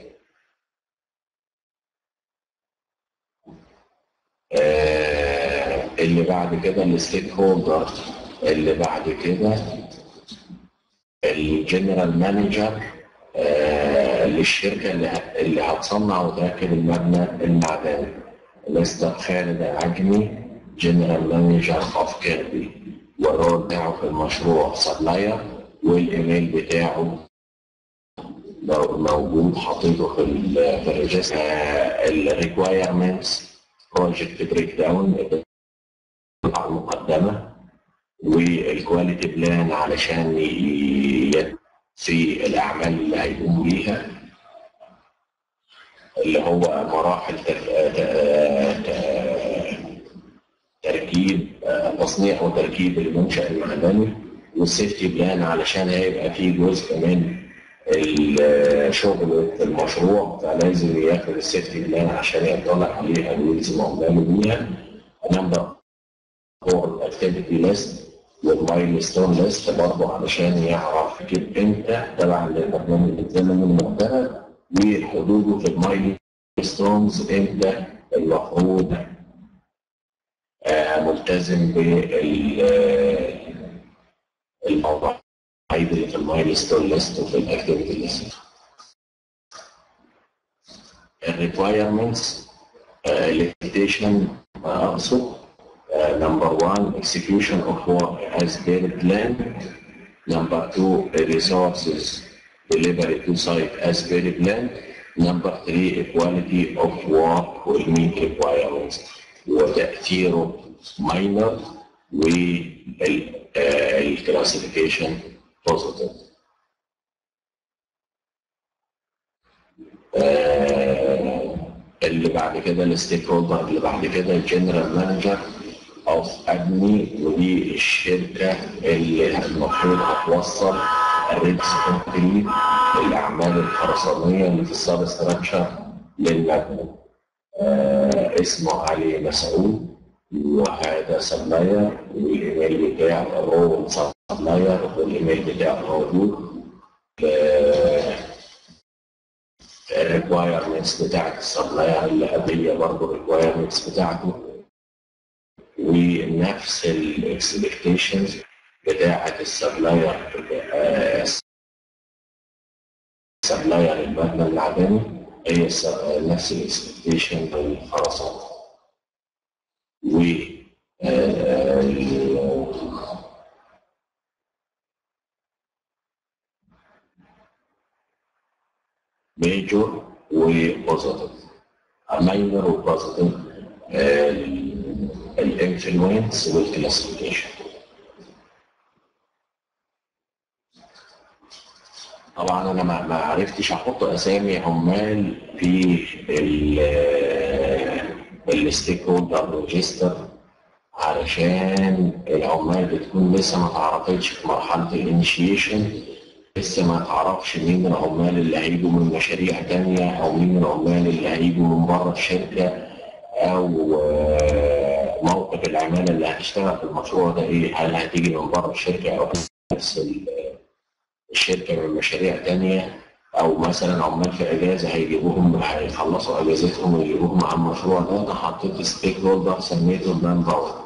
اللي بعد كده ال stakeholder اللي بعد كده ال general manager للشركه اللي اللي هتصنع وتركب المبنى المعدني. Mr. خالد عجمي general manager of كيربي وال role بتاعه في المشروع supplier وال email بتاعه موجود حاطينه في في ال register ال requirements project breakdown المقدمة وال quality plan علشان في الأعمال اللي هيقوم بيها. اللي هو مراحل تركيب تصنيع وتركيب المنشأ المعدني وال safety plan علشان هيبقى فيه جزء من الشغل المشروع فلازم ياخد ال safety plan عشان يطلع عليها ويلزم عماله بيها. number four ال activity list وال milestone list برضه علشان يعرف يجيب إمتى تبع للبرنامج الزمني المعتمد وحدوده في ال milestones إمتى؟ المفروض آه ملتزم بال الموضوع اللي في ال milestone list وفي ال activity list. ال requirements limitation اقصد number one execution of work as per plan number two resources. Delivery to site as per plan number three quality of work meet requirements. وتأثيره minor والكلاسيفيكيشن positive. آه اللي بعد كده ال stakeholder اللي بعد كده ال general manager of ابني ودي الشركة اللي المفروض هتوصل ال ready-mix concrete الاعمال الخرسانية اللي في ال substructure للمبنى آه اسمه علي مسعود وهذا supplier وال email بتاعه ال role supplier وال email بتاعه موجود. ال requirements بتاعت ال supplier اللي هي برضه ال requirements بتاعته. ونفس ال expectations بتاعت ال supplier ال supplier المبنى المعدني هي نفس ال expectation للخرسانة و major و positive minor و positive ال influence وال classification طبعا أنا ما عرفتش أحط أسامي عمال في ال stakeholder register علشان العمال بتكون لسه ما تعرفتش في مرحلة الانيشيشن لسه ما تعرفش مين العمال اللي هيجوا من مشاريع تانية أو مين العمال اللي هيجوا من بره الشركة أو موقف العمالة اللي هتشتغل في المشروع ده إيه هل هتيجي من بره الشركة أو نفس الشركة من مشاريع تانية أو مثلا عمال في إجازة هيجيبوهم هيخلصوا إجازتهم ويجيبوهم على المشروع ده أنا حطيت stakeholder سميته ال manpower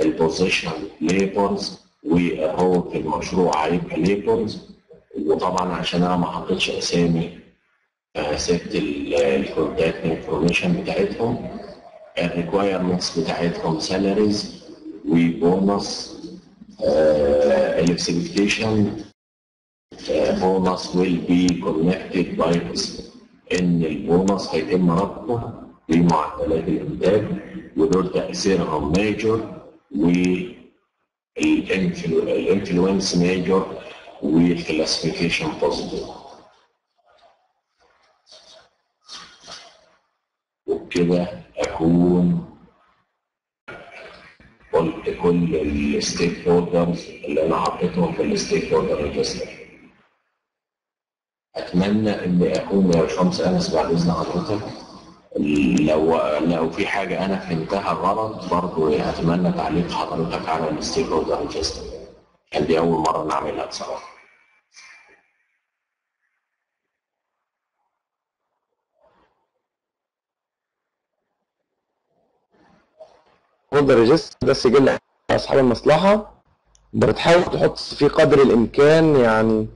ال position labors وهو في المشروع هيبقى labors وطبعا عشان أنا ما حطيتش أسامي سبت ال contact information بتاعتهم ال requirements بتاعتهم salaries و bonus ال expectation bonus will be by this. إن البونص هيتم ربطه بمعدلات الانتاج ودول تاثيرهم major وال influence major وال classification positive وبكده أكون قلت كل ال stakeholders اللي أنا حطيتهم في ال stakeholder register أتمنى اني اكون يا باشمهندس أنس بعد إذن حضرتك. لو لو في حاجة أنا فهمتها غلط برضه أتمنى تعليق حضرتك على ال stakeholder register كان دي أول مرة نعملها بصراحة. هولدر ريجستر ده سجل أصحاب المصلحة. بتحاول تحط فيه قدر الإمكان يعني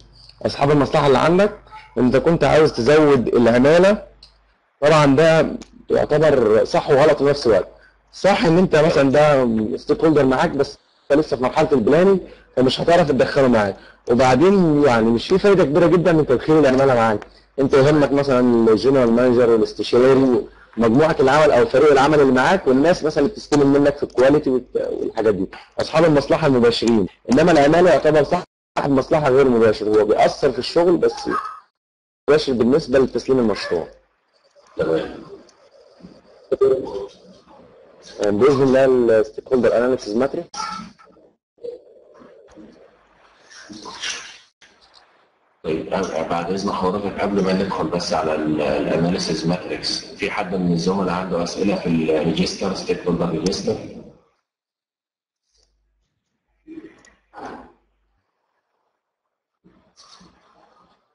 أصحاب المصلحة اللي عندك. انت كنت عاوز تزود العمالة طبعا ده يعتبر صح وغلط في نفس الوقت. صح إن أنت مثلا ده stakeholder معاك بس أنت لسه في مرحلة ال planning فمش هتعرف تدخله معاك. وبعدين يعني مش في فايدة كبيرة جدا من تدخيل العمالة معاك. أنت يهمك مثلا ال general manager والاستشاري مجموعه العمل أو فريق العمل اللي معاك والناس مثلا اللي بتستلم منك في ال quality والحاجات دي. أصحاب المصلحة المباشرين. إنما العمالة يعتبر صاحب مصلحة غير مباشر. هو بيأثر في الشغل بس مباشر بالنسبة لتسليم المشروع. تمام. بإذن الله ال stakeholder analysis matrix طيب بعد إذن حضرتك قبل ما ندخل بس على ال analysis matrix في حد من الزملاء عنده أسئلة في ال register stakeholder register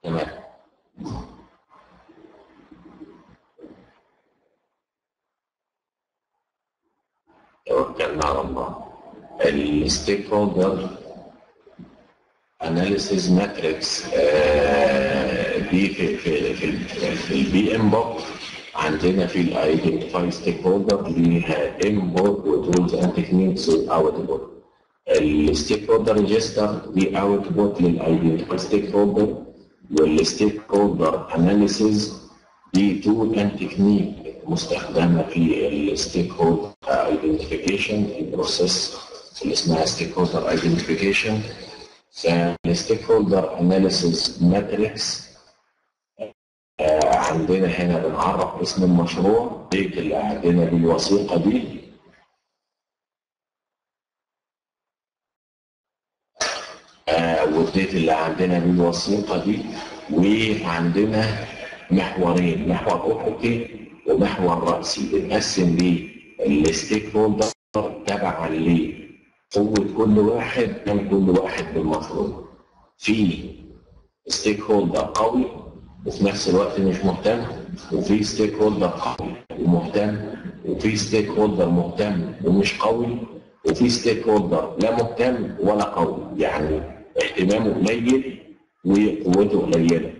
تمام. توكلنا على الله ال stakeholder analysis matrix دي في في في, ال PMBOK عندنا في ال identify stakeholder ليها input و tools and techniques و output ال stakeholder register دي output لل identify stakeholder وال stakeholder analysis دي tool and technique مستخدمه في ال stakeholder identification ال process اللي اسمها stakeholder identification ال stakeholder analysis matrix عندنا هنا بنعرف اسم المشروع اللي عندنا بالوثيقه دي. آه، وال date اللي عندنا بالوثيقه دي وعندنا محورين محور أفقي ومحور راسي بنقسم ليه ال stakeholder تبعا ليه قوة كل واحد من كل واحد بالمفروض. في stakeholder قوي وفي نفس الوقت مش مهتم. وفي stakeholder قوي ومهتم. وفي stakeholder مهتم ومش قوي. وفي stakeholder لا مهتم ولا قوي. يعني اهتمامه قليل وقوته قليلة.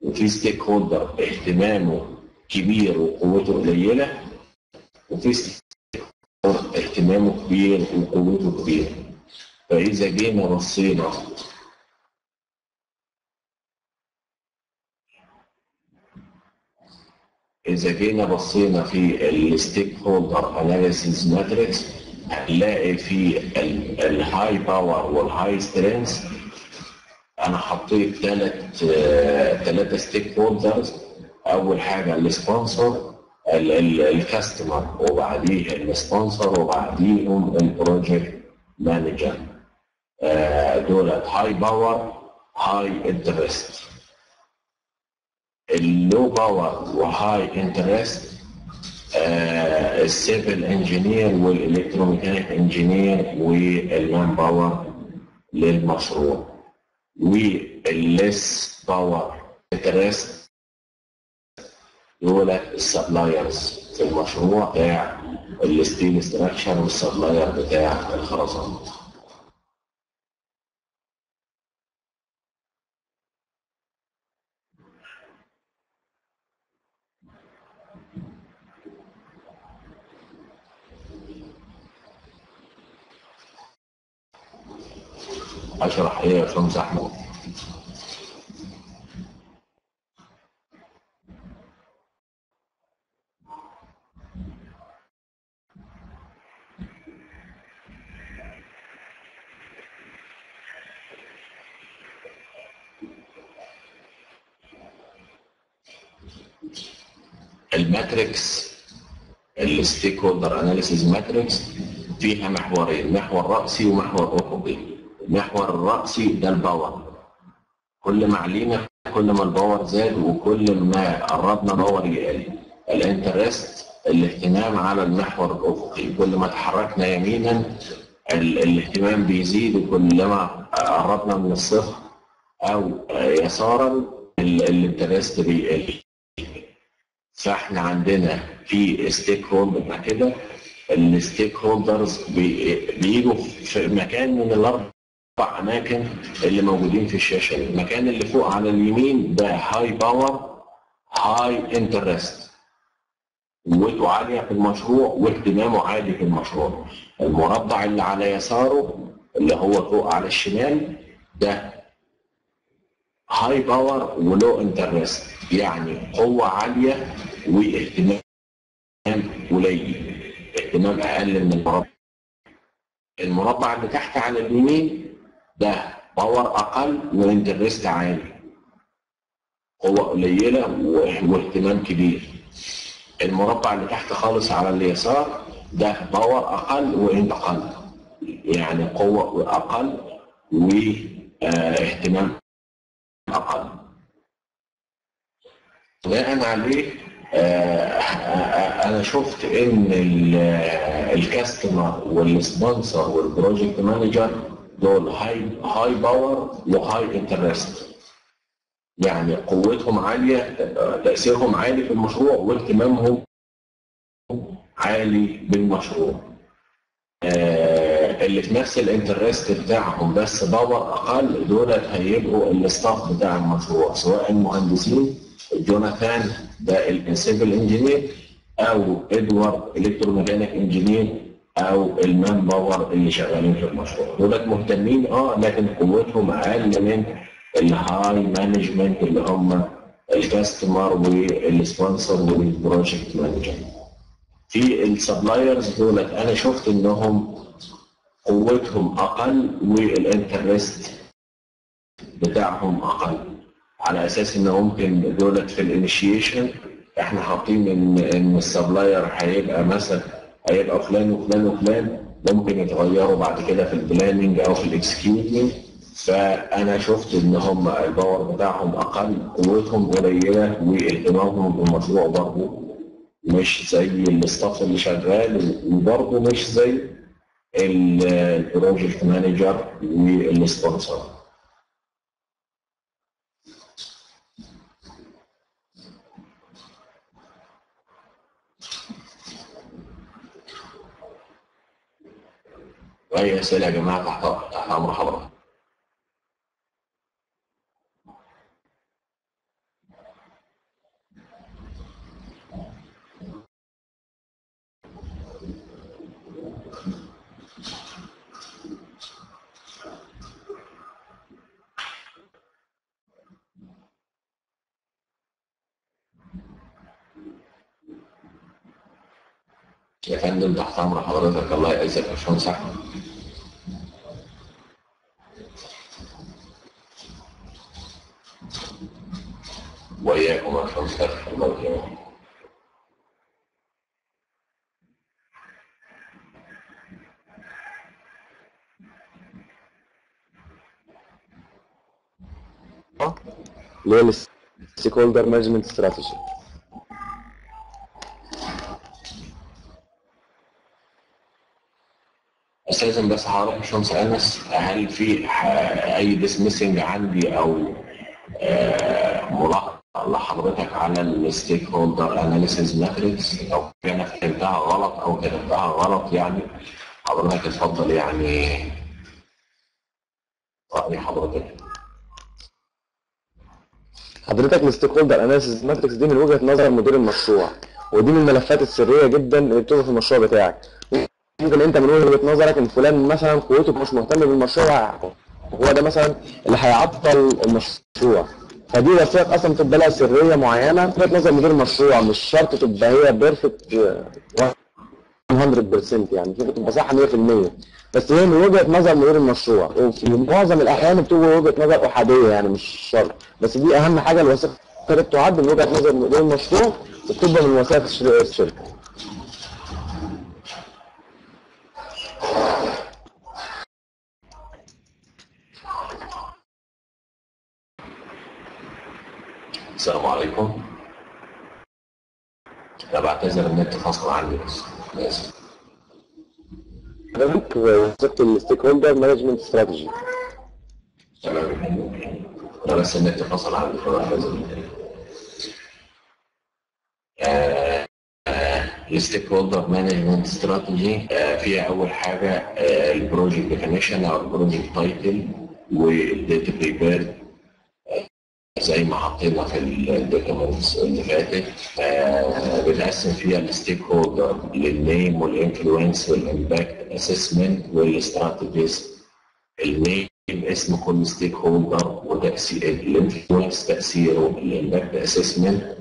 وفي stakeholder اهتمامه كبير وقوته قليلة وفي اهتمامه كبير وقوته كبيرة فإذا جينا بصينا إذا جينا بصينا في ال stakeholder analysis matrix هنلاقي في ال high power وال high strength أنا حطيت ثلاث ثلاثة stakeholders أول حاجة ال sponsor ال customer وبعديه ال sponsor وبعديهم ال project manager دولت high power high interest ال low power و high interest ال civil engineer وال electromechanic engineer وال manpower للمشروع. وال less power interest دول ال suppliers في المشروع بتاع ال steel structure وال supplier بتاع الخرسانات أشرح إيه يا باشمهندس أحمد؟ ال matrix ال stakeholder analysis matrix فيها محورين محور رأسي ومحور أفقي المحور الرأسي ده ال power. كل ما علينا كل ما ال power زاد وكل ما قربنا power يقل. ال interest الاهتمام على المحور الأفقي كل ما تحركنا يمينا ال- الاهتمام بيزيد وكلما قربنا من الصفر أو يسارا ال- ال interest بيقل. فاحنا عندنا في stakeholder كده. ال stakeholders بيجوا في مكان من الأربع أماكن اللي موجودين في الشاشة. المكان اللي فوق على اليمين ده high power high interest قوته عاليه في المشروع واهتمامه عالي في المشروع. المربع اللي على يساره اللي هو فوق على الشمال ده high power و low interest يعني قوة عالية واهتمام قليل. اهتمام أقل من المربع. المربع اللي تحت على اليمين ده power أقل و interest عالي. قوة قليلة واهتمام كبير. المربع اللي تحت خالص على اليسار ده power أقل و interest أقل يعني قوة أقل واهتمام أقل. بناء عليه آه، آه، أنا شفت إن ال- ال customer وال sponsor وال project manager دول high high power و high interest يعني قوتهم عالية آه، تأثيرهم عالي في المشروع واهتمامهم عالي بالمشروع. آه، اللي في نفس ال interest بتاعهم بس power أقل دولت هيبقوا ال staff بتاع المشروع سواء المهندسين جوناثان ده ال civil engineer أو إدوارد electromechanic engineer أو ال manpower اللي شغالين في المشروع. دولت مهتمين آه لكن قوتهم أقل من ال high management اللي هم ال customer وال sponsor وال project manager. في ال suppliers دولت أنا شفت إنهم قوتهم أقل وال interest بتاعهم أقل. على أساس إن ممكن دولت في الإنيشيشن إحنا حاطين ان إن ال supplier هيبقى مثلا هيبقى فلان وفلان وفلان ممكن يتغيروا بعد كده في ال planning أو في ال executing. فأنا شفت إن هم ال power بتاعهم أقل قوتهم قليلة واهتمامهم بالمشروع برضه مش زي ال staff اللي شغال وبرضه مش زي ال project manager وال sponsor. واي اسئله يا جماعة تحت تحت أمر حضرتك يا فندم تحت أمر حضرتك الله يعزك يا باشمهندس احمد فتحي الله يكرمك اللي هي ال stake holder management strategy استاذن بس هروح باشمهندس انس هل في أي missing عندي أو آه، ملاحظة؟ لحضرتك على ال stakeholder analysis matrix لو أنا فهمتها غلط أو كتبتها غلط يعني حضرتك اتفضل يعني. رأي حضرتك. حضرتك ال stakeholder analysis matrix دي من وجهة نظر مدير المشروع ودي من الملفات السرية جدا اللي بتبقى في المشروع بتاعك. ممكن أنت من وجهة نظرك إن فلان مثلا قوته مش مهتم بالمشروع هو ده مثلا اللي هيعطل المشروع. فدي وثائق أصلا بتبقى لها سرية معينة. وجهة نظر مدير المشروع مش شرط تبقى هي بيرفكت 100% يعني تبقى صح 100% بس هي من وجهة نظر مدير المشروع. وفي معظم الأحيان بتبقى وجهة نظر أحادية يعني مش شرط. بس دي أهم حاجة الوثائق اللي تعد من وجهة نظر مدير المشروع وبتبقى من وثائق الشركة. السلام عليكم. أنا بعتذر ان النت فاصل عني بس. اسف حضرتك وثيقه ال stakeholder management استراتيجي. تمام. أنا بس النت فصل عندي فبعتذر ال stakeholder management strategy فيها أول حاجة ال project definition أو ال project title وال date prepared زي ما حطينا في ال documents اللي فاتت آه، بنقسم فيها الستيك هولدر للنيم والانفلونس والامباكت اسسمنت والاستراتيجيز ال name اسم كل stakeholder وتاثير ال influence تأثيره ال impact assessment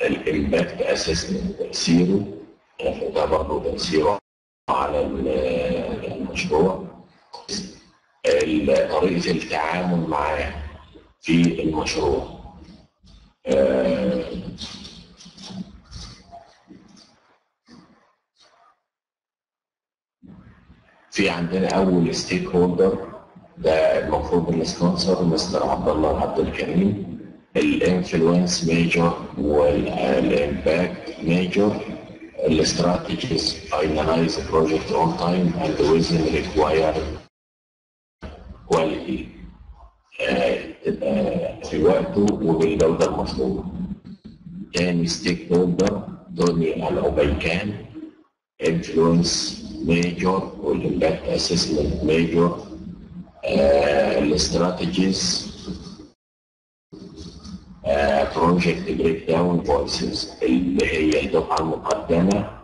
ال impact assessment تاثيره ده برضه تاثيره على المشروع. ال- طريقة التعامل معاه في المشروع. آه، في عندنا أول stakeholder ده المفروض ال sponsor mister عبد الله عبد الكريم. ال influence major وال impact major. ال strategies finalize project on time and quality آه، تبقى في وقته وبالجوده المطلوبه. تاني ستيك هولدر دوني العبيكان انفلونس ميجور والامباكت اسسمنت ميجور الاستراتيجيز بروجكت بريك داون فويسز اللي هي الدفعة المقدمة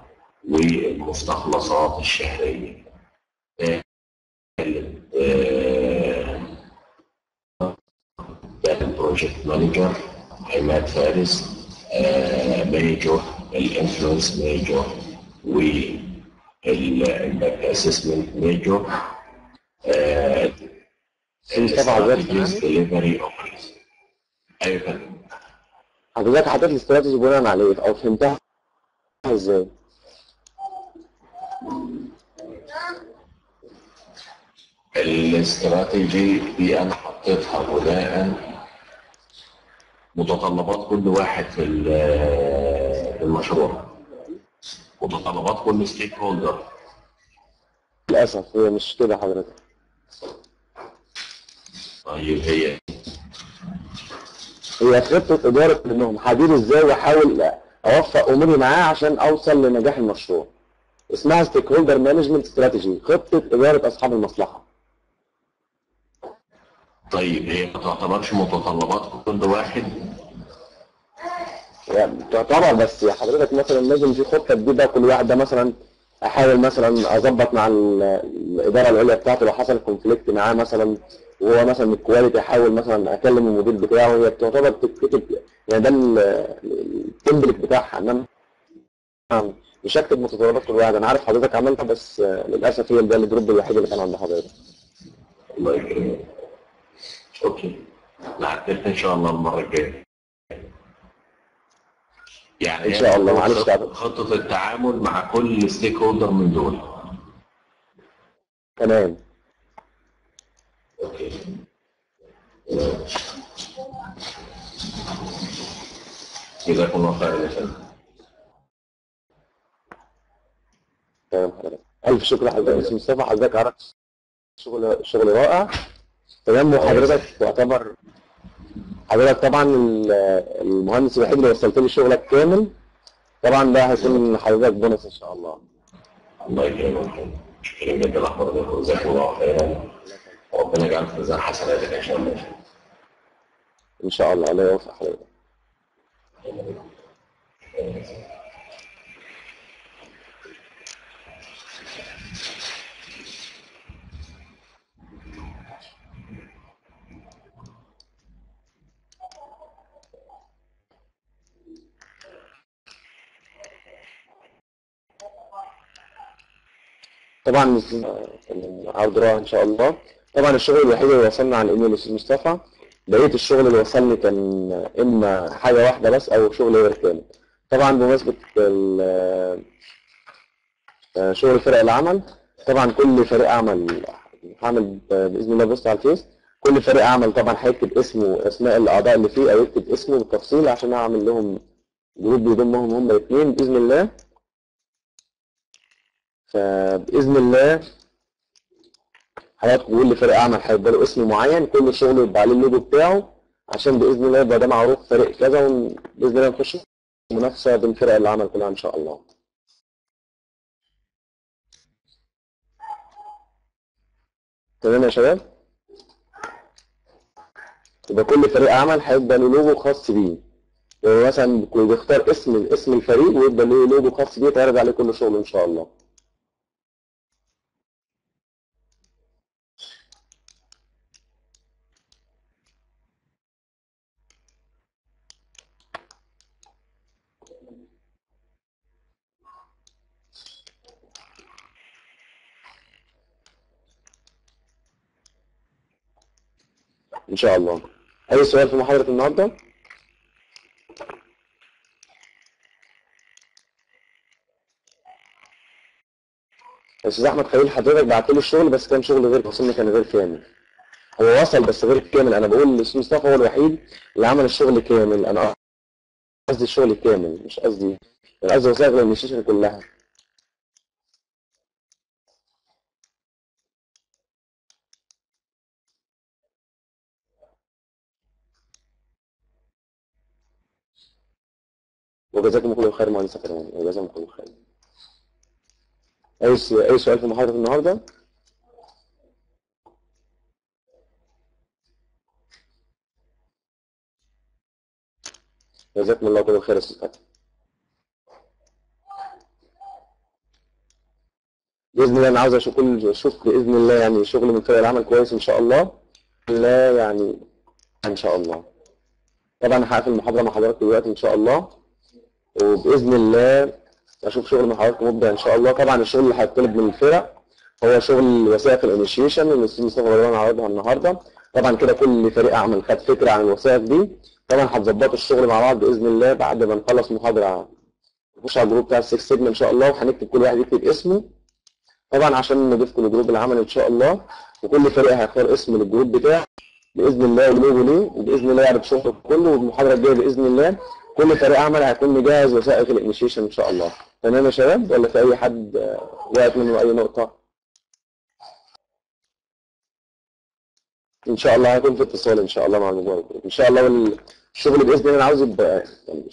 والمستخلصات الشهرية. ده البروجكت مانجر عماد فارس مانجر الانفلونس مانجر والامباكت اسسمنت مانجر مصطفى عزام ديليفري اوبريشن أيوه فندم حضرتك حطيت الاستراتيجي بناء على إيه أو فهمتها؟ إزاي؟ الاستراتيجي دي أنا حطيتها بناء متطلبات كل واحد في المشروع. متطلبات كل ستيك هولدر للأسف هي مش كده حضرتك. طيب هي هي خطة إدارة منهم هدير إزاي وأحاول أوفق أموري معاه عشان أوصل لنجاح المشروع. اسمها stakeholder management strategy خطة إدارة أصحاب المصلحة. طيب هي ما تعتبرش متطلبات كل واحد؟ يعني تعتبر بس حضرتك مثلا لازم في خطة جديده كل واحد. ده مثلا أحاول مثلا أظبط مع ال- الإدارة العليا بتاعته لو حصل conflict معاه مثلا وهو مثلا من ال quality أحاول مثلا أكلم المدير بتاعه هي تعتبر تتكتب يعني ده ال- ال template بتاعها. انما مش هكتب متطلبات كل واحد أنا عارف حضرتك عملتها بس للأسف هي ده ال group الوحيد اللي كان عند حضرتك. الله يكرمك. okay. نعدلها إن شاء الله المرة الجاية. يعني إن شاء الله، معلش. خطة التعامل مع كل stakeholder من دول. تمام. okay. جزاكم الله خير يا فندم. تمام حضرتك ألف شكر لحضرتك بس مصطفى حضرتك عرفت شغل شغل رائع. تمام وحضرتك تعتبر حضرتك طبعا ال- المهندس الوحيد اللي وصلت لي شغلك كامل. طبعا ده هيكون حضرتك بونص إن شاء الله. الله يكرمك. شكرا جدا لحضرتك وجزاكم الله خيرا. ربنا يجعل في ميزان حسناتك إن شاء الله. إن شاء الله. الله يوفق حضرتك. طبعا عرض رائع إن شاء الله. طبعا الشغل الوحيد اللي وصلنا عن إيميل الاستاذ مصطفى بقية الشغل اللي وصلني كان إما حاجة واحدة بس أو شغل غير كامل. طبعا بمناسبة آه، شغل فرق العمل طبعا كل فريق عمل هعمل بإذن الله post على ال Face كل فريق عمل طبعا هيكتب اسمه واسماء الأعضاء اللي فيه أو يكتب اسمه بالتفصيل عشان أعمل لهم group بيضمهم هم الاثنين بإذن الله. فبإذن الله حضراتكم كل فريق عمل هيبقى له اسم معين كل شغل يبقى عليه اللوجو بتاعه. عشان بإذن الله يبقى ده معروف فريق كذا وبإذن الله نخش منافسة بين فرق العمل كلها إن شاء الله. تمام يا شباب؟ يبقى كل فريق عمل هيبقى له لوجو خاص بيه. يعني مثلا بيختار اسم اسم الفريق ويبقى له لوجو خاص بيه يتعرض عليه كل شغل إن شاء الله. إن شاء الله. أي سؤال في محاضرة النهارده؟ أستاذ أحمد خليل حضرتك بعت لي الشغل بس كان شغل غير وصلنا كان غير كامل. هو وصل بس غير كامل. أنا بقول الاستاذ مصطفى هو الوحيد اللي عمل الشغل كامل. أنا قصدي الشغل كامل مش قصدي أنا قصدي وسائل الانيشيشن كلها. وجزاكم الله خير مهندس كريم وجزاكم الله خير. أي أي سؤال في محاضره النهارده؟ جزاكم الله كل خير يا أستاذ بإذن الله أنا عاوز أشوف كل أشوف بإذن الله يعني شغل من فرق العمل كويس إن شاء الله. لا يعني إن شاء الله. طبعا هقفل المحاضرة مع حضراتكم دلوقتي إن شاء الله. وبإذن الله أشوف شغل مع حضراتكم مبدع إن شاء الله. طبعا الشغل اللي هيطلب من الفرق هو شغل وثائق الانيشيشن اللي الاستاذ مصطفى غلبان عرضها النهارده. طبعا كده كل فريق أعمل خد فكرة عن الوثائق دي. طبعا هتظبطوا الشغل مع بعض بإذن الله بعد ما نخلص محاضرة. نخش على ال group بتاع ال Six Sigma إن شاء الله وهنكتب كل واحد يكتب اسمه. طبعا عشان نضيفكم ل group العمل إن شاء الله وكل فريق هيختار اسم لل group بتاعه. بإذن الله ولوجو ليه وبإذن الله يعرض شغله كله والمحاضرة الجاية بإذن الله. كل فريق عمل هيكون مجهز وثائق الانيشيشن إن شاء الله. تمام يا شباب؟ ولا في أي حد وقعت منه أي نقطة؟ إن شاء الله هيكون في اتصال إن شاء الله مع ال group. إن شاء الله والشغل بإذن الله أنا عاوز يبقى يعني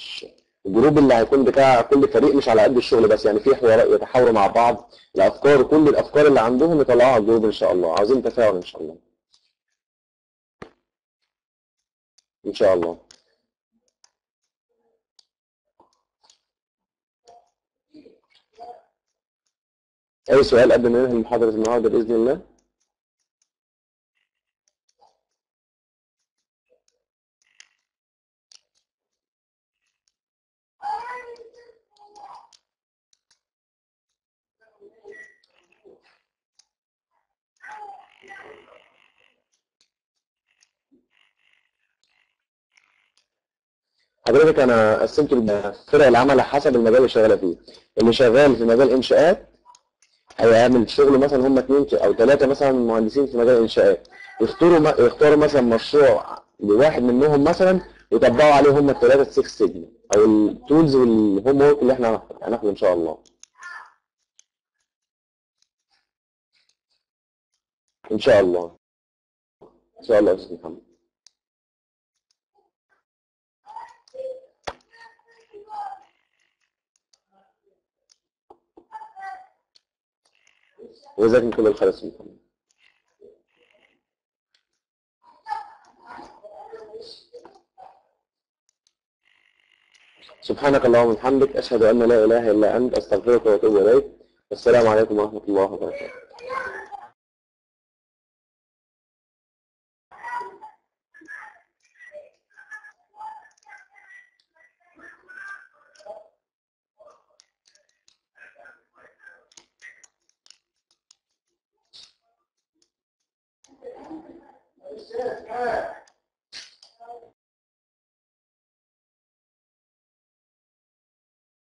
ال group اللي هيكون بتاع كل فريق مش على قد الشغل بس يعني في حوارات يتحاوروا مع بعض. الأفكار كل الأفكار اللي عندهم يطلعوها على ال group إن شاء الله. عاوزين تفاعل إن شاء الله. إن شاء الله. أي سؤال قبل ما ننهي محاضرة النهارده بإذن الله؟ حضرتك أنا قسمت فرق العمل حسب المجال اللي شغالة فيه. اللي شغال في مجال إنشاءات هيعمل شغل مثلا هم اثنين أو ثلاثة مثلا مهندسين في مجال الإنشاءات. يختاروا يختاروا مثلا مشروع لواحد منهم مثلا يطبقوا عليه هم الثلاثه ال Six Sigma أو ال tools وال homework اللي إحنا هناخده إن شاء الله. إن شاء الله. إن شاء الله يا أستاذ محمد. وجزاكم كل أستاذ محمد سبحانك اللهم وبحمدك أشهد أن لا إله إلا أنت أستغفرك وأتوب إليك. والسلام عليكم ورحمة الله وبركاته. Yeah.